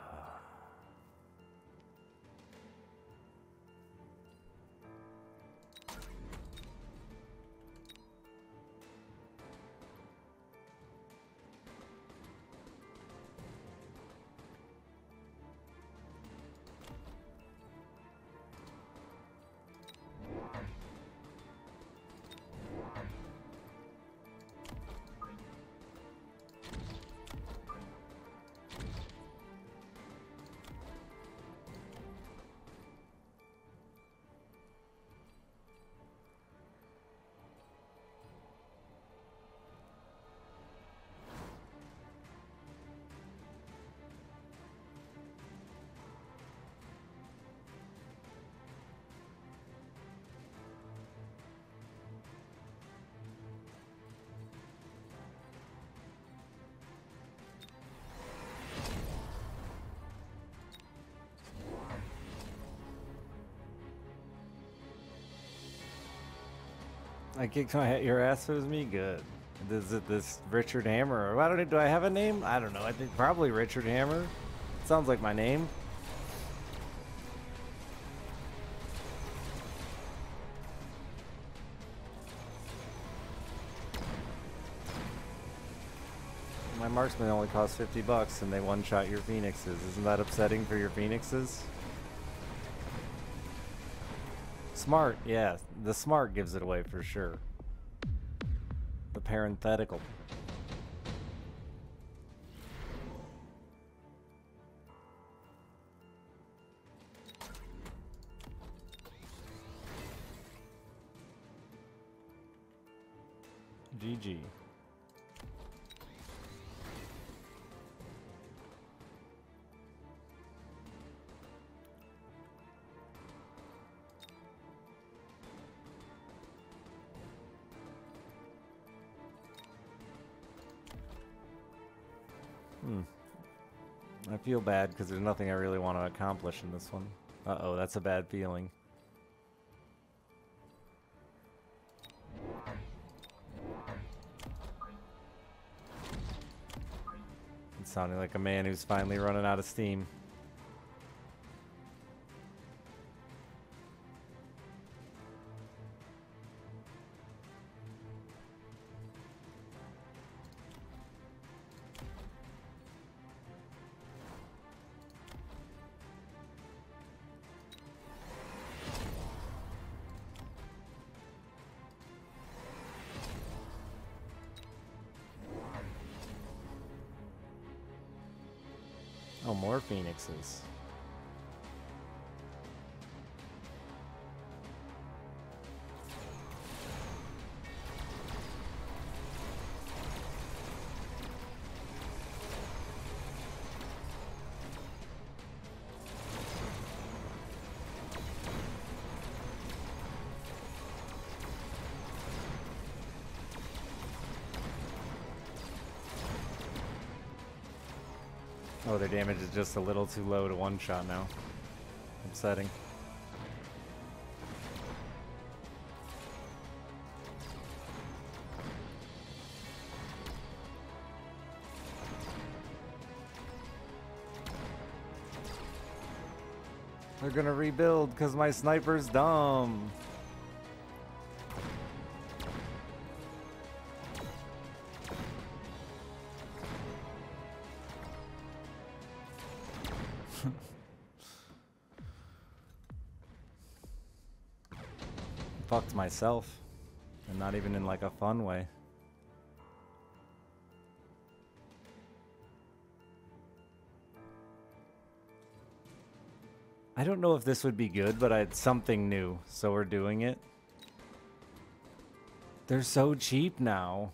I kicked my your ass was me good. Is it this Richard Hammer? I don't do I have a name? I don't know. I think probably Richard Hammer. Sounds like my name. My marksman only costs 50 bucks and they one-shot your phoenixes. Isn't that upsetting for your phoenixes? Smart, yeah. The smart gives it away for sure. The parenthetical. GG. Feel bad because there's nothing I really want to accomplish in this one. Uh-oh, that's a bad feeling. Sounding like a man who's finally running out of steam. More damage is just a little too low to one shot now. Upsetting. They're gonna rebuild because my sniper's dumb. Myself. And not even in like a fun way. I don't know if this would be good, but it's something new, so we're doing it. They're so cheap now.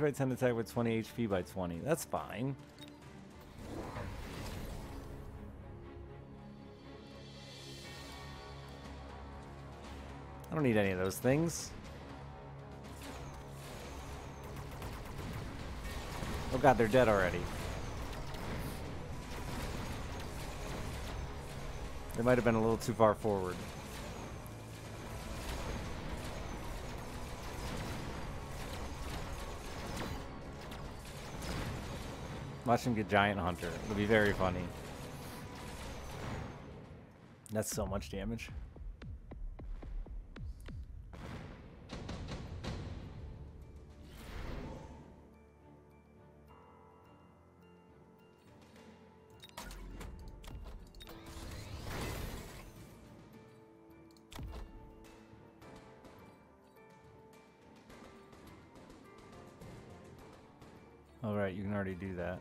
Range by 10 attack with 20 HP by 20? That's fine. I don't need any of those things. Oh god, they're dead already. They might have been a little too far forward. Watch him get Giant Hunter. It'll be very funny. That's so much damage. All right, you can already do that.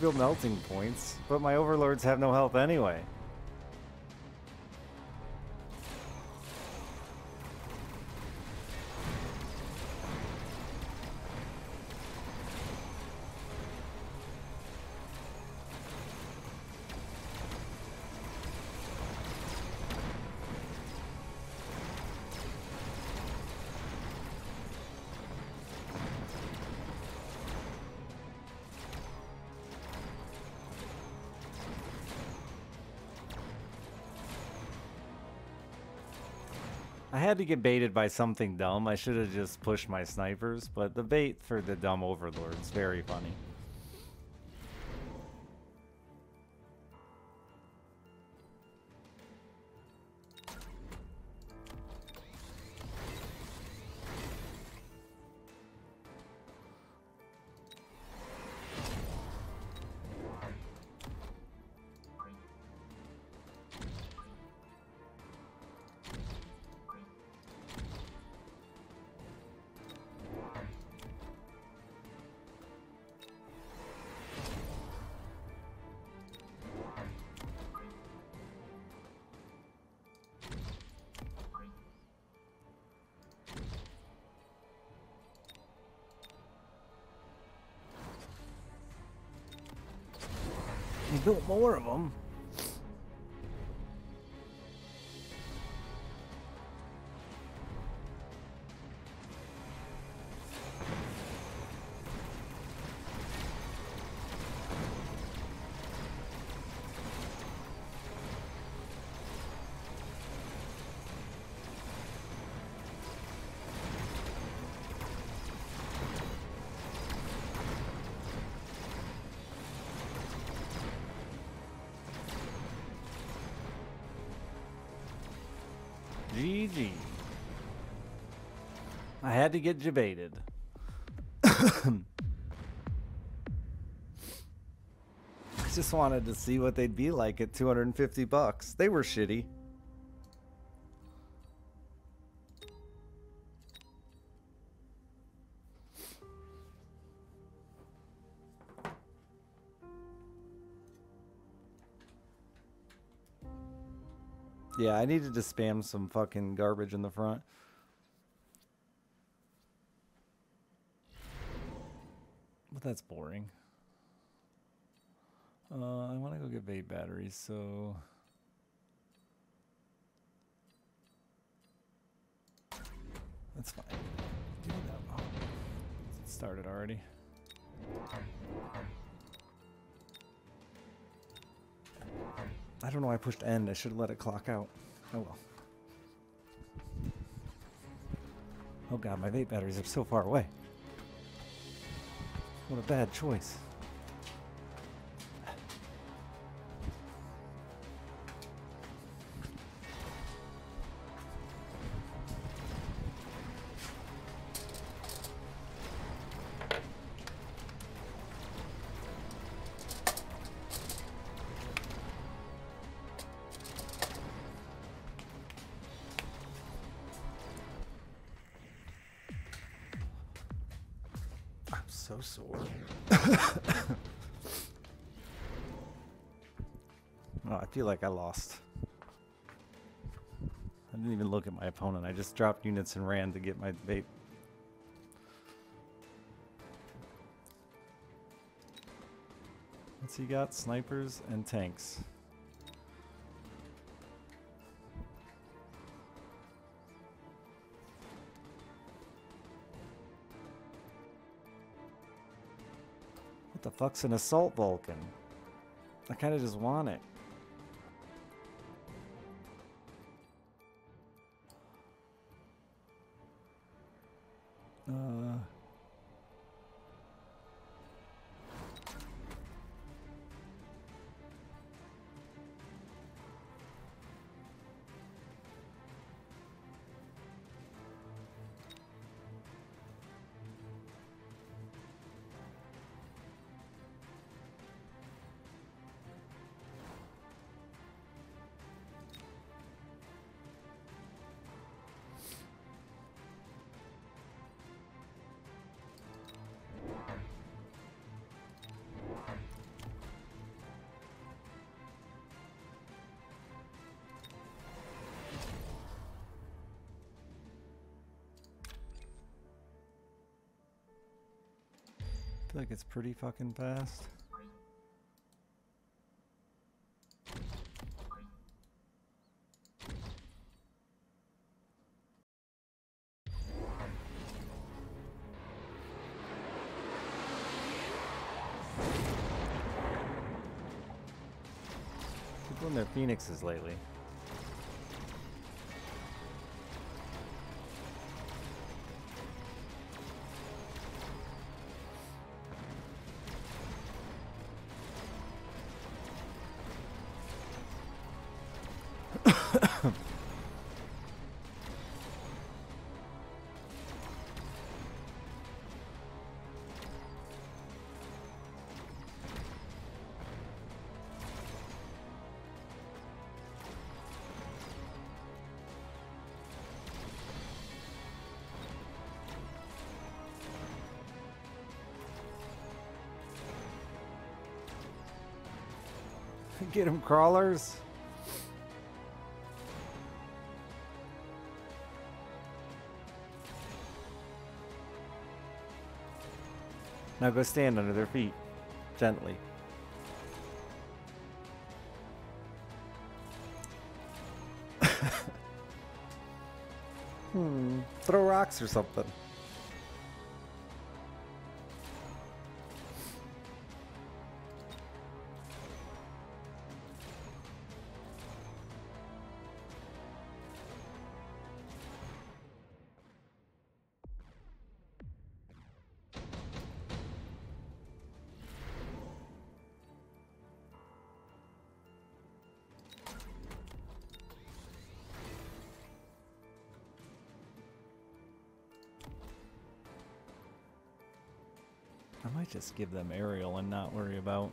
Build melting points, but my overlords have no health anyway. I had to get baited by something dumb. I should have just pushed my snipers, but the bait for the dumb overlord is very funny. To get debated. I just wanted to see what they'd be like at 250 bucks. They were shitty. Yeah, I needed to spam some fucking garbage in the front. But that's boring. Uh, I want to go get vape batteries, so... That's fine. That. Oh, it started already. I don't know why I pushed end. I should have let it clock out. Oh well. Oh god, my vape batteries are so far away. What a bad choice. Like I lost. I didn't even look at my opponent. I just dropped units and ran to get my bait. What's he got? Snipers and tanks. What the fuck's an assault Vulcan? I kind of just want it. It's pretty fucking fast. People in their phoenixes lately. Get him, crawlers. Now go stand under their feet, gently. hmm, throw rocks or something. Just give them aerial and not worry about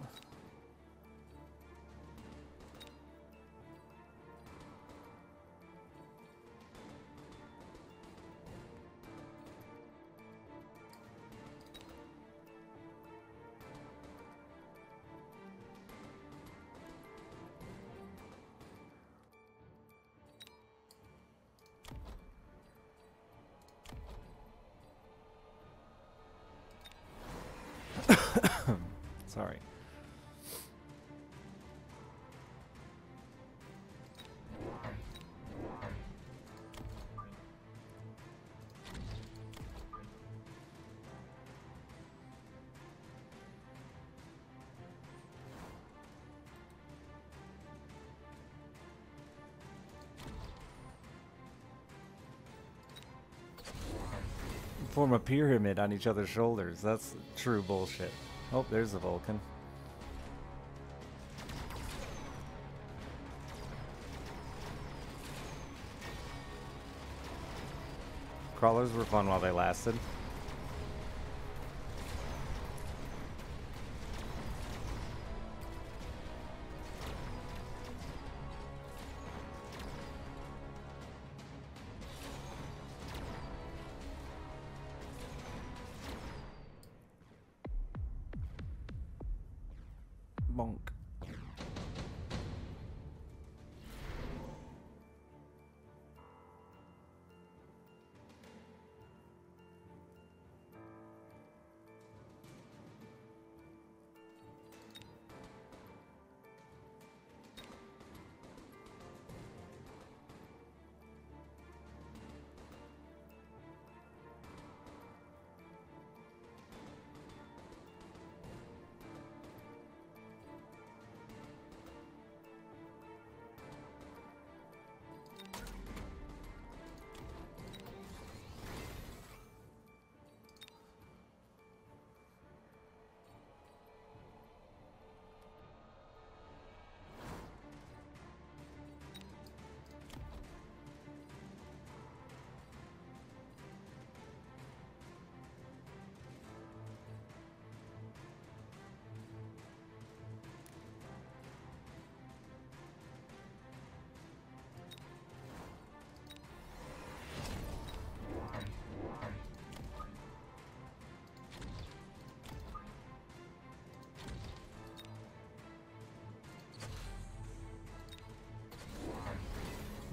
Form a pyramid on each other's shoulders. That's true bullshit. Oh, there's a Vulcan. Crawlers were fun while they lasted.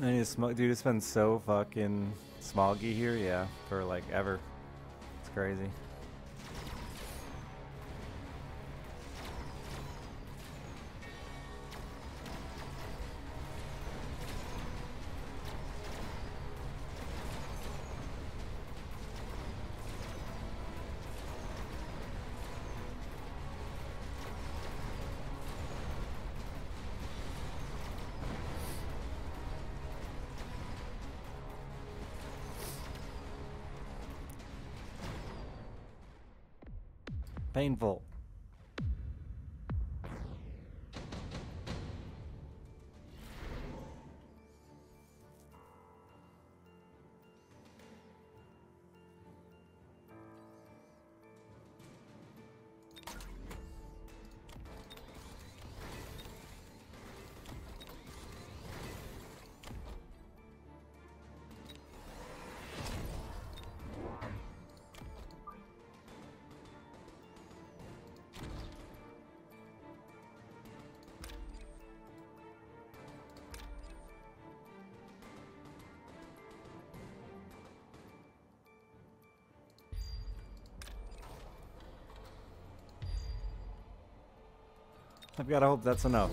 I need to smoke. Dude, it's been so fucking smoggy here, yeah, for like ever. It's crazy. Painful. I've got to hope that's enough.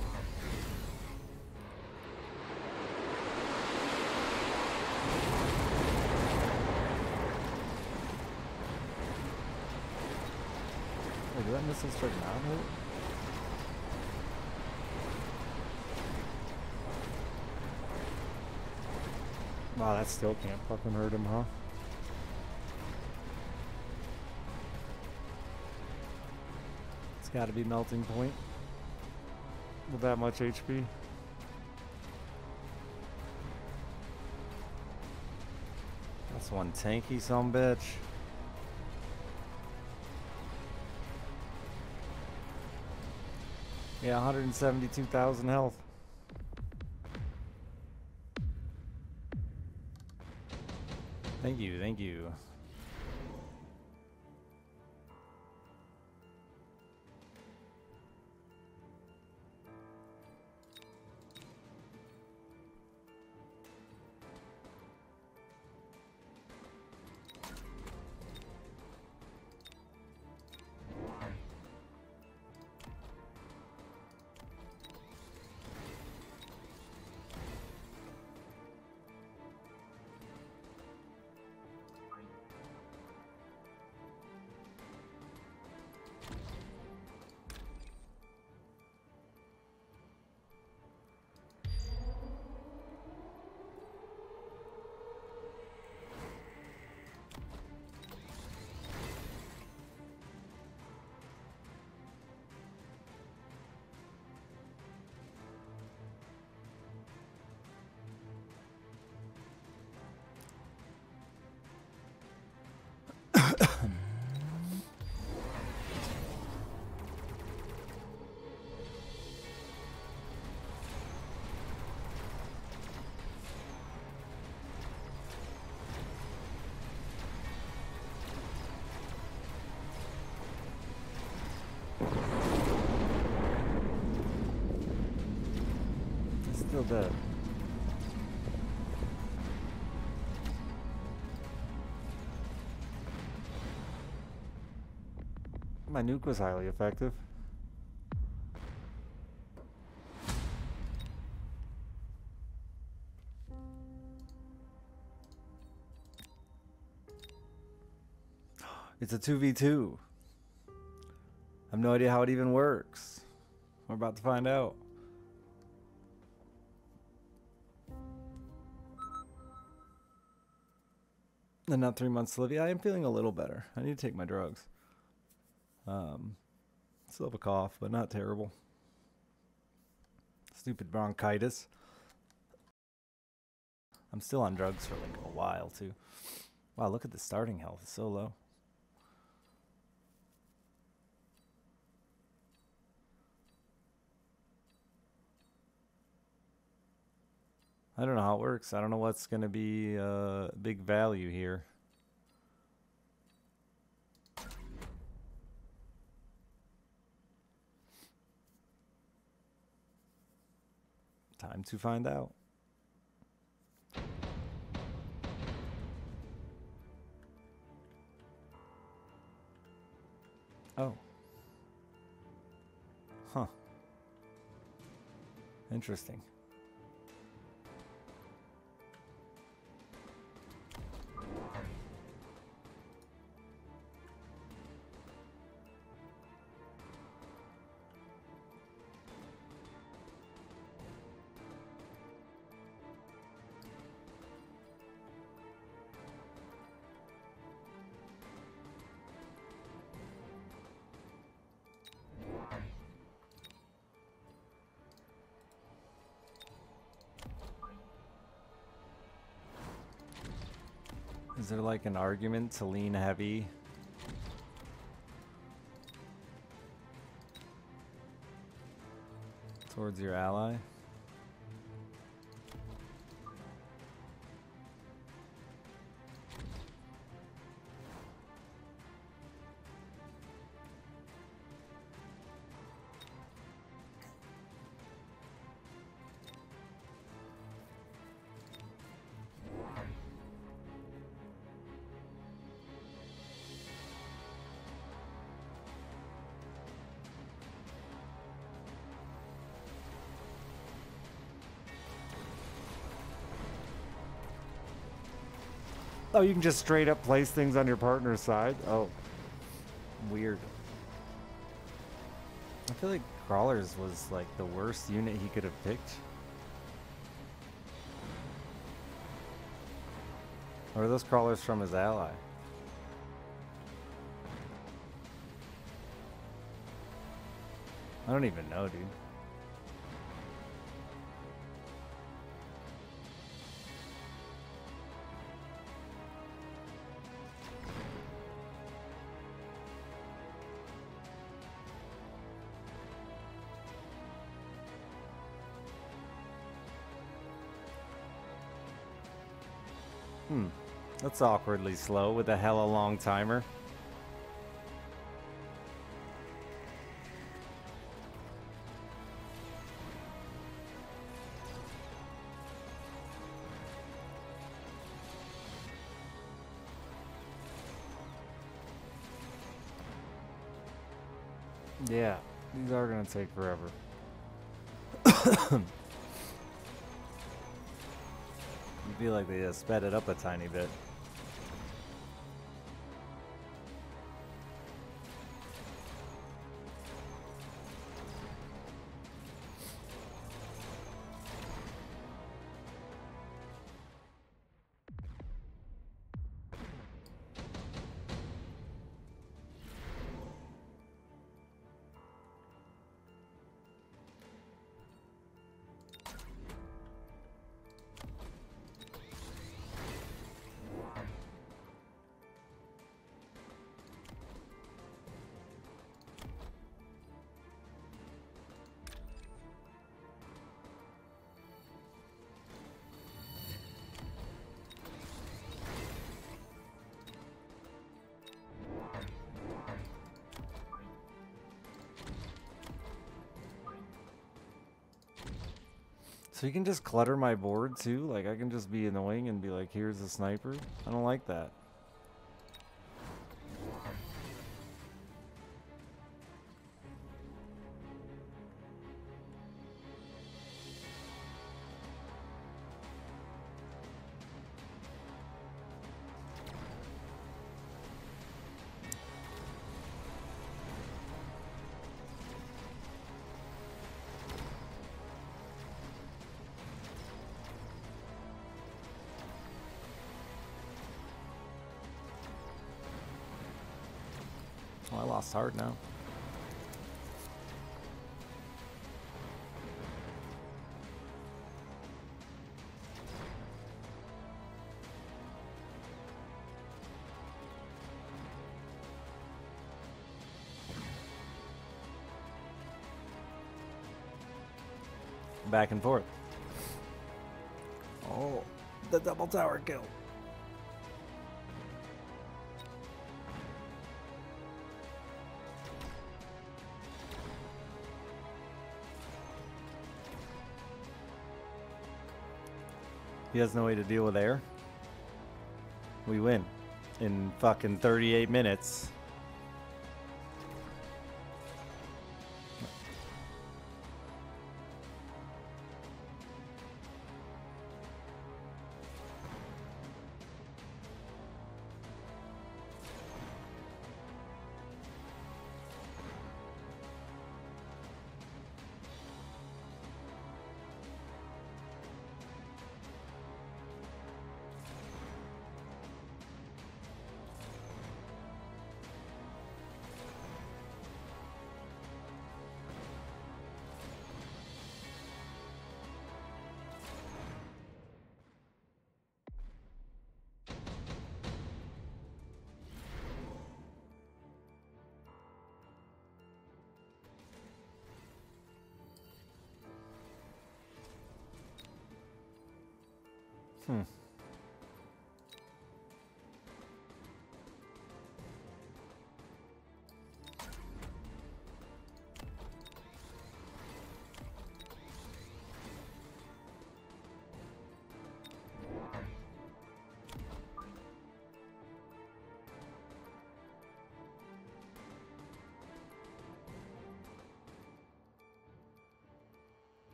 Wait, did that missile strike not hit? Wow, that still can't fucking hurt him, huh? It's gotta be melting point with that much HP. That's one tanky some bitch. Yeah, 172,000 health. Thank you, thank you. My nuke was highly effective. It's a 2v2. I have no idea how it even works. We're about to find out. And not three months to live. Yeah, I am feeling a little better. I need to take my drugs. Um, still have a cough, but not terrible. Stupid bronchitis. I'm still on drugs for like a while too. Wow, look at the starting health. It's so low. I don't know how it works. I don't know what's going to be uh, big value here. Time to find out. Oh. Huh. Interesting. Is there like an argument to lean heavy? Towards your ally? Oh, you can just straight up place things on your partner's side? Oh. Weird. I feel like Crawlers was like the worst unit he could have picked. Or are those crawlers from his ally? I don't even know, dude. That's awkwardly slow with a hella long timer. Yeah, these are gonna take forever. I feel like they just sped it up a tiny bit. So you can just clutter my board too? Like I can just be annoying and be like, here's a sniper? I don't like that. Oh, I lost heart now. Back and forth. Oh, the double tower kill. He has no way to deal with air. We win in fucking 38 minutes.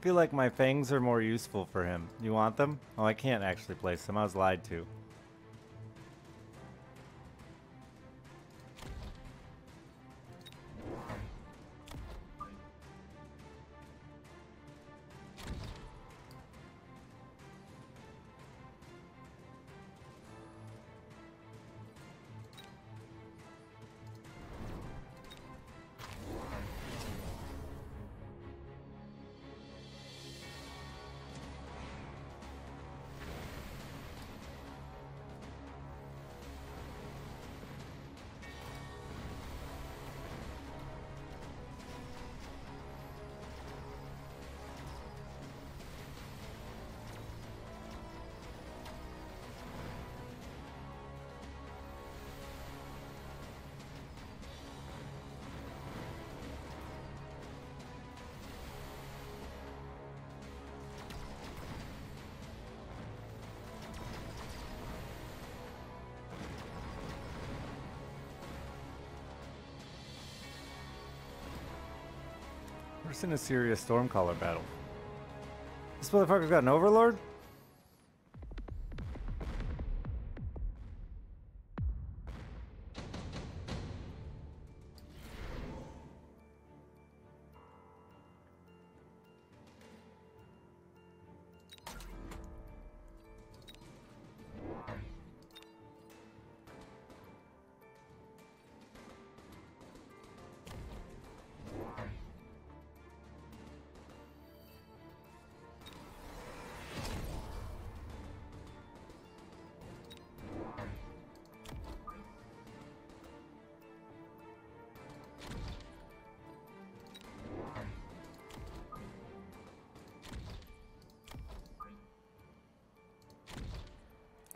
Feel like my fangs are more useful for him. You want them? Oh, I can't actually place them. I was lied to. In a serious Stormcaller battle. This motherfucker's got an Overlord?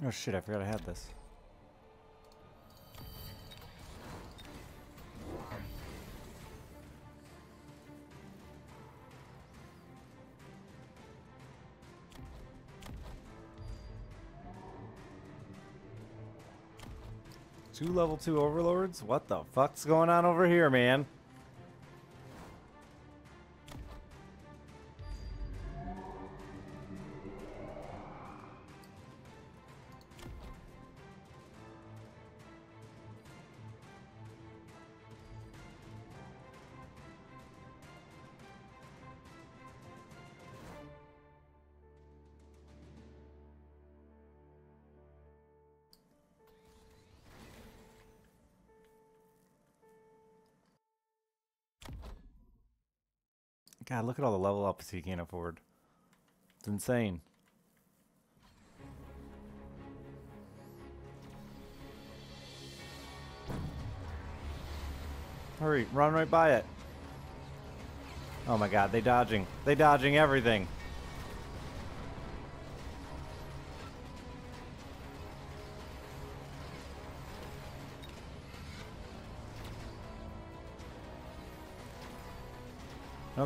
Oh shit, I forgot I had this. Two level 2 overlords? What the fuck's going on over here, man? God, look at all the level ups he can't afford. It's insane. Hurry, run right by it. Oh my god, they dodging. They dodging everything.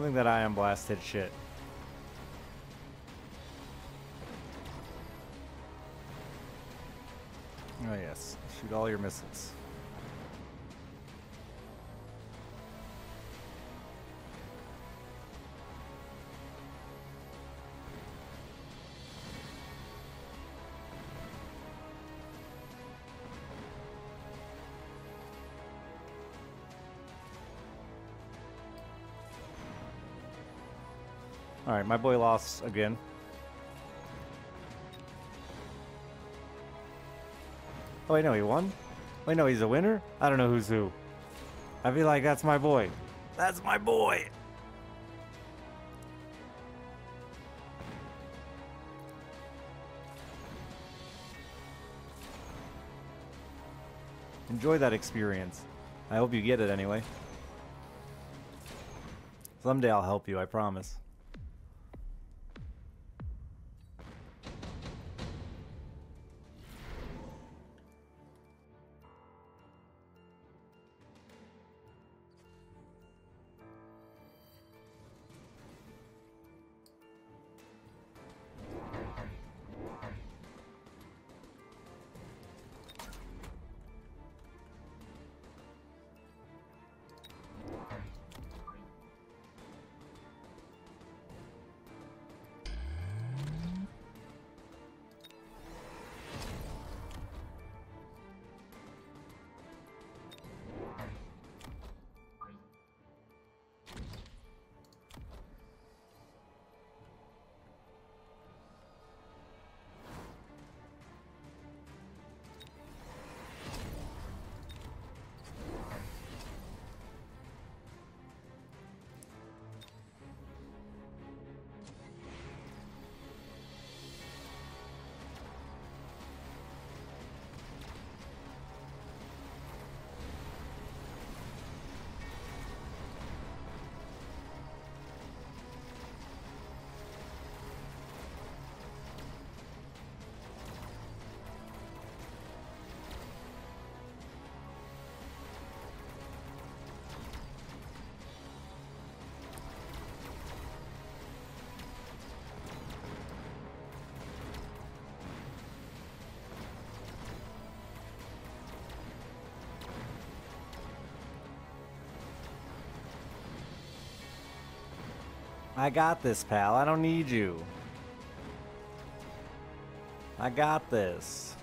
Think that ion blast did shit. Oh yes, shoot all your missiles. My boy lost again. Oh, wait, no, he won? Wait, no, he's a winner? I don't know who's who. I feel like that's my boy. That's my boy! Enjoy that experience. I hope you get it anyway. Someday I'll help you, I promise. I got this, pal. I don't need you. I got this.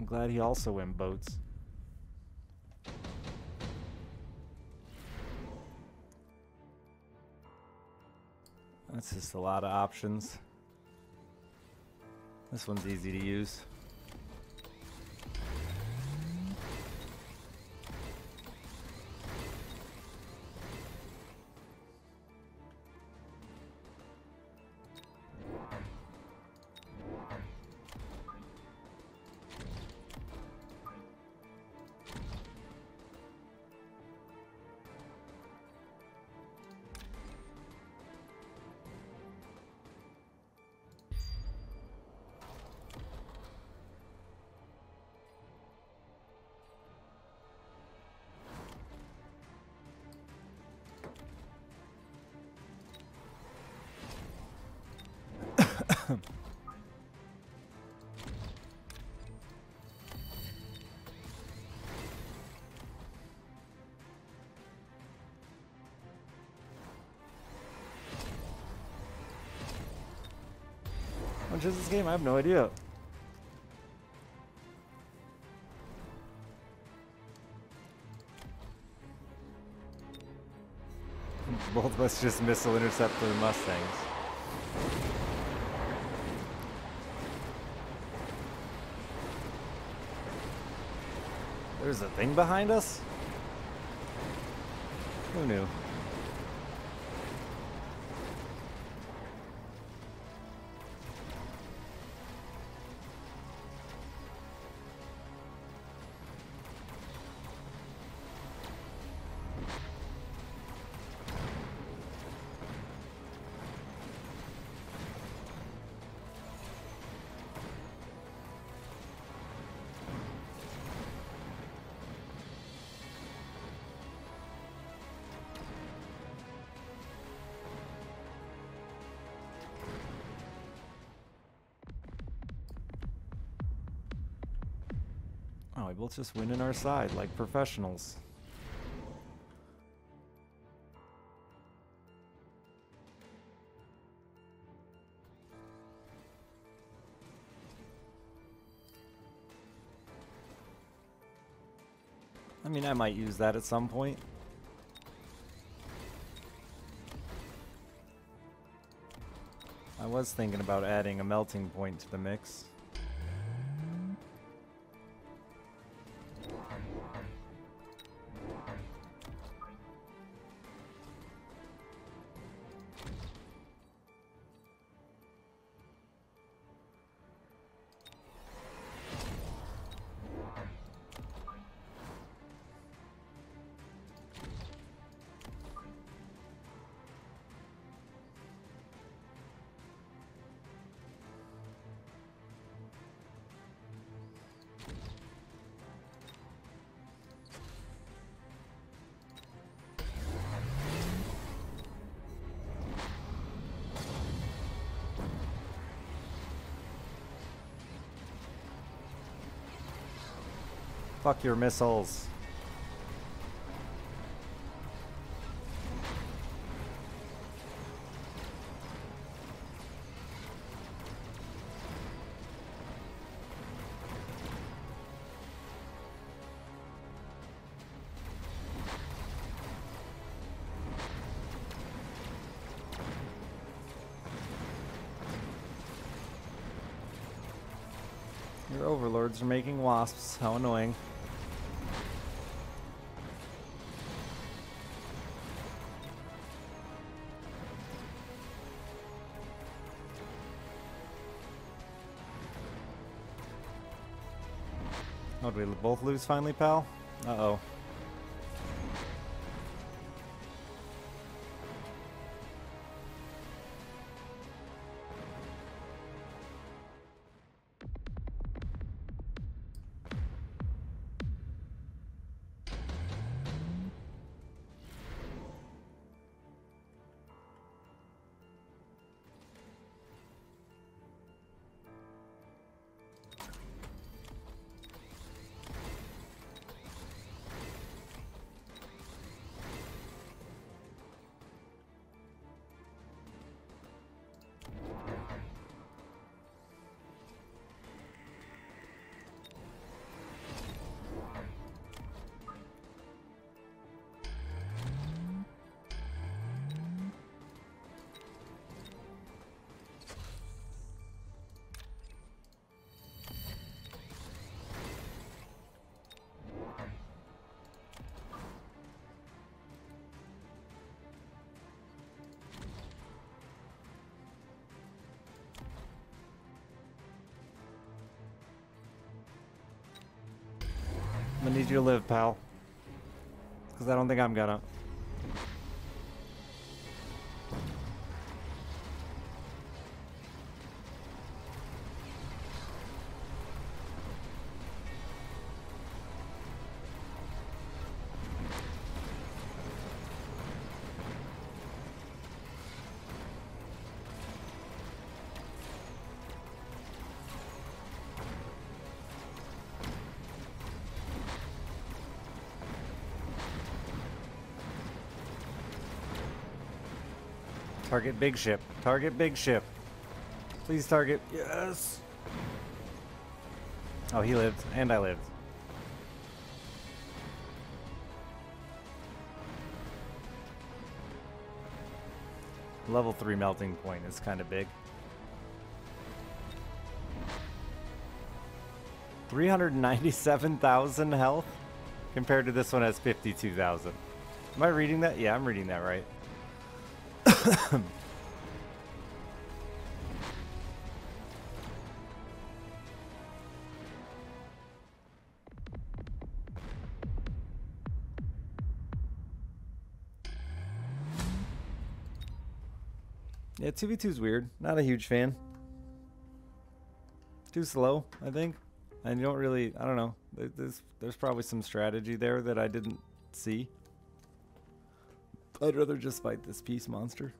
I'm glad he also went boats. That's just a lot of options. This one's easy to use. much is this game? I have no idea. Both of us just missile intercept for the Mustangs. There's a thing behind us? Who knew? We both just win in our side like professionals. I mean, I might use that at some point. I was thinking about adding a melting point to the mix. Fuck your missiles. Your overlords are making wasps. How annoying. Both lose finally, pal? Uh-oh. Live, pal. Because I don't think I'm gonna. Target big ship. Target big ship. Please target. Yes. Oh, he lived. And I lived. Level 3 melting point is kind of big. 397,000 health compared to this one has 52,000. Am I reading that? Yeah, I'm reading that right. yeah, 2v2 is weird. Not a huge fan. Too slow, I think. And you don't really, I don't know. There's, there's probably some strategy there that I didn't see. I'd rather just fight this peace monster.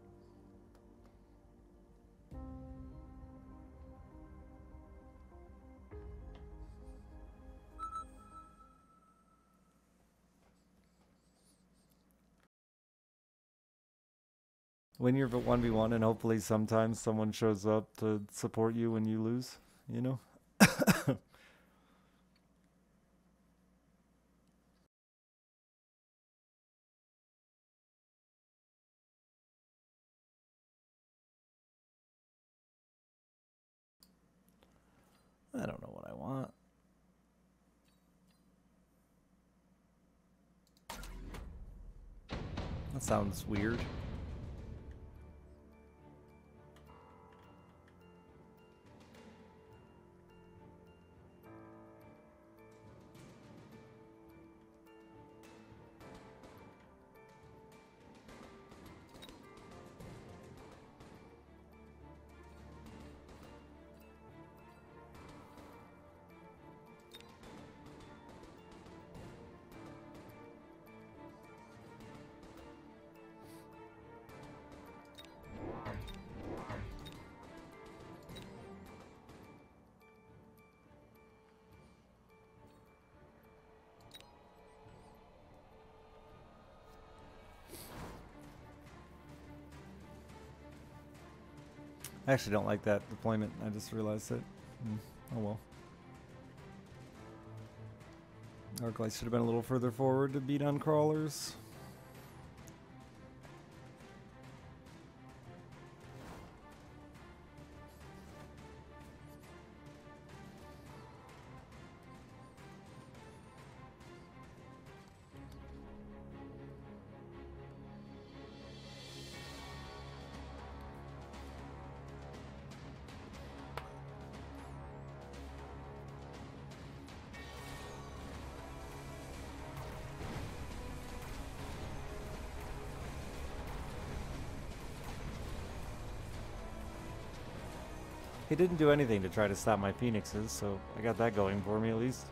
Win your 1v1 and hopefully sometimes someone shows up to support you when you lose, you know? I don't know what I want. That sounds weird. I actually don't like that deployment. I just realized it. Mm, oh well. Arclight should have been a little further forward to beat on crawlers. He didn't do anything to try to stop my phoenixes, so I got that going for me at least.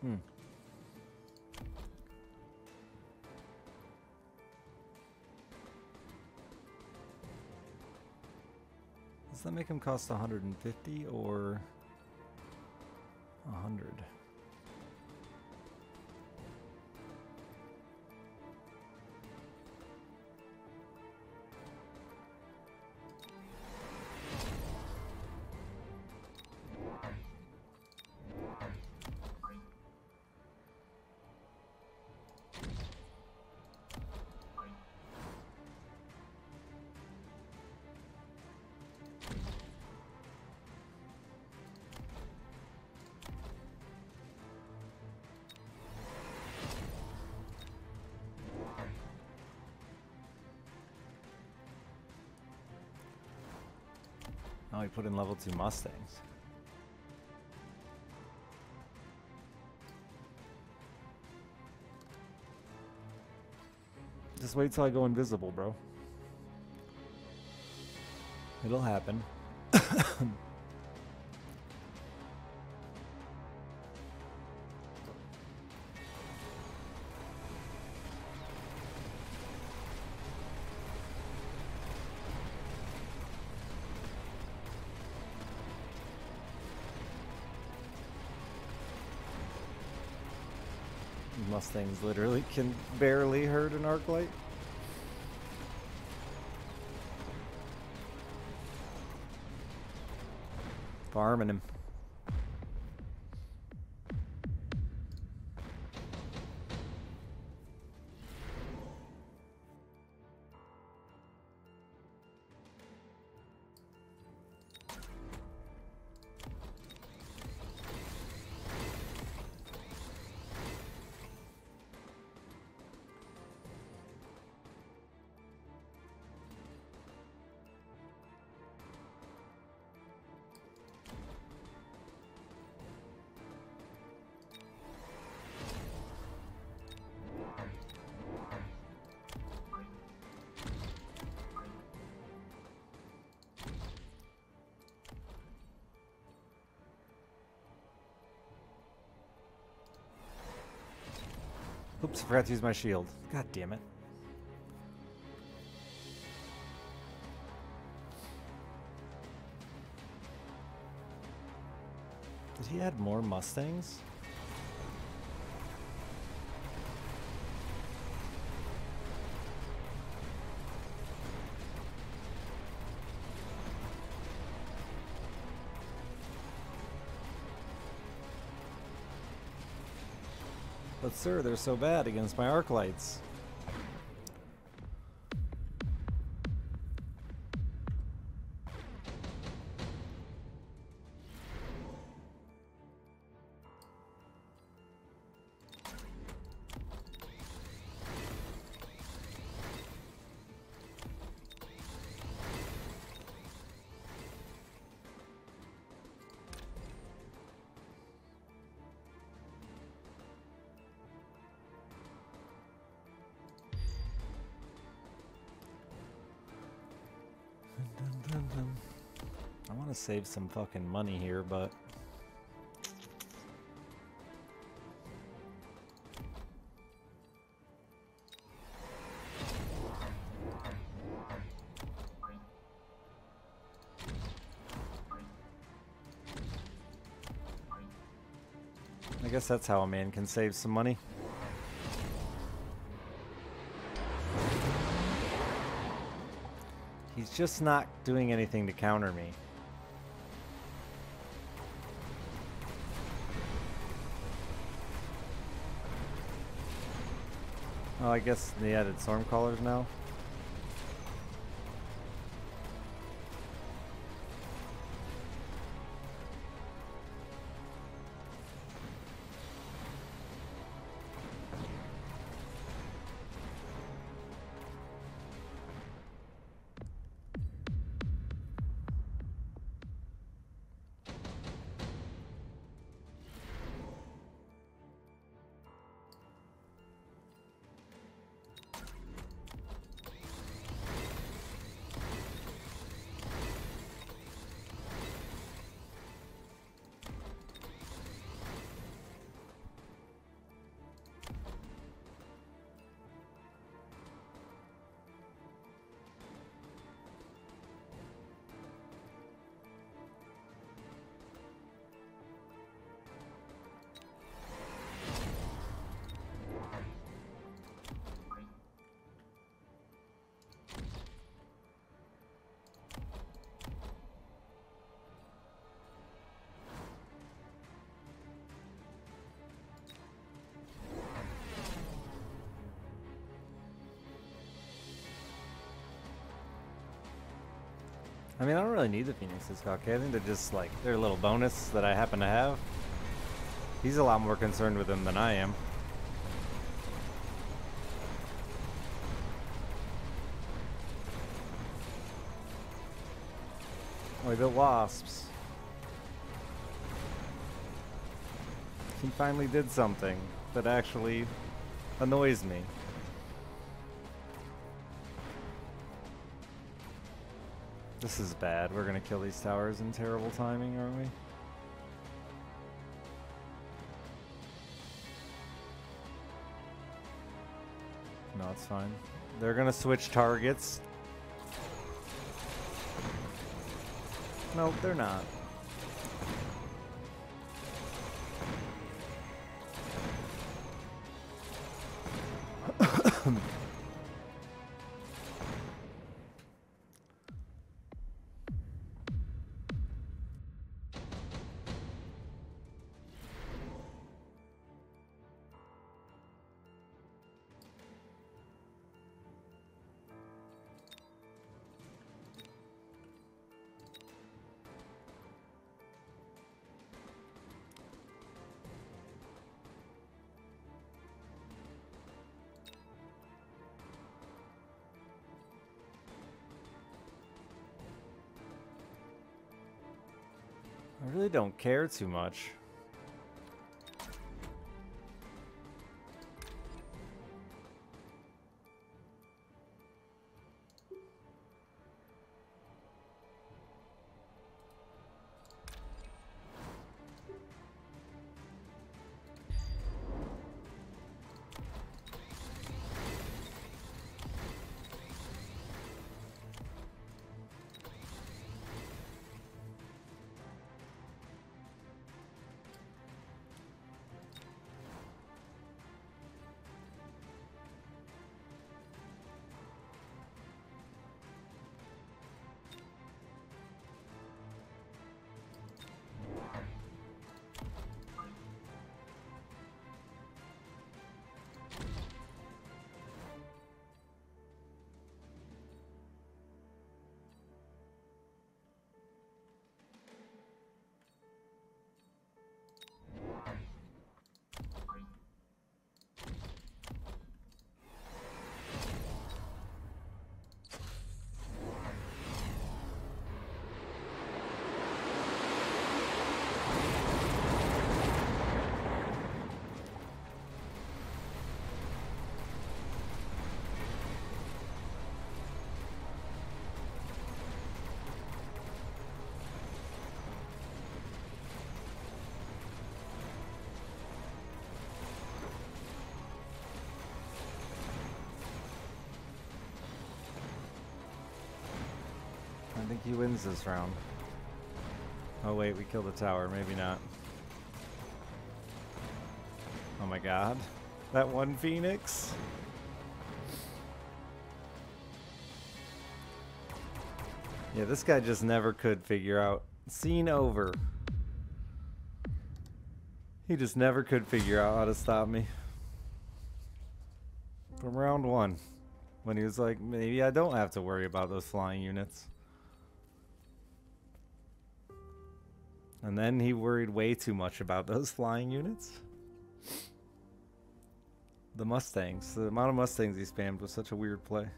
Hmm. Does that make him cost 150 or 100? Oh, he put in level 2 Mustangs. Just wait till I go invisible, bro. It'll happen. Mustangs literally can barely hurt an arc light. Farming him. Oops, I forgot to use my shield. God damn it. Did he add more Mustangs? Sir, they're so bad against my arc lights. save some fucking money here, but... I guess that's how a man can save some money. He's just not doing anything to counter me. I guess they added storm callers now. I mean, I don't really need the Phoenixes, Cocky. I think they're just like, they're a little bonus that I happen to have. He's a lot more concerned with them than I am. Oh, the wasps. He finally did something that actually annoys me. This is bad. We're gonna kill these towers in terrible timing, aren't we? No, it's fine. They're gonna switch targets. No, they're not. Don't care too much. He wins this round. Oh wait, we killed the tower. Maybe not. Oh my god. That one phoenix. Yeah, this guy just never could figure out. Scene over. He just never could figure out how to stop me. From round one. When he was like, maybe I don't have to worry about those flying units. And then he worried way too much about those flying units. The Mustangs. The amount of Mustangs he spammed was such a weird play.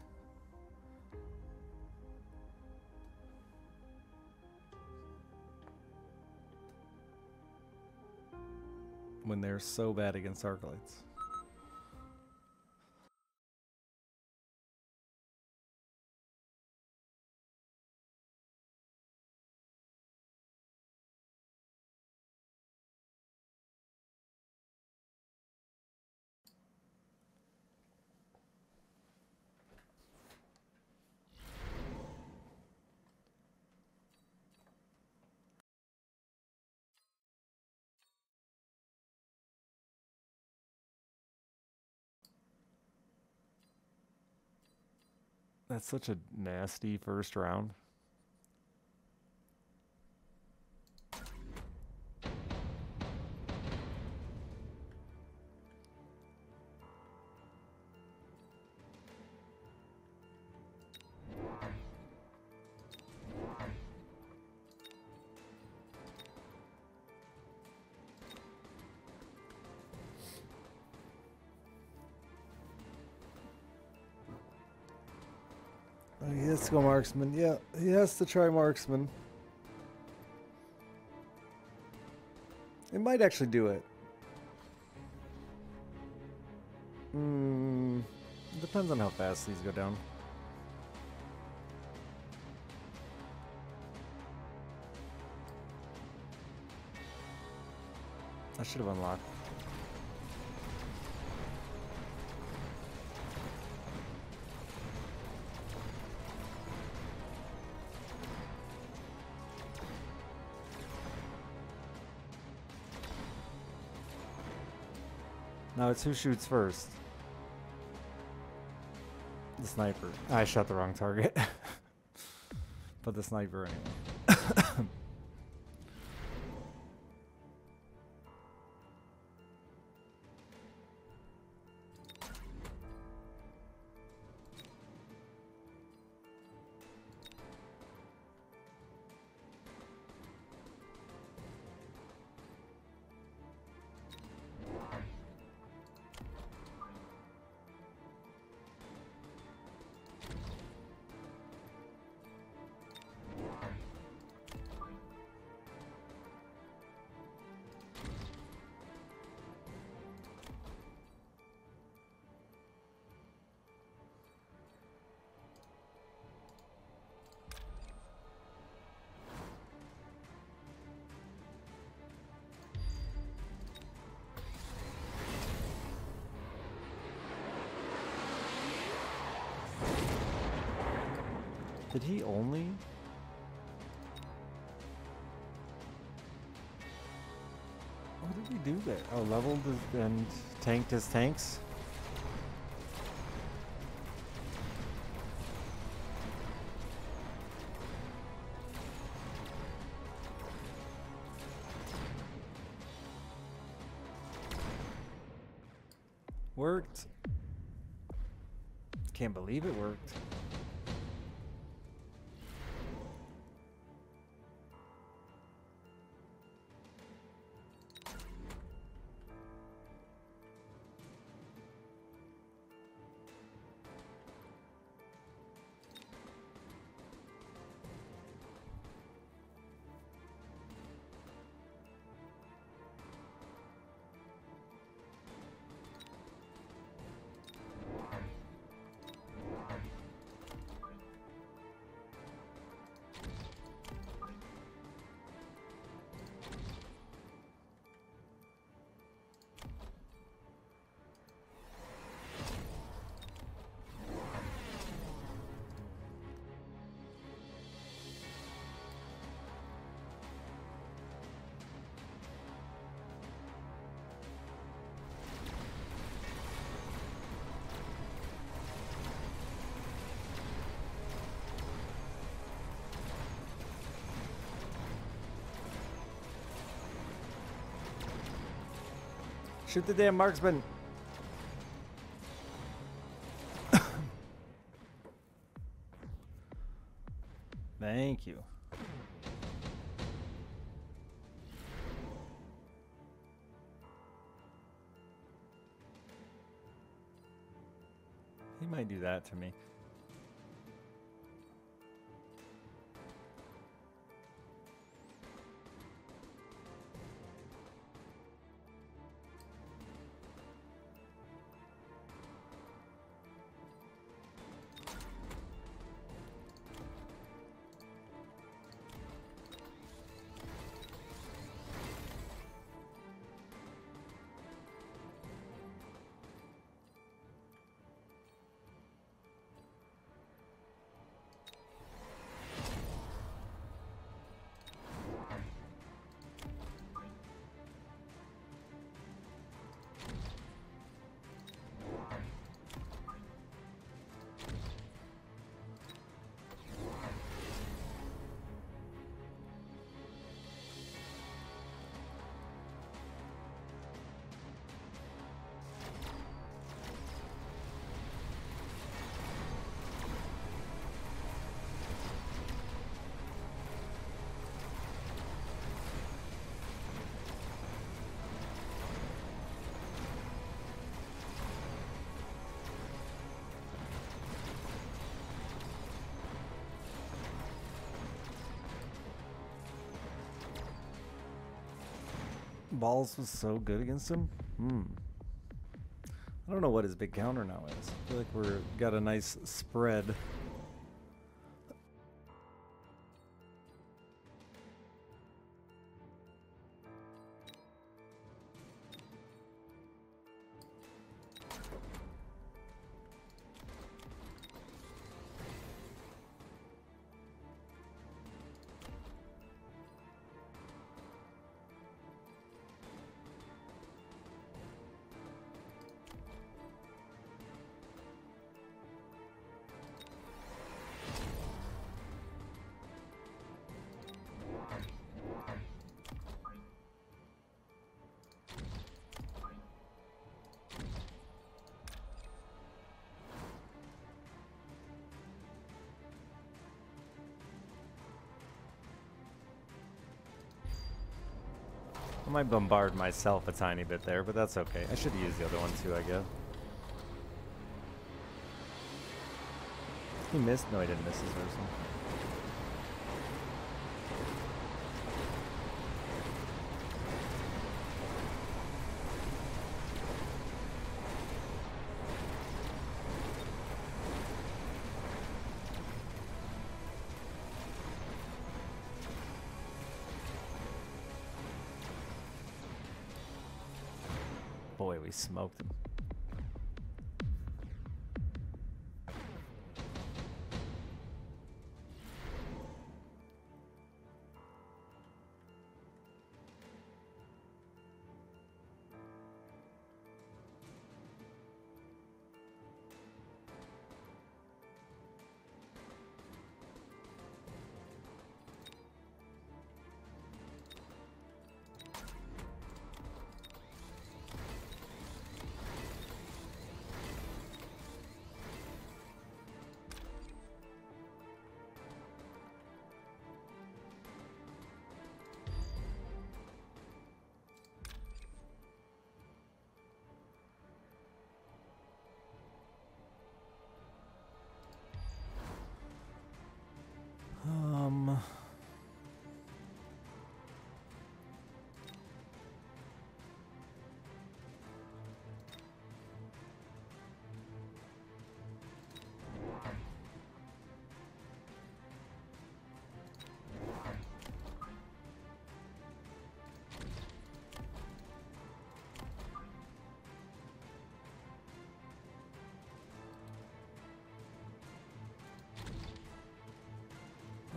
When they're so bad against Arclights. That's such a nasty first round. To go marksman. Yeah, he has to try marksman. It might actually do it. Hmm. Depends on how fast these go down. I should have unlocked. It's who shoots first. The sniper. I shot the wrong target. but the sniper anyway. He only? What did he do there? Oh, leveled and tanked his tanks? Worked. Can't believe it worked. Shoot the damn marksman. Thank you. He might do that to me. Balls was so good against him. Hmm. I don't know what his big counter now is. I feel like we're got a nice spread. Might bombard myself a tiny bit there, but that's okay. I should use the other one too, I guess. He missed? No, he didn't miss his version. Boy, we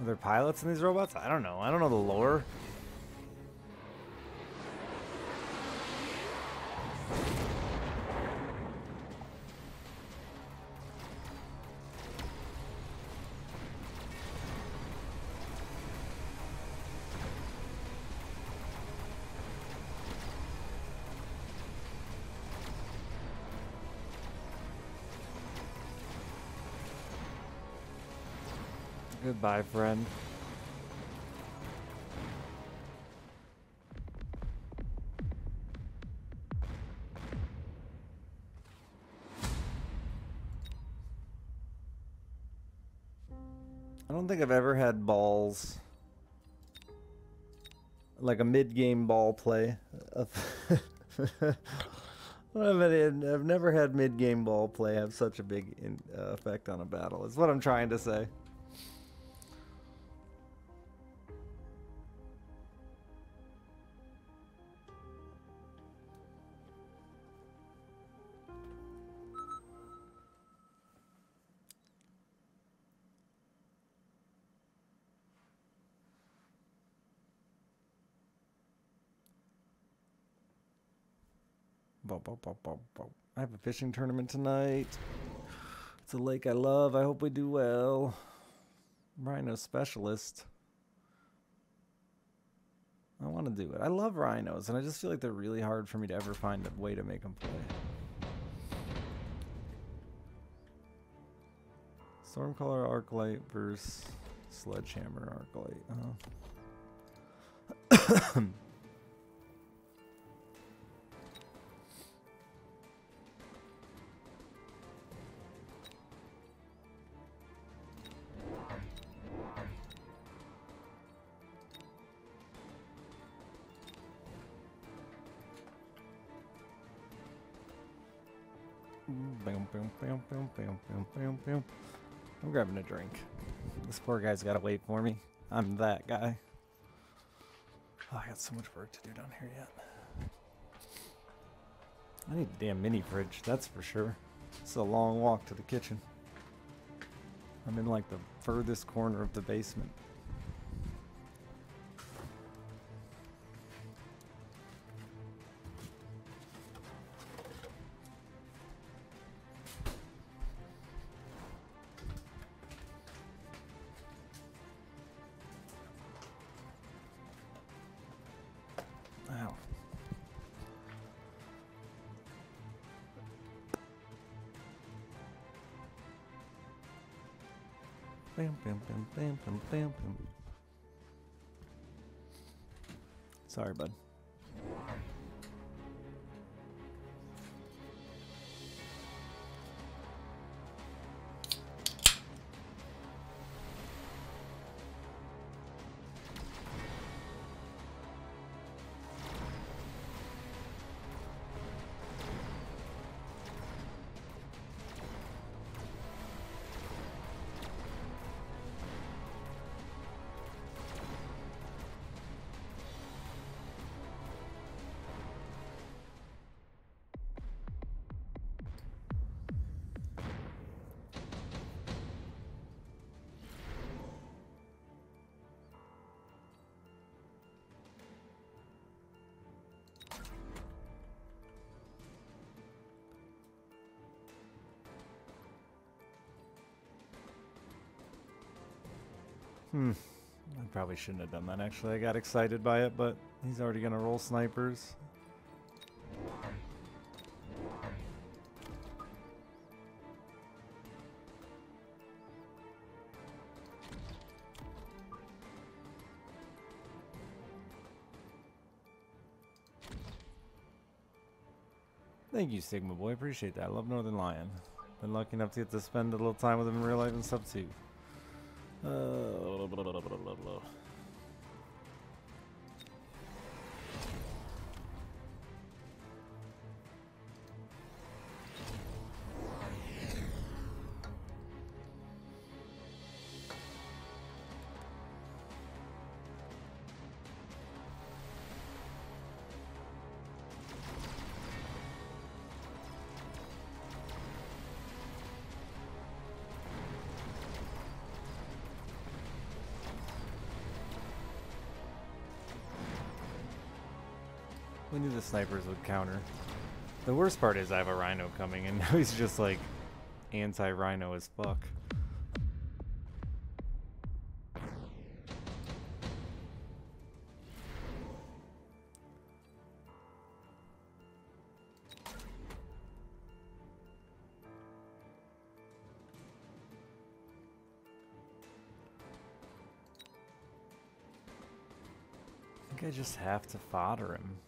Are there pilots in these robots? I don't know. I don't know the lore. Goodbye, friend. I don't think I've ever had balls like a mid-game ball play. I've never had mid-game ball play have such a big in, uh, effect on a battle. Is what I'm trying to say. I have a fishing tournament tonight. It's a lake I love. I hope we do well. Rhino specialist. I want to do it. I love rhinos, and I just feel like they're really hard for me to ever find a way to make them play. Stormcaller Arclight versus Sledgehammer Arclight. Uh-huh. I'm grabbing a drink. This poor guy's got to wait for me. I'm that guy. Oh, I got so much work to do down here yet. I need a damn mini fridge, that's for sure. It's a long walk to the kitchen. I'm in like the furthest corner of the basement. Sorry, bud. Hmm. I probably shouldn't have done that actually. I got excited by it, but he's already going to roll snipers. Thank you, Sigma Boy. Appreciate that. I love Northernlion. Been lucky enough to get to spend a little time with him in real life and stuff too. Uh, blah, blah, blah, snipers would counter. The worst part is I have a Rhino coming, and now he's just like anti-Rhino as fuck. I think I just have to fodder him.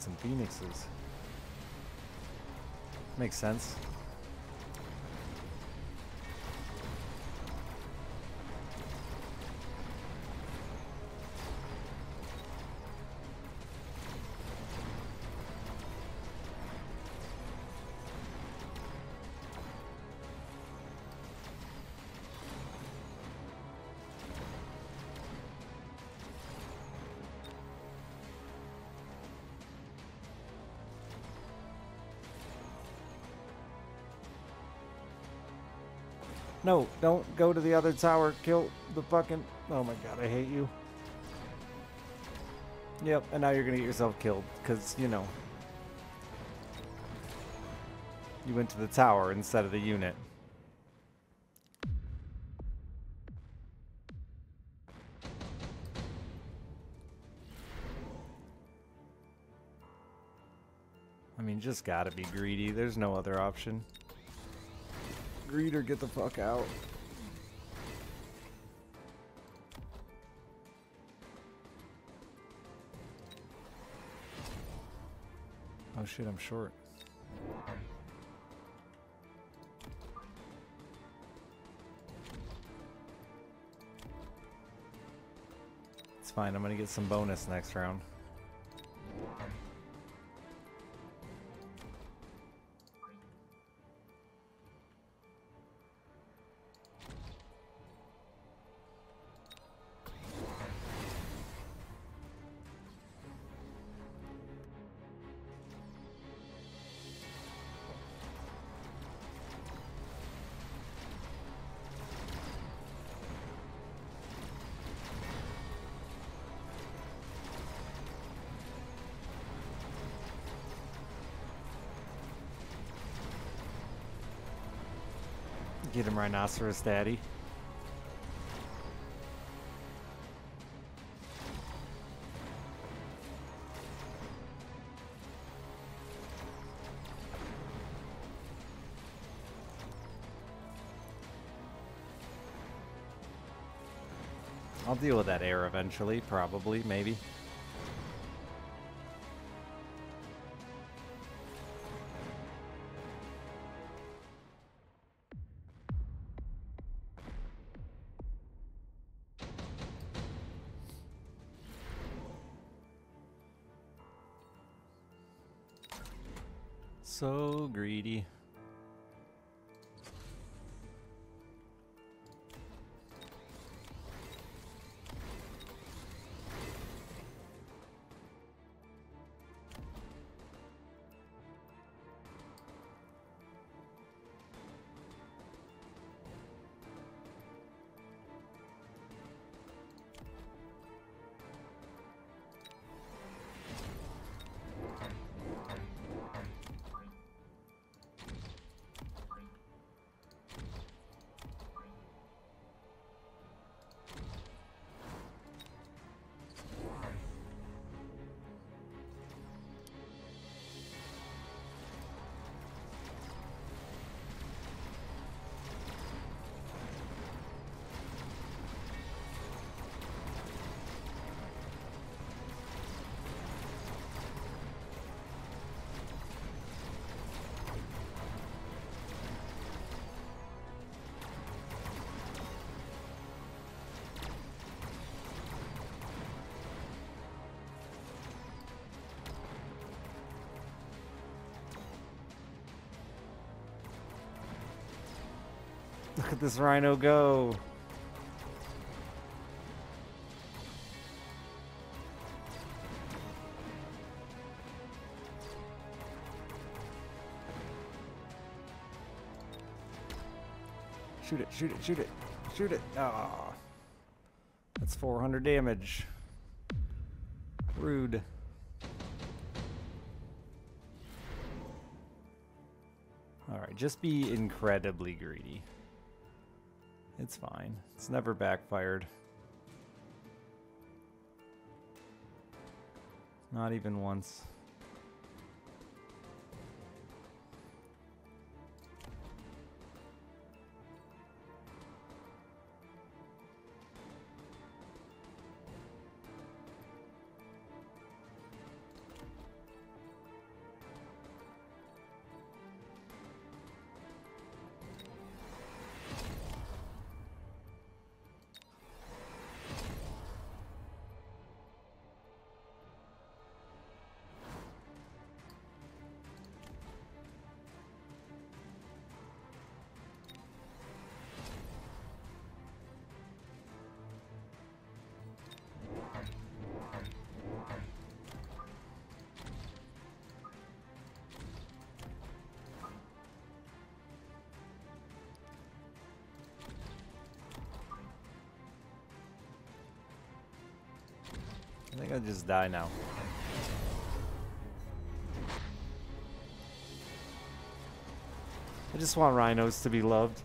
He some phoenixes. Makes sense. No, don't go to the other tower. Kill the fucking... Oh my god, I hate you. Yep, and now you're gonna get yourself killed. Because, you know... You went to the tower instead of the unit. I mean, just gotta be greedy. There's no other option. Greed or get the fuck out. Oh shit, I'm short. It's fine, I'm gonna get some bonus next round. Rhinoceros Daddy. I'll deal with that air eventually, probably, maybe. Look at this rhino go. Shoot it, shoot it, shoot it, shoot it. Ah. That's 400 damage. Rude. Alright, just be incredibly greedy. It's fine. It's never backfired. Not even once. Just die now. I just want rhinos to be loved.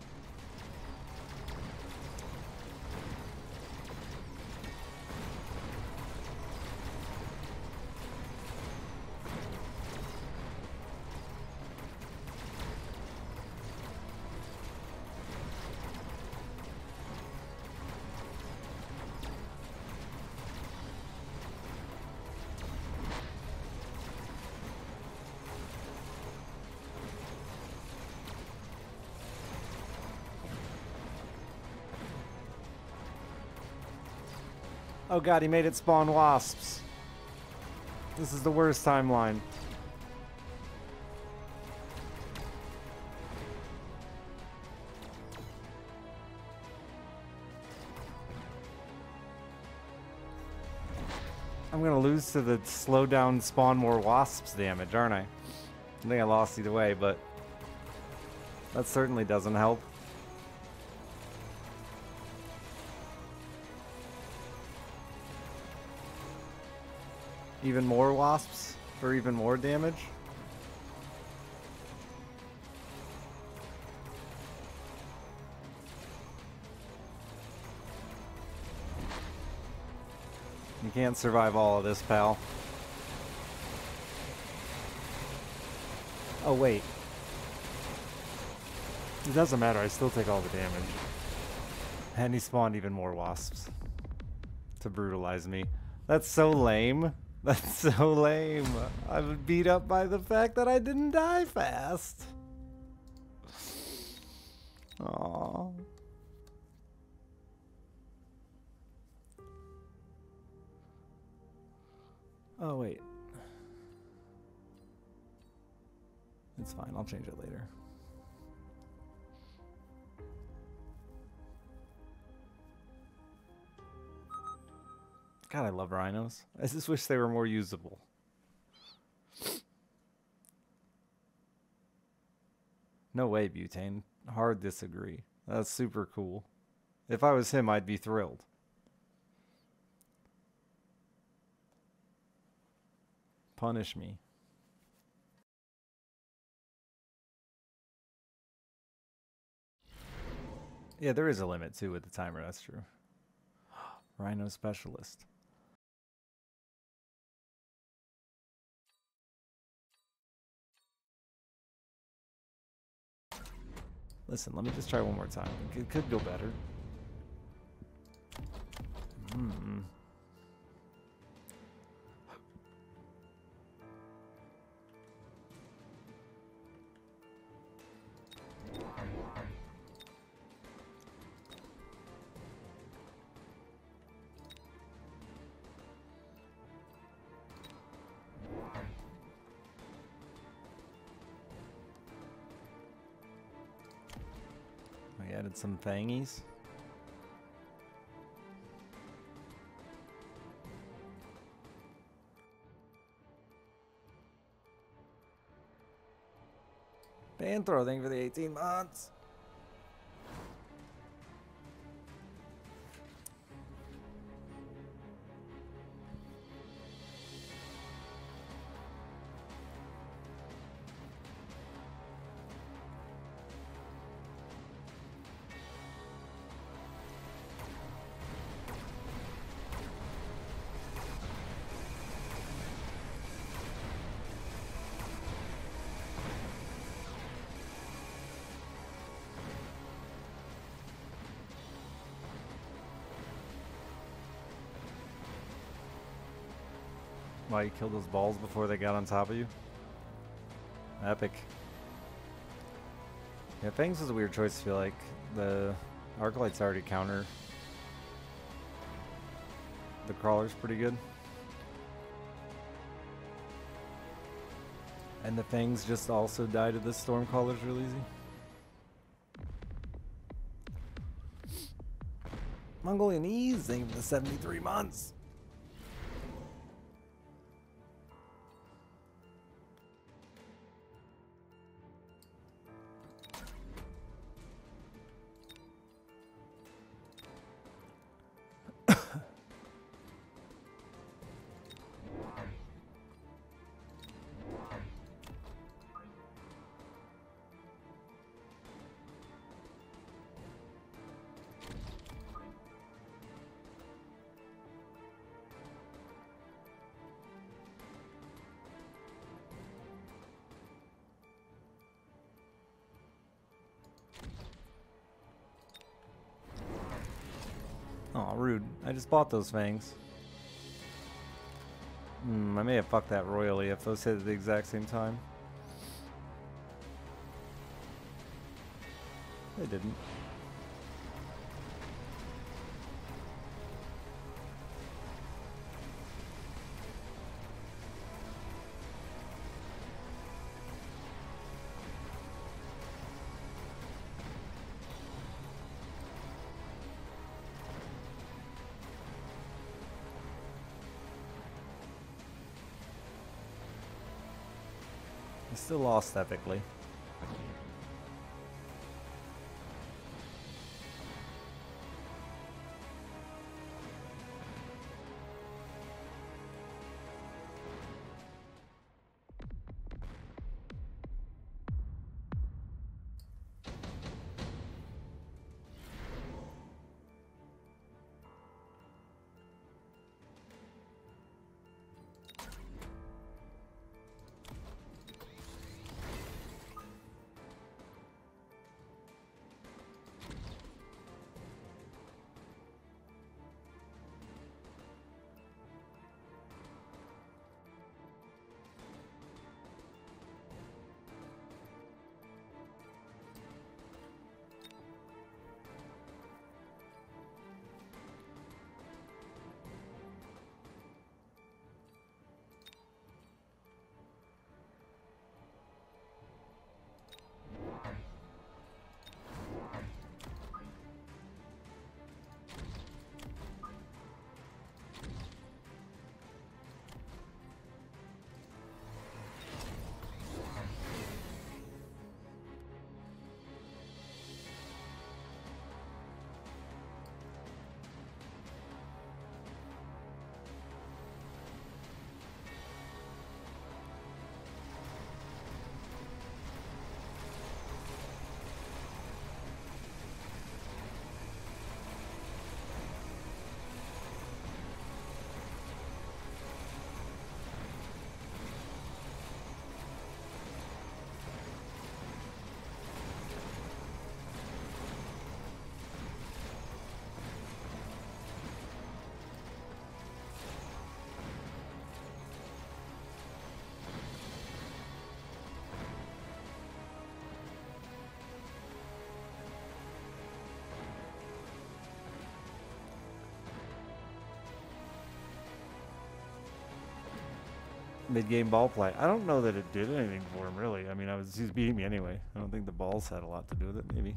God, he made it spawn wasps. This is the worst timeline. I'm gonna lose to the slow down spawn more wasps damage, aren't I? I think I lost either way, but that certainly doesn't help. Even more wasps for even more damage? You can't survive all of this, pal. Oh, wait. It doesn't matter, I still take all the damage. And he spawned even more wasps. To brutalize me. That's so lame. That's so lame. I'm beat up by the fact that I didn't die fast. God, I love rhinos. I just wish they were more usable. No way, Butane. Hard disagree. That's super cool. If I was him, I'd be thrilled. Punish me. Yeah, there is a limit too with the timer, that's true. Rhino specialist. Listen, let me just try one more time. It could go better. Hmm. Some thingies. Panthro, thank you for the 18 months. You killed those balls before they got on top of you? Epic. Yeah, Fangs is a weird choice, I feel like. The arc Arclight's already counter. The Crawler's pretty good. And the Fangs just also die to the Stormcallers real easy. Mongolian Ease, thank you for the 73 months. Just bought those fangs. Hmm, I may have fucked that royally if those hit at the exact same time. They didn't. I still lost epically. Mid-game ball play. I don't know that it did anything for him, really. I mean, I was he's beating me anyway. I don't think the balls had a lot to do with it. Maybe.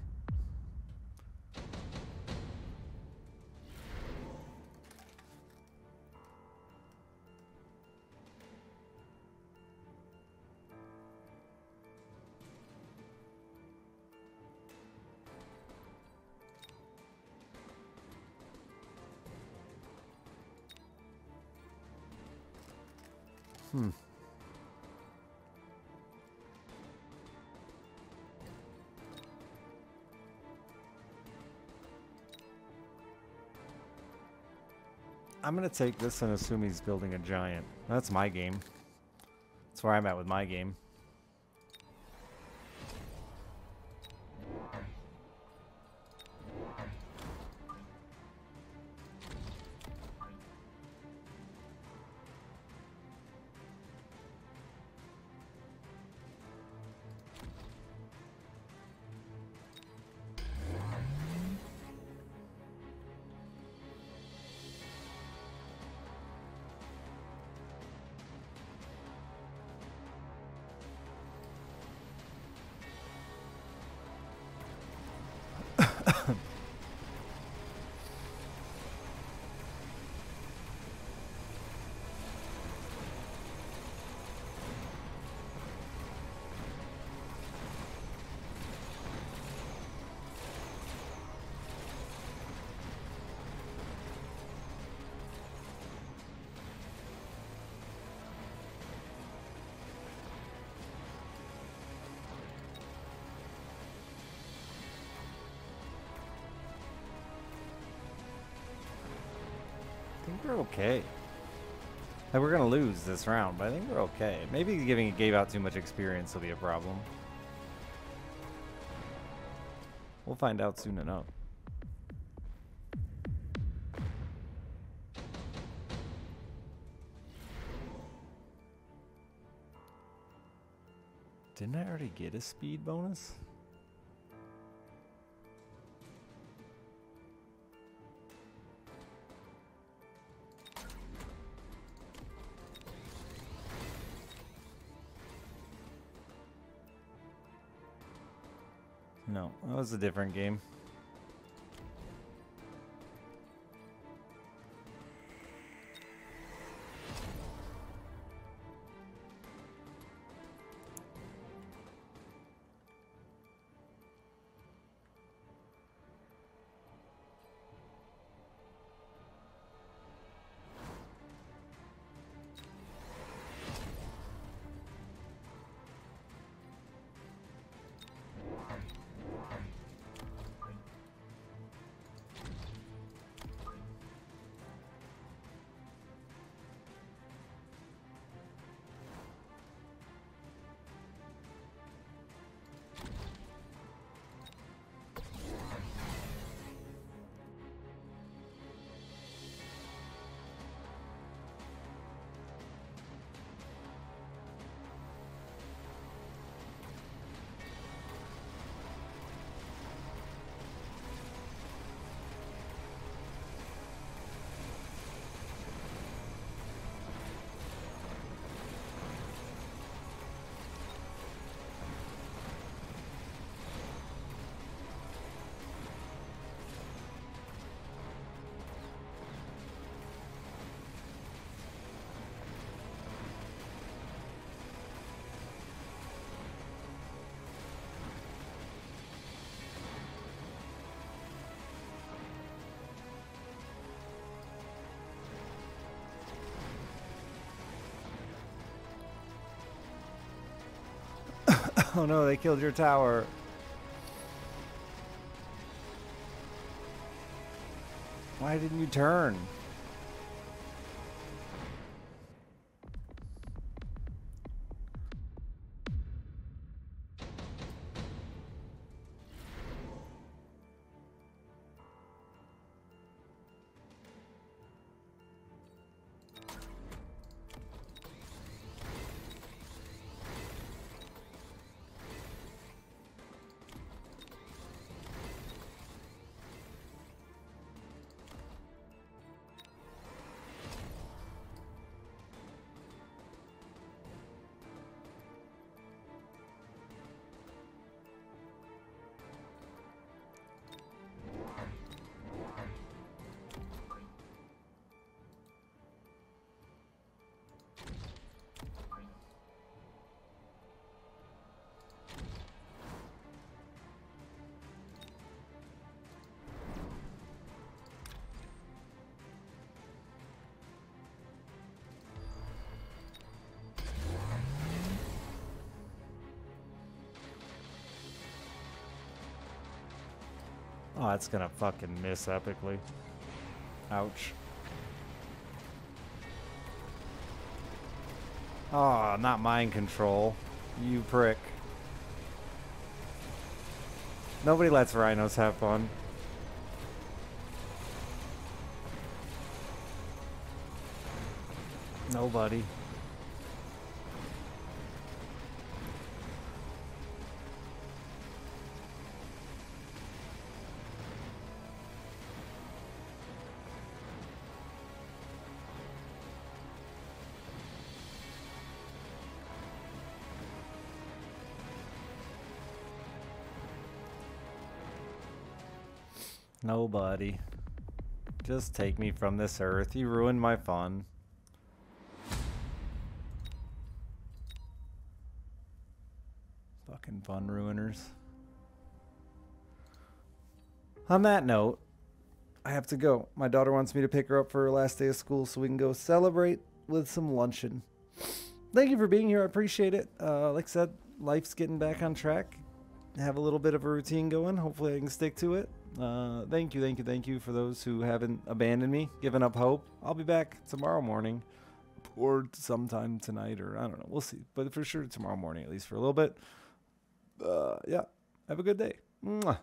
I'm gonna take this and assume he's building a giant. That's my game. That's where I'm at with my game. Like we're gonna lose this round, but I think we're okay. Maybe giving gave out too much experience will be a problem. We'll find out soon enough. Didn't I already get a speed bonus? Was a different game. Oh no, they killed your tower. Why didn't you turn? Oh, it's gonna fucking miss epically. Ouch. Oh, not mind control. You prick. Nobody lets rhinos have fun. Nobody. Nobody. Just take me from this earth. You ruined my fun. Fucking fun ruiners. On that note, I have to go. My daughter wants me to pick her up for her last day of school so we can go celebrate with some luncheon. Thank you for being here. I appreciate it. Uh, like I said, life's getting back on track. Have a little bit of a routine going. Hopefully, I can stick to it. Uh, thank you, thank you, thank you for those who haven't abandoned me, given up hope. I'll be back tomorrow morning or sometime tonight, or I don't know. We'll see. But for sure, tomorrow morning, at least for a little bit. Uh, yeah. Have a good day. Mwah.